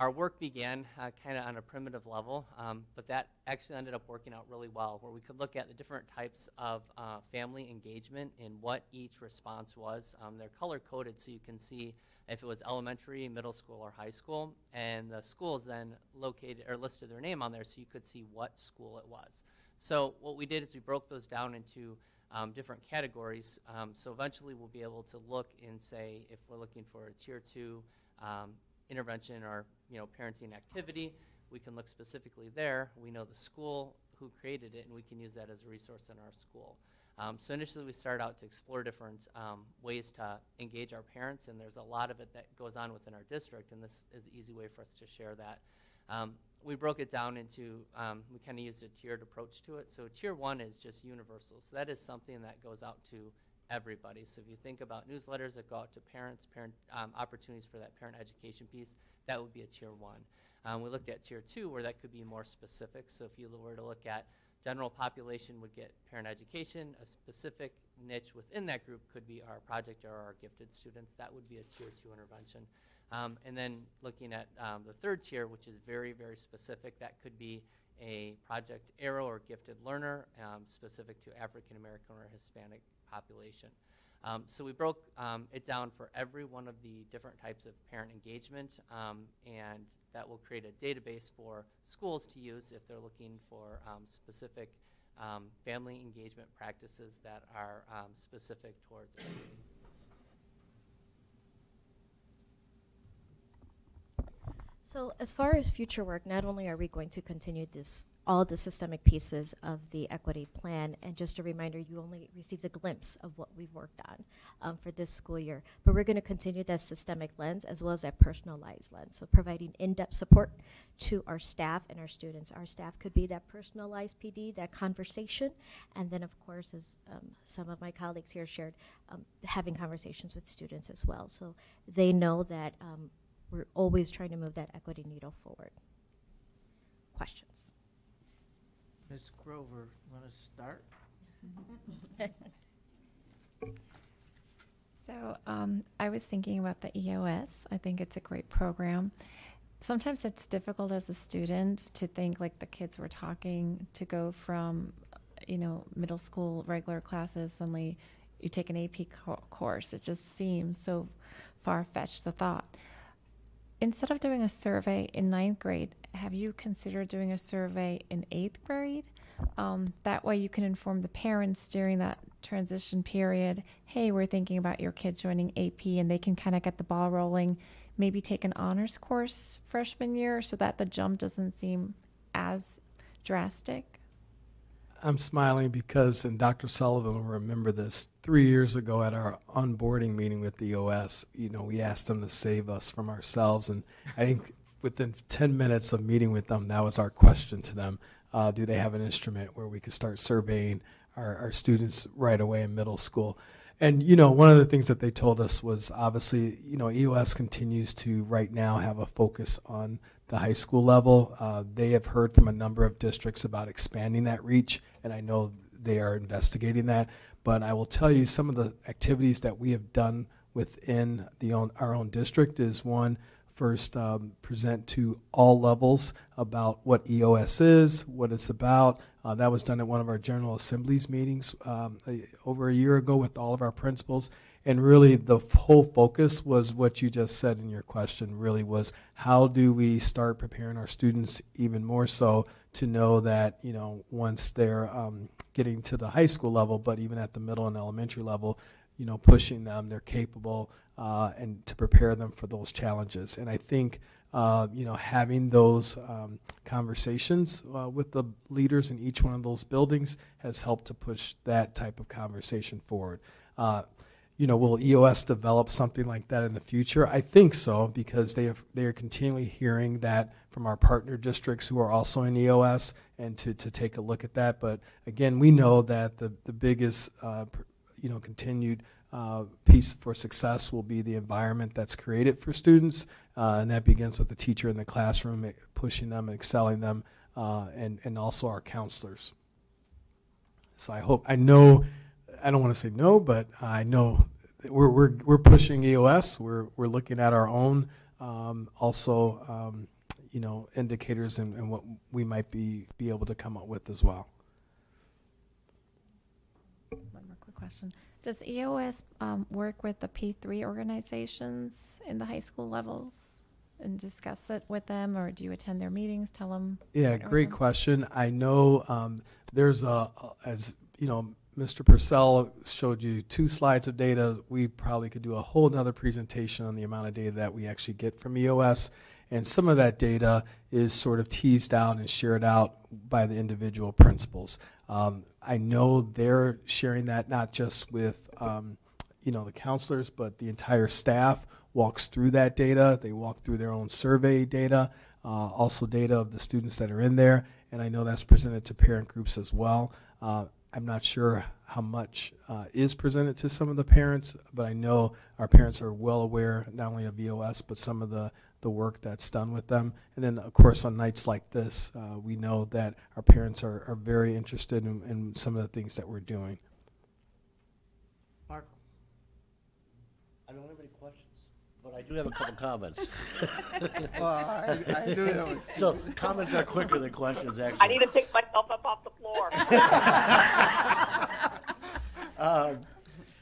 our work began uh, kind of on a primitive level, um, but that actually ended up working out really well, where we could look at the different types of uh, family engagement and what each response was. Um, they're color coded so you can see if it was elementary, middle school, or high school, and the schools then located or listed their name on there so you could see what school it was. So what we did is we broke those down into um, different categories. Um, so eventually we'll be able to look and say if we're looking for a tier two um, intervention or you know parenting activity, we can look specifically there. We know the school who created it, and we can use that as a resource in our school. Um, so initially we started out to explore different um, ways to engage our parents, and there's a lot of it that goes on within our district, and this is an easy way for us to share that. Um, we broke it down into, um, we kind of used a tiered approach to it. So tier one is just universal. So that is something that goes out to everybody. So if you think about newsletters that go out to parents, parent um, opportunities for that parent education piece, that would be a tier one. Um, we looked at tier two where that could be more specific. So if you were to look at general population would get parent education, a specific niche within that group could be our project or our gifted students. That would be a tier two intervention. Um, and then looking at um, the third tier, which is very, very specific, that could be a Project Arrow or gifted learner um, specific to African American or Hispanic population. Um, so we broke um, it down for every one of the different types of parent engagement, um, and that will create a database for schools to use if they're looking for specific family engagement practices that are specific towards So as far as future work, not only are we going to continue this all the systemic pieces of the equity plan, and just a reminder, you only received a glimpse of what we've worked on um, for this school year. But we're going to continue that systemic lens as well as that personalized lens. So providing in-depth support to our staff and our students. Our staff could be that personalized PD, that conversation, and then of course, as um, some of my colleagues here shared, um, having conversations with students as well. So they know that um, we're always trying to move that equity needle forward. Questions? Ms. Grover, want to start? so um, I was thinking about the EOS. I think it's a great program. Sometimes it's difficult as a student to think like the kids were talking to go from, you know, middle school regular classes suddenly you take an AP co course. It just seems so far fetched the thought instead of doing a survey in ninth grade, have you considered doing a survey in eighth grade Um, that way, you can inform the parents during that transition period. Hey, we're thinking about your kid joining AP, and they can kind of get the ball rolling. Maybe take an honors course freshman year so that the jump doesn't seem as drastic. I'm smiling because, and Dr. Sullivan will remember this, three years ago at our onboarding meeting with the OS, you know, we asked them to save us from ourselves. And I think within 10 minutes of meeting with them, that was our question to them. Uh, do they have an instrument where we could start surveying our, our students right away in middle school? And, you know, one of the things that they told us was obviously, you know, EOS continues to right now have a focus on the high school level. Uh, they have heard from a number of districts about expanding that reach, and I know they are investigating that. But I will tell you some of the activities that we have done within the own, our own district is one, first um, present to all levels about what EOS is, what it's about. Uh, that was done at one of our General Assemblies meetings um, a, over a year ago with all of our principals. And really, the whole focus was what you just said in your question. Really, was how do we start preparing our students even more so to know that you know once they're um, getting to the high school level, but even at the middle and elementary level, you know, pushing them, they're capable, uh, and to prepare them for those challenges. And I think. Uh, you know, having those um, conversations uh, with the leaders in each one of those buildings has helped to push that type of conversation forward. Uh, you know, will EOS develop something like that in the future? I think so because they have they are continually hearing that from our partner districts who are also in EOS and to, to take a look at that. But again, we know that the the biggest uh, you know continued uh, piece for success will be the environment that's created for students, uh, and that begins with the teacher in the classroom eh, pushing them and excelling them, uh, and and also our counselors. So I hope I know I don't want to say no, but I know we're, we're, we're pushing EOS. We're, we're looking at our own um, also, um, you know, indicators and, and what we might be, be able to come up with as well. One more quick question. Does EOS um, work with the P3 organizations in the high school levels and discuss it with them, or do you attend their meetings, tell them? Yeah, great question. I know um, there's a, as you know, Mr. Purcell showed you two slides of data. We probably could do a whole nother presentation on the amount of data that we actually get from EOS. And some of that data is sort of teased out and shared out by the individual principals. Um, I know they're sharing that not just with um, you know the counselors, but the entire staff walks through that data. They walk through their own survey data, uh, also data of the students that are in there, and I know that's presented to parent groups as well. Uh, I'm not sure how much uh, is presented to some of the parents, but I know our parents are well aware not only of EOS, but some of the, the work that's done with them. And then, of course, on nights like this, uh, we know that our parents are, are very interested in, in some of the things that we're doing. Mark? I don't have any questions, but I do have a couple comments. Well, I- I knew that was- So comments are quicker than questions, actually. I need to pick myself up off the floor. Um,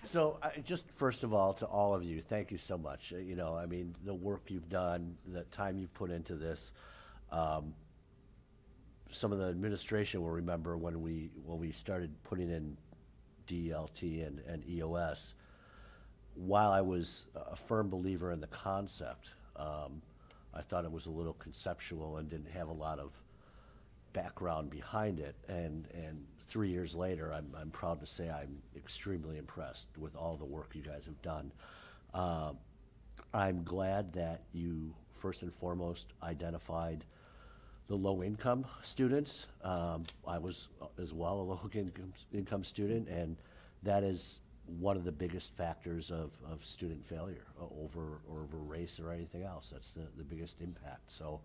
so, just first of all, to all of you, thank you so much. Uh, you know, I mean, the work you've done, the time you've put into this. Um, some of the administration will remember when we when we started putting in DLT and, and EOS. While I was a firm believer in the concept, um, I thought it was a little conceptual and didn't have a lot of background behind it. And, and three years later, I'm, I'm proud to say I'm extremely impressed with all the work you guys have done. Uh, I'm glad that you first and foremost identified the low income students. Um, I was uh, as well a low income, student, and that is one of the biggest factors of, of student failure uh, over or over race or anything else. That's the, the biggest impact. So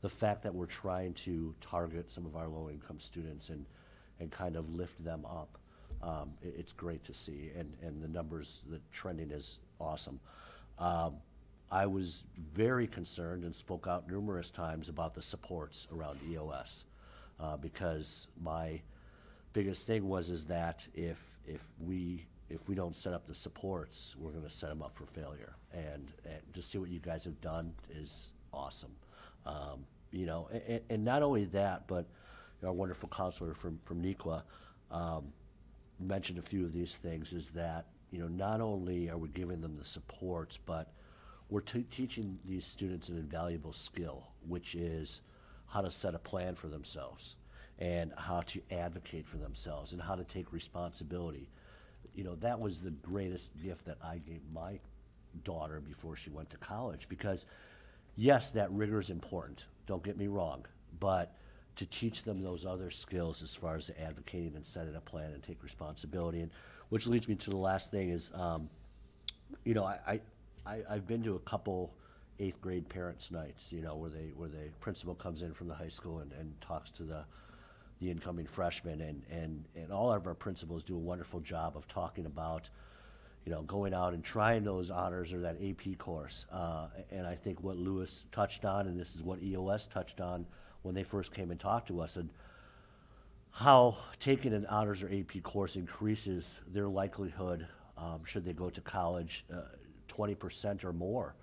the fact that we're trying to target some of our low income students and, and kind of lift them up, um, it, it's great to see. And, and the numbers, the trending is awesome. Um, I was very concerned and spoke out numerous times about the supports around EOS uh, because my biggest thing was is that if if we if we don't set up the supports, we're going to set them up for failure. And, and to see what you guys have done is awesome. Um, you know, and, and not only that, but our wonderful counselor from, from Neuqua, um, mentioned a few of these things, is that, you know, not only are we giving them the supports, but we're te- teaching these students an invaluable skill, which is how to set a plan for themselves and how to advocate for themselves and how to take responsibility. You know, that was the greatest gift that I gave my daughter before she went to college because, yes, that rigor is important, don't get me wrong, but to teach them those other skills as far as advocating and setting a plan and take responsibility. And which leads me to the last thing is, um, you know, I, I, I've been to a couple eighth grade parents' nights, you know, where they where the principal comes in from the high school and, and talks to the the incoming freshmen and, and, and all of our principals do a wonderful job of talking about, you know, going out and trying those honors or that AP course. Uh, and I think what Lewis touched on, and this is what EOS touched on when they first came and talked to us, and how taking an honors or AP course increases their likelihood, um, should they go to college, uh, 20% or more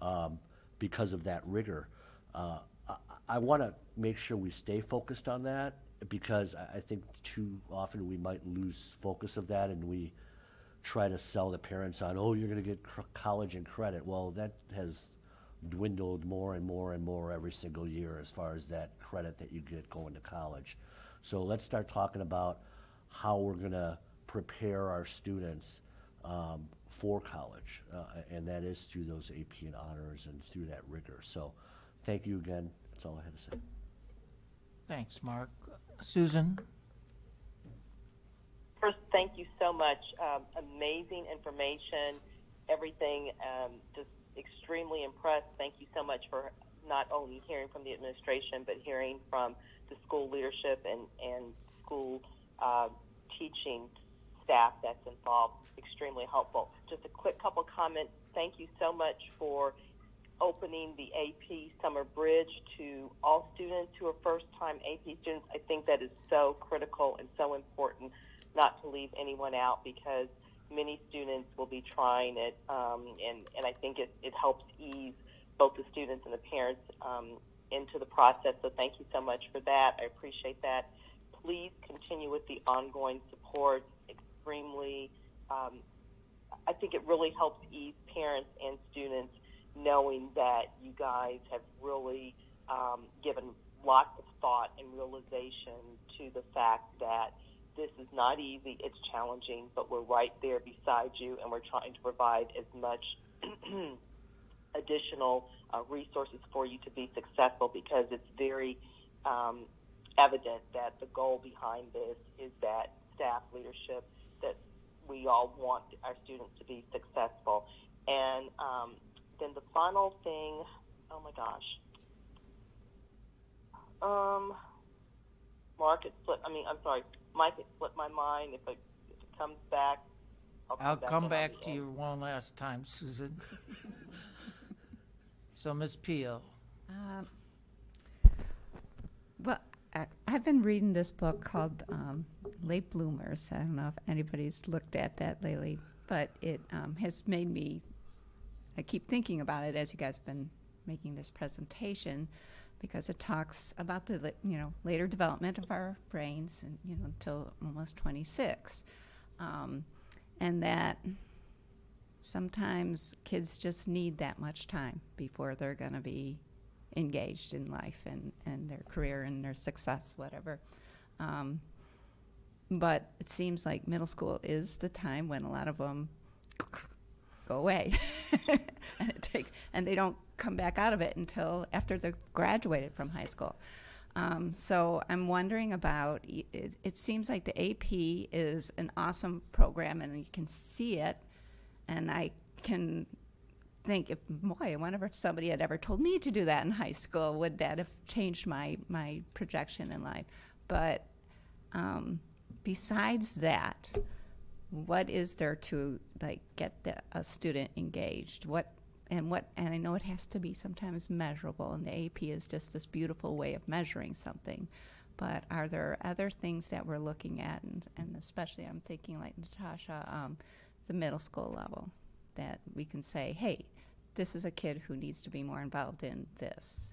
um, because of that rigor. Uh, I, I want to make sure we stay focused on that because I, I think too often we might lose focus of that and we try to sell the parents on, oh, you're going to get cr- college and credit. Well, that has dwindled more and more and more every single year as far as that credit that you get going to college. So let's start talking about how we're going to prepare our students um, for college, uh, and that is through those AP and honors and through that rigor. So thank you again. That's all I had to say. Thanks, Mark. Susan? First, thank you so much. Um, amazing information, everything. Um, just extremely impressed. Thank you so much for not only hearing from the administration, but hearing from the school leadership and, and school uh, teaching staff that's involved. Extremely helpful. Just a quick couple comments. Thank you so much for opening the AP Summer Bridge to all students who are first-time AP students. I think that is so critical and so important not to leave anyone out because many students will be trying it, um, and, and I think it, it helps ease both the students and the parents um, into the process. So thank you so much for that. I appreciate that. Please continue with the ongoing support. Extremely, um, I think it really helps ease parents and students knowing that you guys have really um, given lots of thought and realization to the fact that this is not easy, it's challenging, but we're right there beside you and we're trying to provide as much additional uh, resources for you to be successful because it's very um, evident that the goal behind this is that staff leadership, that we all want our students to be successful. And um, then the final thing, oh my gosh. Um, Mark, it split, I mean, I'm sorry, Mike, it split my mind. If it, if it comes back, I'll come I'll back. come back to end. you one last time, Susan. So, Ms. Pio, Um, Well, I- I've been reading this book called um, Late Bloomers. I don't know if anybody's looked at that lately, but it um, has made me, I keep thinking about it as you guys have been making this presentation because it talks about the, you know, later development of our brains and, you know, until almost 26. Um, And that sometimes kids just need that much time before they're going to be engaged in life and, and their career and their success, whatever. Um, but it seems like middle school is the time when a lot of them go away, and it takes, and they don't come back out of it until after they've graduated from high school. Um, so I'm wondering about. It, it seems like the AP is an awesome program, and you can see it, and I can think if boy, I wonder if somebody had ever told me to do that in high school, would that have changed my my projection in life? But um, besides that, what is there to like get the, a student engaged? What and what and I know it has to be sometimes measurable, and the AP is just this beautiful way of measuring something. But are there other things that we're looking at, and, and especially I'm thinking like Natasha, um, the middle school level, that we can say, hey, this is a kid who needs to be more involved in this.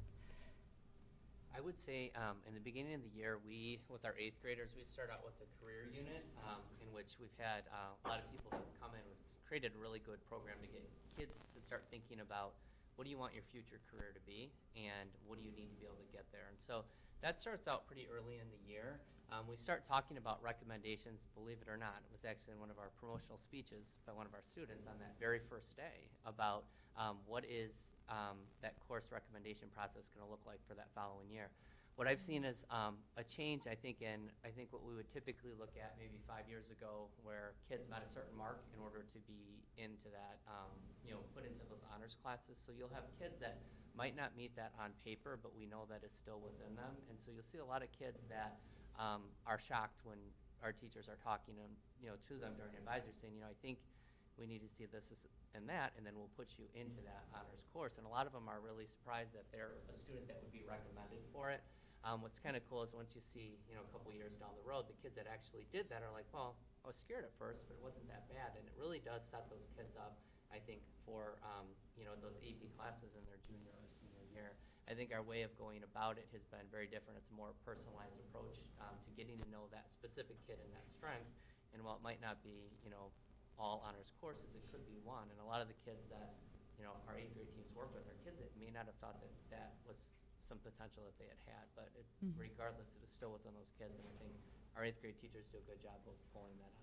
I would say um, in the beginning of the year, we, with our eighth graders, we start out with a career unit um, in which we've had uh, a lot of people have come in. We've created a really good program to get kids to start thinking about what do you want your future career to be and what do you need to be able to get there. And so that starts out pretty early in the year. Um, we start talking about recommendations, believe it or not. It was actually in one of our promotional speeches by one of our students on that very first day about um, what is um, that course recommendation process going to look like for that following year. What I've seen is um, a change, I think, in I think what we would typically look at maybe five years ago, where kids met a certain mark in order to be into that, um, you know, put into those honors classes. So you'll have kids that might not meet that on paper, but we know that is still within them. And so you'll see a lot of kids that um, are shocked when our teachers are talking and you know to them during advisory, saying, you know, I think we need to see this and that, and then we'll put you into that honors course. And a lot of them are really surprised that they're a student that would be recommended for it. Um, what's kind of cool is once you see, you know, a couple years down the road, the kids that actually did that are like, well, I was scared at first, but it wasn't that bad. And it really does set those kids up, I think, for, um, you know, those AP classes in their junior or senior year. I think our way of going about it has been very different. It's a more personalized approach um, to getting to know that specific kid and that strength. And while it might not be, you know, all honors courses, it could be one. And a lot of the kids that, you know, our eighth grade teams work with are kids that may not have thought that that was some potential that they had had, but it, Mhm. regardless, it is still within those kids. And I think our eighth grade teachers do a good job of pulling that out.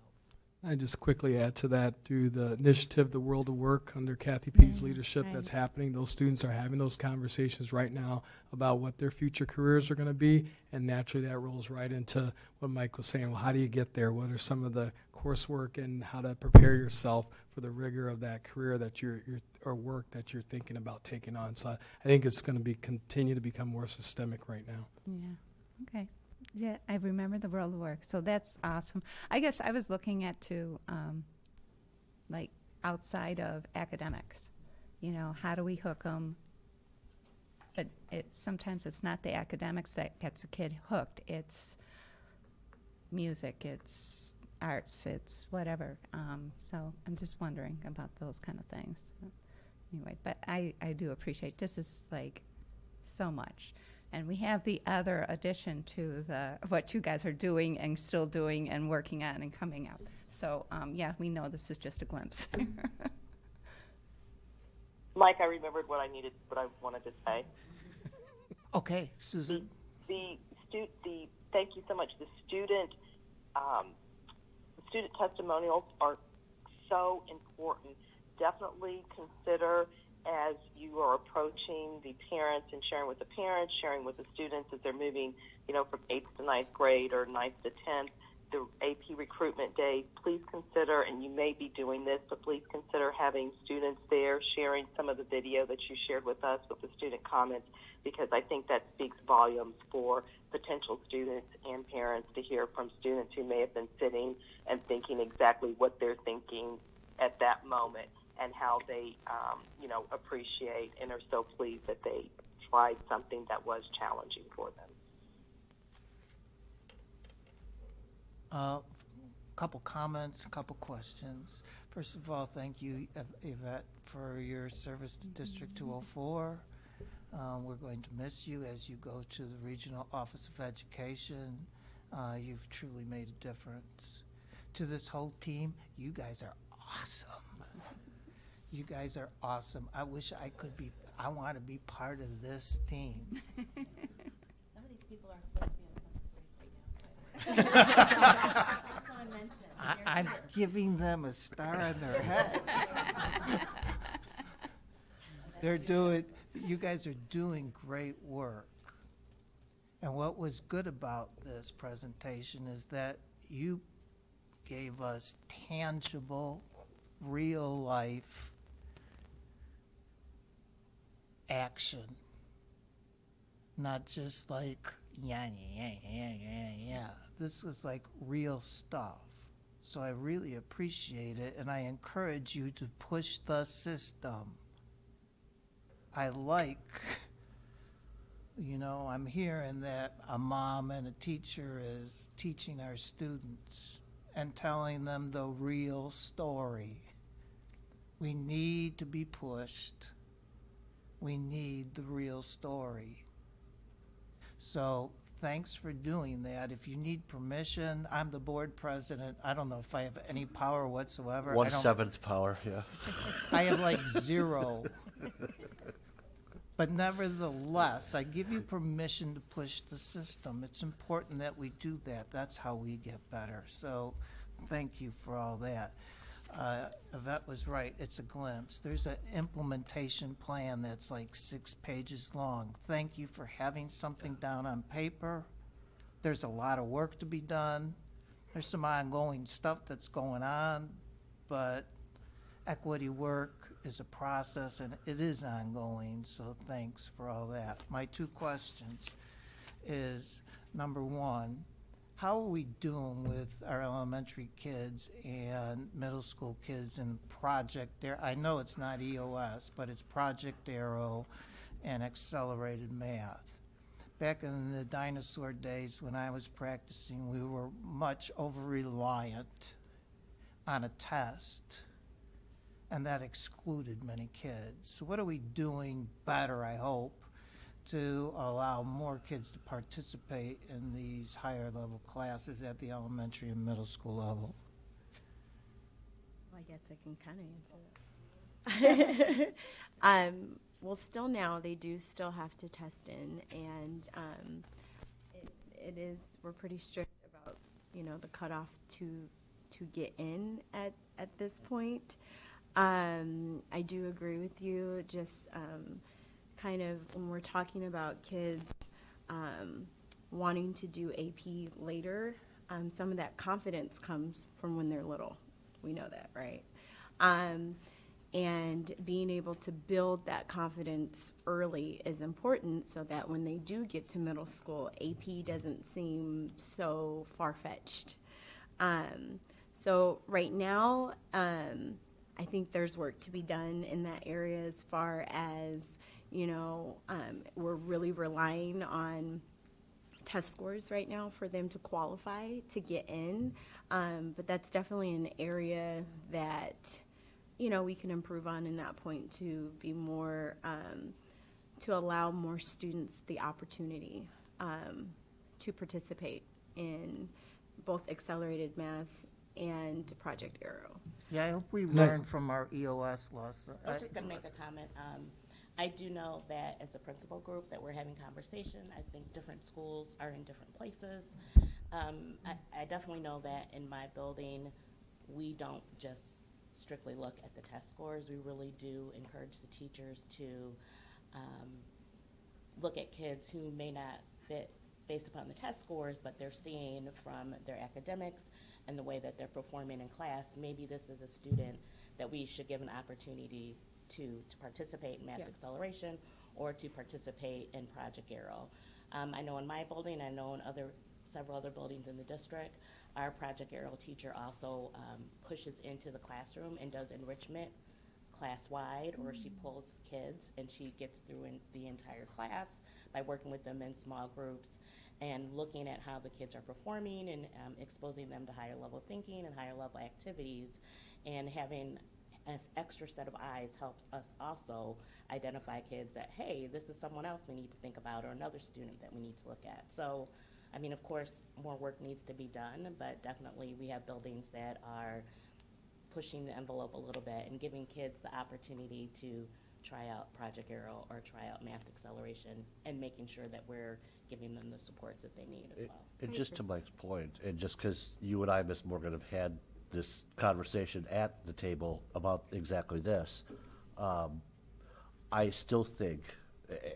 I just quickly add to that through the initiative, the World of Work under Kathy P's Mm, leadership that's happening. Those students are having those conversations right now about what their future careers are going to be, and naturally that rolls right into what Mike was saying. Well, how do you get there? What are some of the coursework and how to prepare yourself for the rigor of that career that you're, you're or work that you're thinking about taking on? So I, I think it's going to be continue to become more systemic right now. Yeah. Okay. Yeah, I remember the world work. So that's awesome. I guess I was looking at too, um, like outside of academics. You know, how do we hook them? But it sometimes it's not the academics that gets a kid hooked. It's music. It's arts. It's whatever. Um, so I'm just wondering about those kind of things. Anyway, but I I do appreciate this is like so much. And we have the other addition to the what you guys are doing and still doing and working on and coming up. So um, yeah, we know this is just a glimpse. Mike, I remembered what I needed, what I wanted to say. Okay, Susan. The stu- the thank you so much. The student um, the student testimonials are so important. Definitely consider as you are approaching the parents and sharing with the parents, sharing with the students as they're moving, you know, from eighth to ninth grade or ninth to tenth, the AP recruitment day. Please consider, and you may be doing this, but please consider having students there sharing some of the video that you shared with us with the student comments, because I think that speaks volumes for potential students and parents to hear from students who may have been sitting and thinking exactly what they're thinking at that moment and how they, um, you know, appreciate and are so pleased that they tried something that was challenging for them. Uh, couple comments, a couple questions. First of all, thank you, Yvette, for your service to District 204. Um, we're going to miss you as you go to the Regional Office of Education. Uh, you've truly made a difference. To this whole team, you guys are awesome. You guys are awesome. I wish I could be, I want to be part of this team. Some of these people are supposed to be on seventh grade right now. so I just want to mention. I, I'm here. giving them a star on their head. They're doing, you guys are doing great work. And what was good about this presentation is that you gave us tangible, real life action. Not just like, yeah, yeah, yeah, yeah, yeah. This was like real stuff. So I really appreciate it, and I encourage you to push the system. I like, you know, I'm hearing that a mom and a teacher is teaching our students and telling them the real story. We need to be pushed. We need the real story. So thanks for doing that. If you need permission, I'm the board president. I don't know if I have any power whatsoever. I One don't- seventh power, yeah. I have like zero. But nevertheless, I give you permission to push the system. It's important that we do that. That's how we get better. So, thank you for all that. Uh, Yvette was right, it's a glimpse. There's an implementation plan that's like six pages long. Thank you for having something down on paper. There's a lot of work to be done. There's some ongoing stuff that's going on, but equity work is a process and it is ongoing, so thanks for all that. My two questions is, number one, how are we doing with our elementary kids and middle school kids in Project Arrow? I know it's not EOS, but it's Project Arrow and Accelerated Math. Back in the dinosaur days when I was practicing, we were much over-reliant on a test and that excluded many kids. So what are we doing better, I hope, to allow more kids to participate in these higher level classes at the elementary and middle school level? Well, I guess I can kind of answer that. um, well, still now they do still have to test in, and um, it, it is we're pretty strict about you know the cutoff to to get in at at this point. Um, I do agree with you. Just um, kind of when we're talking about kids um, wanting to do AP later, um, some of that confidence comes from when they're little. We know that, right? Um, and being able to build that confidence early is important so that when they do get to middle school, AP doesn't seem so far fetched. Um, so, right now, um, I think there's work to be done in that area as far as, you know, um, we're really relying on test scores right now for them to qualify to get in. Um, but that's definitely an area that, you know, we can improve on in that point to be more, um, to allow more students the opportunity um, to participate in both accelerated math and Project Arrow. Yeah, I hope we No. learn from our EOS loss. I was just gonna make a comment. Um, I do know that as a principal group that we're having conversation. I think different schools are in different places. Um, I, I definitely know that in my building, we don't just strictly look at the test scores. We really do encourage the teachers to, um, look at kids who may not fit based upon the test scores, but they're seeing from their academics and the way that they're performing in class, maybe this is a student that we should give an opportunity to, to participate in math Yeah. acceleration or to participate in Project Arrow. Um, I know in my building, I know in other, several other buildings in the district, our Project Arrow teacher also um, pushes into the classroom and does enrichment class-wide, or she pulls kids and she gets through in the entire class by working with them in small groups and looking at how the kids are performing and um, exposing them to higher level thinking and higher level activities. And having an extra set of eyes helps us also identify kids that, hey, this is someone else we need to think about or another student that we need to look at. So, I mean, of course, more work needs to be done, but definitely we have buildings that are pushing the envelope a little bit and giving kids the opportunity to try out Project Arrow or try out Math Acceleration and making sure that we're giving them the supports that they need as well. And just to Mike's point, and just because you and I, Ms. Morgan, have had this conversation at the table about exactly this, um, I still think,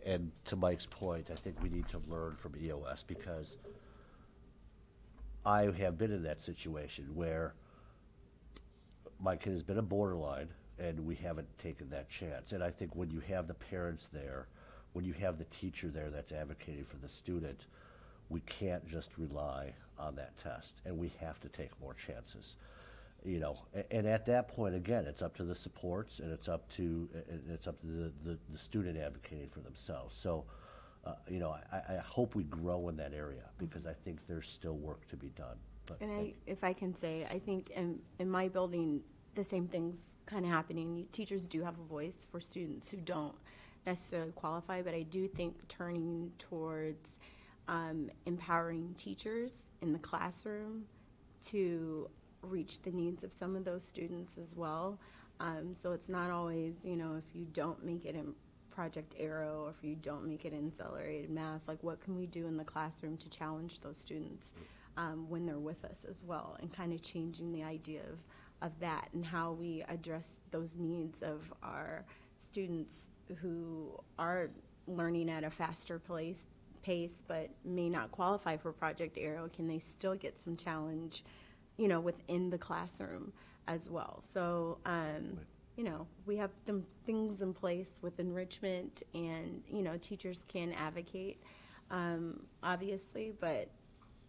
and to Mike's point, I think we need to learn from EOS because I have been in that situation where my kid has been a borderline and we haven't taken that chance. And I think when you have the parents there, when you have the teacher there that's advocating for the student, we can't just rely on that test and we have to take more chances. You know, and at that point, again, it's up to the supports and it's up to, it's up to the, the, the student advocating for themselves. So, uh, you know, I, I hope we grow in that area because I think there's still work to be done. But And I, if I can say, I think in, in my building, the same thing's kind of happening. Teachers do have a voice for students who don't necessarily qualify, but I do think turning towards um, empowering teachers in the classroom to reach the needs of some of those students as well. Um, so it's not always, you know, if you don't make it in Project Arrow or if you don't make it in accelerated math, like what can we do in the classroom to challenge those students um, when they're with us as well, and kind of changing the idea of, of that and how we address those needs of our students who are learning at a faster place pace but may not qualify for Project Arrow. Can they still get some challenge, you know, within the classroom as well? So, um, you know, we have them things in place with enrichment, and you know, teachers can advocate, um, obviously, but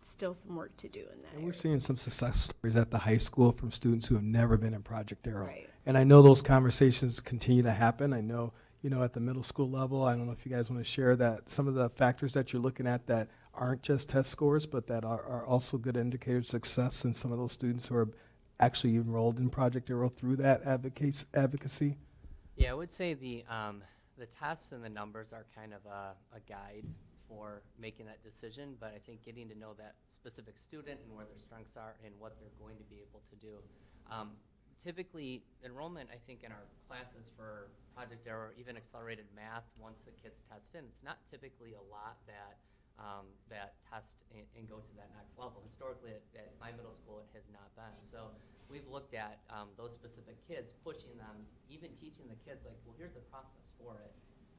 still some work to do in that. And we're seeing some success stories at the high school from students who have never been in Project Arrow. Right. And I know those conversations continue to happen. I know, you know, at the middle school level, I don't know if you guys want to share that some of the factors that you're looking at that aren't just test scores, but that are, are also good indicators of success in some of those students who are actually enrolled in Project Arrow through that advocacy. advocacy. Yeah, I would say the um, the tests and the numbers are kind of a, a guide for making that decision, but I think getting to know that specific student and where their strengths are and what they're going to be able to do. Um, typically, enrollment, I think, in our classes for Project Arrow or even accelerated math, once the kids test in, it's not typically a lot that um, that test and, and go to that next level. Historically, at, at my middle school, it has not been. So we've looked at um, those specific kids, pushing them, even teaching the kids, like, well, here's the process for it.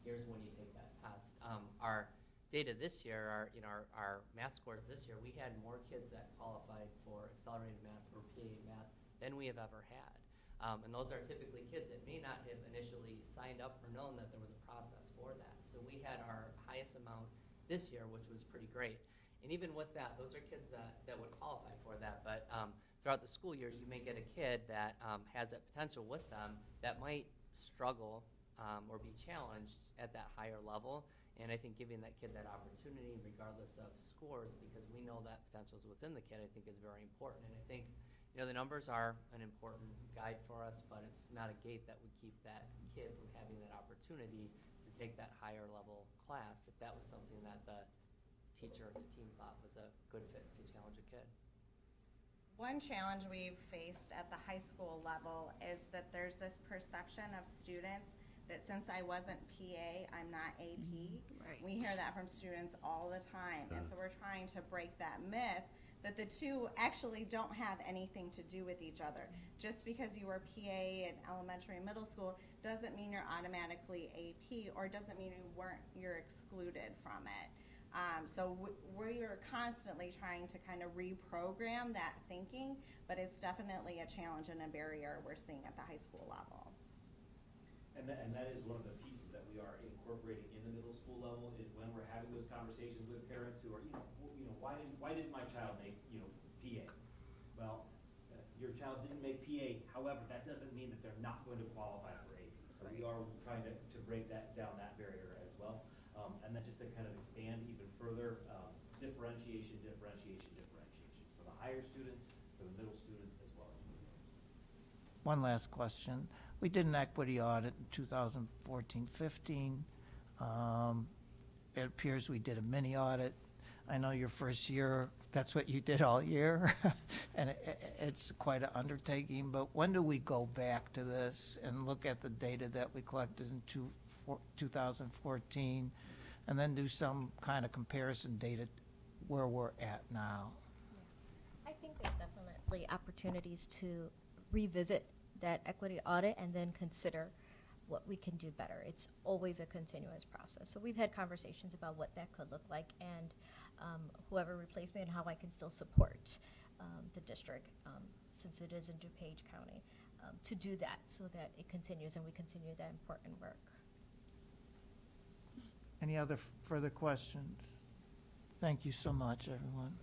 Here's when you take that test. Um, our data this year, our, you know, our, our math scores this year, we had more kids that qualified for accelerated math or PA math than we have ever had. Um, and those are typically kids that may not have initially signed up or known that there was a process for that. So we had our highest amount this year, which was pretty great. And even with that, those are kids that, that would qualify for that. But um, throughout the school years, you may get a kid that um, has that potential with them that might struggle um, or be challenged at that higher level. And I think giving that kid that opportunity, regardless of scores, because we know that potential is within the kid, I think is very important. And I think, you know, the numbers are an important guide for us, but it's not a gate that would keep that kid from having that opportunity to take that higher level class if that was something that the teacher or the team thought was a good fit to challenge a kid. One challenge we've faced at the high school level is that there's this perception of students that since I wasn't PA, I'm not AP. Mm-hmm. Right. We hear that from students all the time. And so we're trying to break that myth that the two actually don't have anything to do with each other. Just because you were PA in elementary and middle school doesn't mean you're automatically AP or doesn't mean you weren't you're excluded from it. Um, so we are constantly trying to kind of reprogram that thinking, but it's definitely a challenge and a barrier we're seeing at the high school level. And that, and that is one of the pieces that we are incorporating in the middle school level, when we're having those conversations with parents who are, you know, why didn't, why didn't my child make, you know, PA? Well, uh, your child didn't make PA, however, that doesn't mean that they're not going to qualify for AP. So we are trying to, to break that, down that barrier as well. Um, and then just to kind of expand even further, um, differentiation, differentiation, differentiation, for the higher students, for the middle students, as well as for the lower. One last question. We did an equity audit in 2014-15. Um, It appears we did a mini audit. I know your first year, that's what you did all year, and it- it- it's quite an undertaking, but when do we go back to this and look at the data that we collected in two- four- 2014, and then do some kind of comparison data where we're at now? I think there's definitely opportunities to revisit that equity audit and then consider what we can do better. It's always a continuous process. So we've had conversations about what that could look like and um, whoever replaced me and how I can still support um, the district, um, since it is in DuPage County, um, to do that so that it continues and we continue that important work. Any other further questions? Thank you so much, everyone.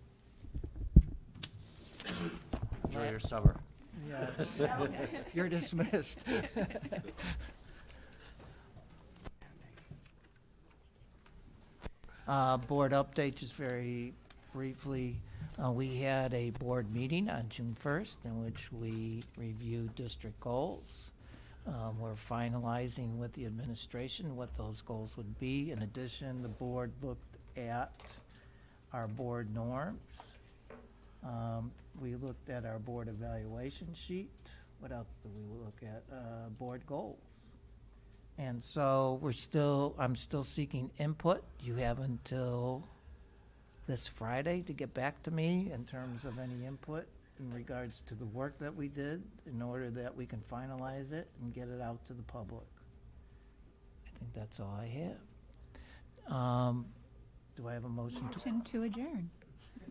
Enjoy your summer. Yes. You're dismissed. Uh, Board update, just very briefly. Uh, We had a board meeting on June 1st in which we reviewed district goals. Um, We're finalizing with the administration what those goals would be. In addition, the board looked at our board norms. Um, We looked at our board evaluation sheet. What else did we look at? Uh, Board goals. And so we're still, I'm still seeking input. You have until this Friday to get back to me in terms of any input in regards to the work that we did in order that we can finalize it and get it out to the public. I think that's all I have. Um, Do I have a motion to? Motion to adjourn.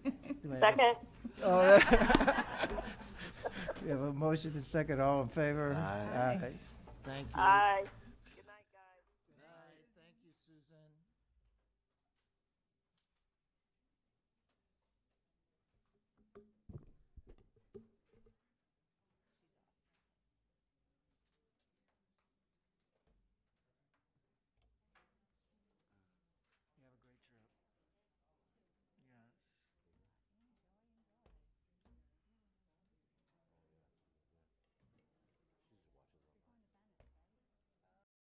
do I have a s- Second. Oh, We have a motion and second, all in favor? Aye. Thank you. Aye.